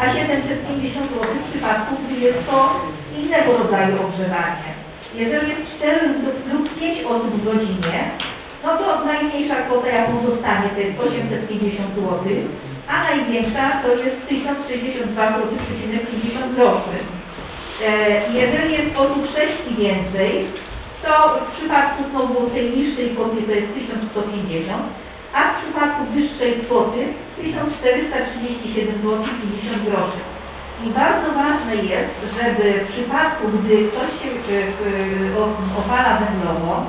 a 750 zł w przypadku, gdy jest to innego rodzaju ogrzewanie. Jeżeli jest 4 lub, lub 5 osób w rodzinie, no to najmniejsza kwota, jaką zostanie, to jest 850 zł, a największa to jest 1062 zł, 50 groszy. E, Jeżeli jest osób 6 i więcej, to w przypadku znowu tej niższej kwoty to jest 1150, a w przypadku wyższej kwoty 1437 zł 50 groszy. I bardzo ważne jest, żeby w przypadku, gdy ktoś się e, opala węglową,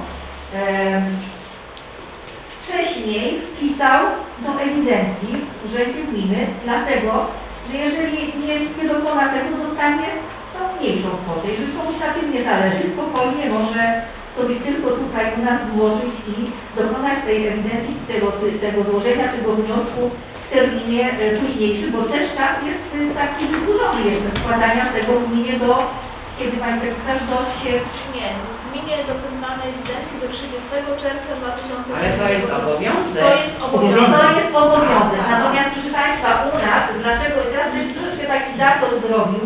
wcześniej wpisał do ewidencji urzędzie gminy, dlatego, że jeżeli nie, nie dokona tego, dostanie tą mniejszą kwotę. Jeżeli komuś na tym nie zależy, spokojnie może sobie tylko tutaj u nas złożyć i dokonać tej ewidencji tego, tego złożenia, tego wniosku w terminie e, późniejszym, bo też czas jest e, taki wydłużony jeszcze składania tego w gminie do, kiedy Pani Sekretarz do się Nie, w gminie dokonano ewidencji do 30 czerwca 2000 Ale to jest obowiązek. To jest obowiązek. To jest obowiązek. Natomiast proszę Państwa, u nas, dlaczego teraz żeś troszeczkę taki zator zrobił,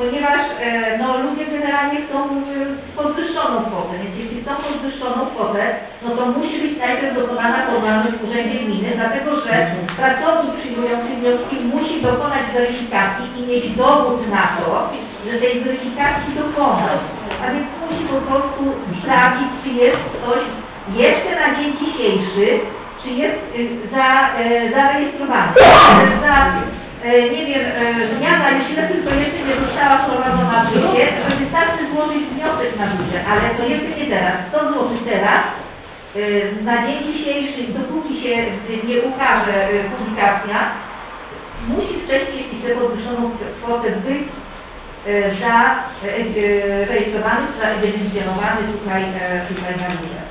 ponieważ e, no, ludzie generalnie chcą e, podwyższoną kwotę, więc jeśli chcą podwyższoną kwotę, no to musi być najpierw dokonana formalność w urzędzie gminy, dlatego że pracownik przyjmujący wnioski musi dokonać weryfikacji i mieć dowód na to, że tej weryfikacji dokonał. A więc musi po prostu sprawdzić, czy jest ktoś jeszcze na dzień dzisiejszy, czy jest y, za, y, zarejestrowany. Za, y, nie wiem, y, zmiana, jeśli tylko jeszcze nie została wprowadzona w życie, to wystarczy złożyć wniosek na górze, ale to jeszcze nie teraz. Kto złoży teraz, y, na dzień dzisiejszy, dopóki się nie ukaże y, publikacja, musi wcześniej, jeśli chce podwyższoną kwotę być y, za y, y, rejestrowany, zaewidencjonowany tutaj, tutaj na górze.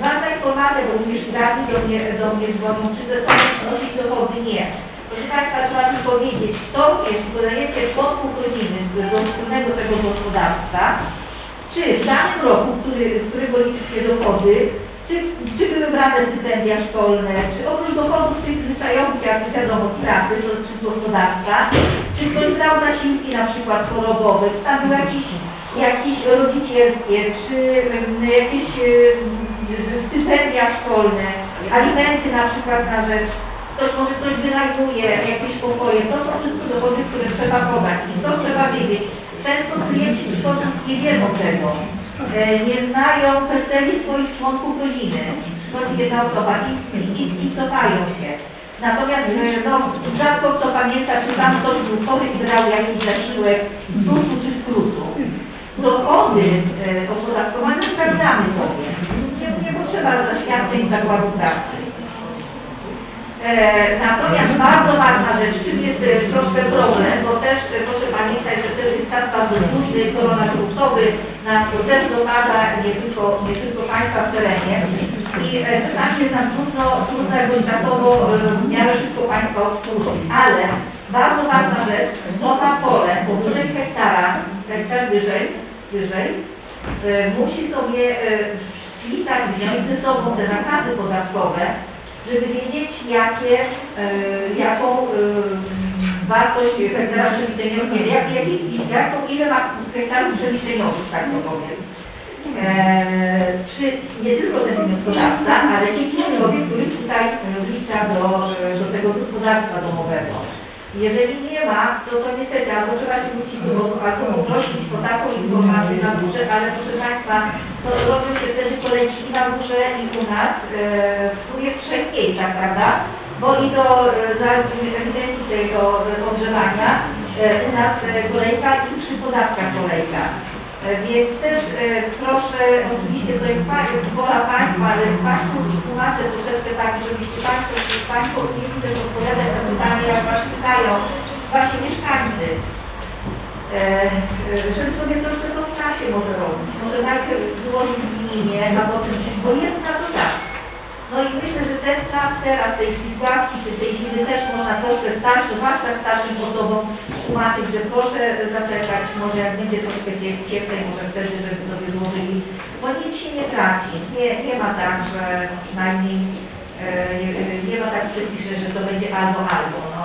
Ważna informacja, bo również radni do mnie, do mnie dzwonią, czy przynosić dochody? Nie. Proszę Państwa, trzeba mi powiedzieć, kto, jeśli podajecie członków rodziny do wspólnego tego gospodarstwa, czy w danym roku, który, z którego liczycie dochody, czy, czy były brane stypendia szkolne, czy oprócz dochodów tych zwyczajowych, jak wiadomo, z pracy, to czy z gospodarstwa, czy ktoś brał zasiłki na przykład chorobowe, czy tam były jakieś, jakieś rodzicielskie, czy um, jakieś um, stypendia szkolne, alimenty na przykład na rzecz, ktoś może ktoś wynajmuje jakieś pokoje, to są wszystko dochody, które trzeba podać i to trzeba wiedzieć. Często klienci przychodzą nie wiedzą tego, nie znają PESEL-i swoich członków rodziny. Przychodzi jedna osoba i, i, i cofają się. Natomiast e, no, rzadko kto pamięta, czy tam ktoś był chory i brał jakiś zasiłek z ZUS-u czy z KRUS-u. Dochody e, opodatkowane sprawdzamy sobie. Nie, nie potrzeba zaświadczeń zakładu pracy. E, Natomiast bardzo ważna rzecz, czym jest e, troszkę problem, bo też e, proszę pamiętać, że ten czas bardzo trudny, koronawirusowy nas to też dopada nie tylko, nie tylko Państwa w terenie. I czasami jest nam trudno, trudno jakby czasowo e, w miarę szybko Państwa obsłużyć. Ale bardzo ważna rzecz, to na pole powyżej hektara, hektar wyżej, wyżej, musi sobie wpisać, wziąć ze sobą te nakazy podatkowe, żeby wiedzieć, jakie, e, jaką e, wartość hektara przeliczeniowego, nie, jak, jak, jaką, ile ma hektarów przeliczeniowych, tak to powiem. E, czy nie tylko ten wnioskodawca, ale ci członkowie, których tutaj e, wlicza do, do tego gospodarstwa domowego. Jeżeli nie ma, to to niestety albo trzeba się wrócić do głosu, albo poprosić o taką informację na górze, ale proszę Państwa, to robią się wtedy kolejki i na górze i u nas, e, w sumie w trzech miejscach, prawda? Bo i do e, ewidencji tego ogrzewania e, u nas e, kolejka i przy podatkach kolejka. E, Więc też e, proszę, oczywiście to jest wola Państwa, ale Państwu tłumaczę troszeczkę tak, żebyście Państwo, Państwo umieli też odpowiadać na pytania, jak Was pytają, właśnie mieszkańcy. E, żeby sobie troszkę to w czasie może robić. Może najpierw złożyć w gminie, a potem, bo jest na to czas. No i myślę, że ten czas teraz, tej sytuacji, czy tej zimy też można troszkę starszym, zwłaszcza starszym osobom tłumaczyć, że proszę zaczekać, może jak będzie troszkę cie- cieplej, może wtedy, żeby sobie złożyli, bo nic się nie traci. Nie, nie ma tak, że przynajmniej e, nie- ma tak przepisze, że to będzie albo albo, no.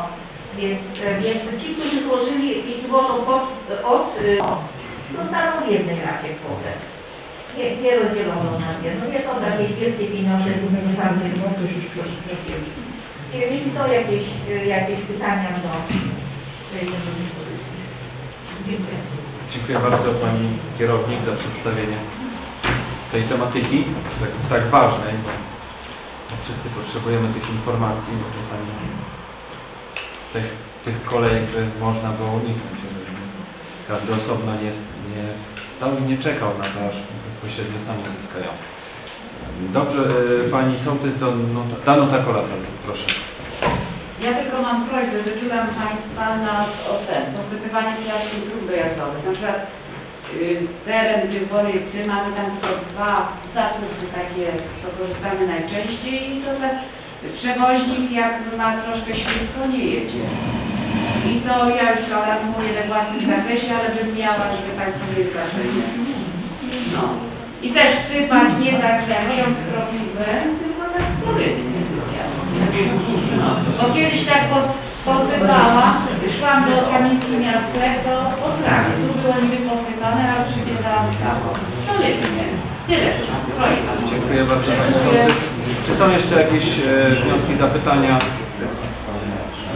Więc, e, więc ci, którzy złożyli i złożą od, od e, dostaną w jednej racie kwotę. Nie, nie rozdzielono na nie. No nie są jakieś wielkie pieniądze, Nie wiem, jeśli są jakieś, y, jakieś pytania, do dyspozycji. Dziękuję. Dziękuję bardzo Pani Kierownik za przedstawienie tej tematyki, tak, tak ważnej, bo wszyscy potrzebujemy tych informacji, bo czasami tych, tych kolejek można było uniknąć, każdy osobno nie, nie stał i nie czekał na to, aż bezpośrednio sami uzyskają. Dobrze, e, Pani Sołtys Danuta Kolata, proszę. Ja tylko mam prośbę, zwróciłam Państwa na o ten, pozbywanie przyjaciół dróg dojazdowych. Na przykład y, teren, gdzie w Wojewcy mamy tam tylko dwa zasady takie, co korzystamy najczęściej i to tak przewoźnik jak ma troszkę ślisko nie jedzie. I to ja już alarmuję we własnym zakresie, ale bym miała, żeby Państwo mieli wrażenie. No. I też sypać nie tak ksiądz profilem, tylko tak solidnie. No, bo kiedyś tak po, posypała, szłam do Kamieński Miastek, to po trawie. Tu było niby posypane, a przybiegałam prawo. Solidnie. Tyle. Dziękuję bardzo Pani. Czy są jeszcze jakieś e, wnioski, zapytania?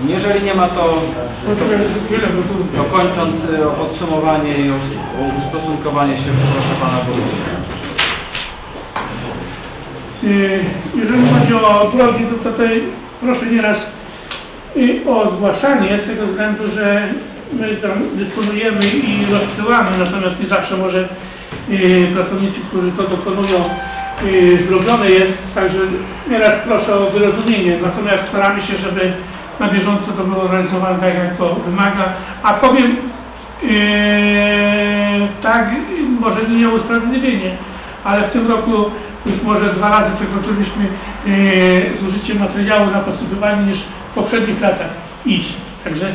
Jeżeli nie ma, to, to kończąc e, o podsumowanie i o o ustosunkowanie się, proszę Pana Burmistrza. Y, Jeżeli chodzi o drogi, to tutaj proszę nieraz y, o zgłaszanie z tego względu, że my tam dysponujemy i rozsyłamy, natomiast nie zawsze może y, pracownicy, którzy to dokonują, y, zrobione jest, także nieraz proszę o wyrozumienie, natomiast staramy się, żeby na bieżąco to było realizowane tak, jak to wymaga, a powiem Eee, tak, może nie usprawiedliwienie, ale w tym roku już może dwa razy przekroczyliśmy eee, zużycie materiału na posypywanie niż w poprzednich latach iść. Także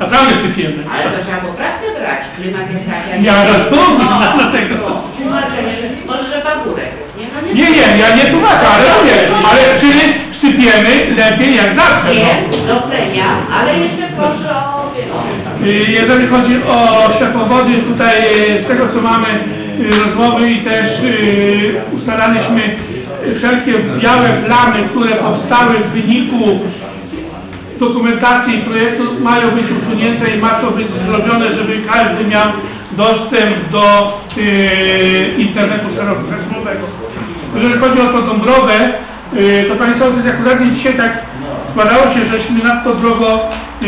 naprawdę sypiemy. Ale to trzeba poprawkę brać. Klimat jest taki, Ja rozumiem, No, dlatego. no. Tłumaczenie, że może, że pagórek. Nie, no Nie, ja nie tłumaczę, ale mówię, ale czy sypiemy lepiej jak zawsze. Nie, No. doceniam, ale jeszcze proszę o... Y, Jeżeli chodzi o światłowody, tutaj y, z tego co mamy y, rozmowy i też ustalaliśmy wszelkie białe plamy, które powstały w wyniku dokumentacji i projektu mają być usunięte i ma to być zrobione, żeby każdy miał dostęp do internetu szerokopasmowego. Jeżeli chodzi o tą Dąbrowę, y, to Panie Sołtys, akurat dzisiaj tak składało się, żeśmy nad tą drogą y,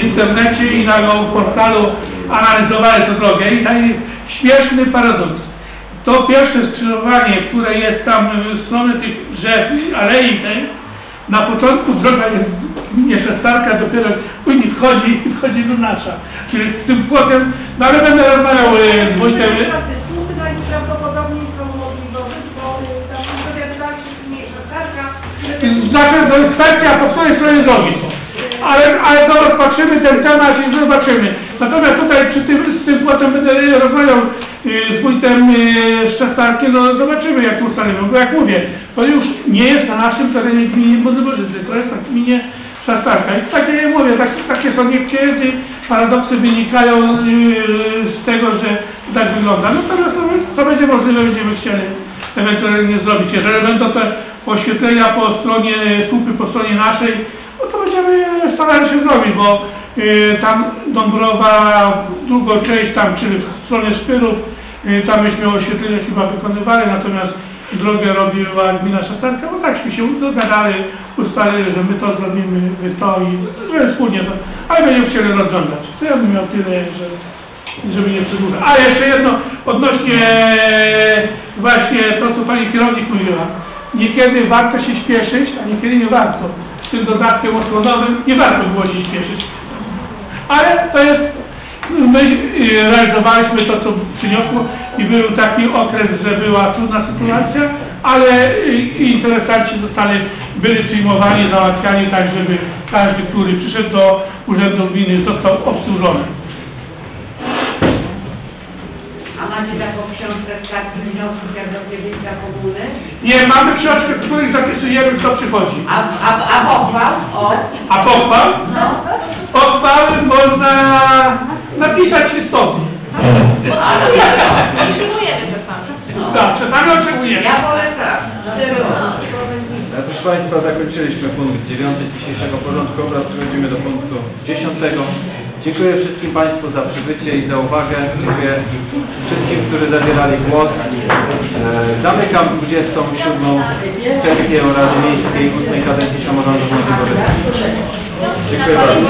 w internecie i na portalu analizowali tę drogę i taki śmieszny paradoks. To pierwsze skrzyżowanie, które jest tam w stronę tych drzew, alei tej, na początku droga jest nie szestarka, dopiero później wchodzi i wchodzi do nasza. Czyli z tym płotem, no ale będę rozmawiał y, z Wojtem. Słupy najprawdopodobniej są możliwowe, bo y, tam dowiadywali się mniejsza targa. Znaczy, to jest kwestia po której stronie drogi. Ale, ale to rozpatrzymy ten temat i zobaczymy. Natomiast tutaj przy tym, z tym płotem będę rozmawiał y, z wójtem y, Szczastarkiem, no zobaczymy jak to ustalimy, bo jak mówię, to już nie jest na naszym terenie gminy Budzyborzycy, to jest na gminie Szczastarka. I tak jak mówię, tak, takie są nieprzyjęte paradoksy wynikają y, z tego, że tak wygląda. Natomiast to, to będzie możliwe, będziemy chcieli ewentualnie zrobić. Jeżeli będą te oświetlenia po stronie słupy, po stronie naszej, no to będziemy starali się zrobić, bo y, tam Dąbrowa, drugą część tam, czyli w stronę Szpyrów, y, tam myśmy oświetlenie chyba wykonywali, natomiast drogę robiła gmina Szastarka, bo takśmy się dogadali, ustalili, że my to zrobimy, wy to i że wspólnie to, ale będziemy chcieli rozglądać. To ja bym miał tyle, że żeby nie przedłużać. A jeszcze jedno odnośnie właśnie to, co Pani kierownik mówiła. Niekiedy warto się śpieszyć, a niekiedy nie warto. Z tym dodatkiem osłonowym nie warto było się śpieszyć. Ale to jest, my y, realizowaliśmy to, co przyniosło i był taki okres, że była trudna sytuacja, ale y, interesanci zostali, byli przyjmowani, załatwiani tak, żeby każdy, który przyszedł do Urzędu Gminy został obsłużony. A macie taką książkę z takich wniosków jak do kiedyśka komuny? Nie, mamy książkę, w której zapisujemy, kto przychodzi. A, a, a pochwał? O. A pochwał? No. Pochwały można napisać istotnie. Ale Przyjmujemy to sam. No. Tak, czasami oczekujemy. Ja powiem tak. E, Proszę Państwa, zakończyliśmy punkt 9 dzisiejszego porządku obrad. Przechodzimy do punktu 10. Dziękuję wszystkim Państwu za przybycie i za uwagę. Dziękuję wszystkim, którzy zabierali głos. E, Zamykam 27. sesję Rady Miejskiej 8 kadencji samorządu Województwa. Dziękuję bardzo.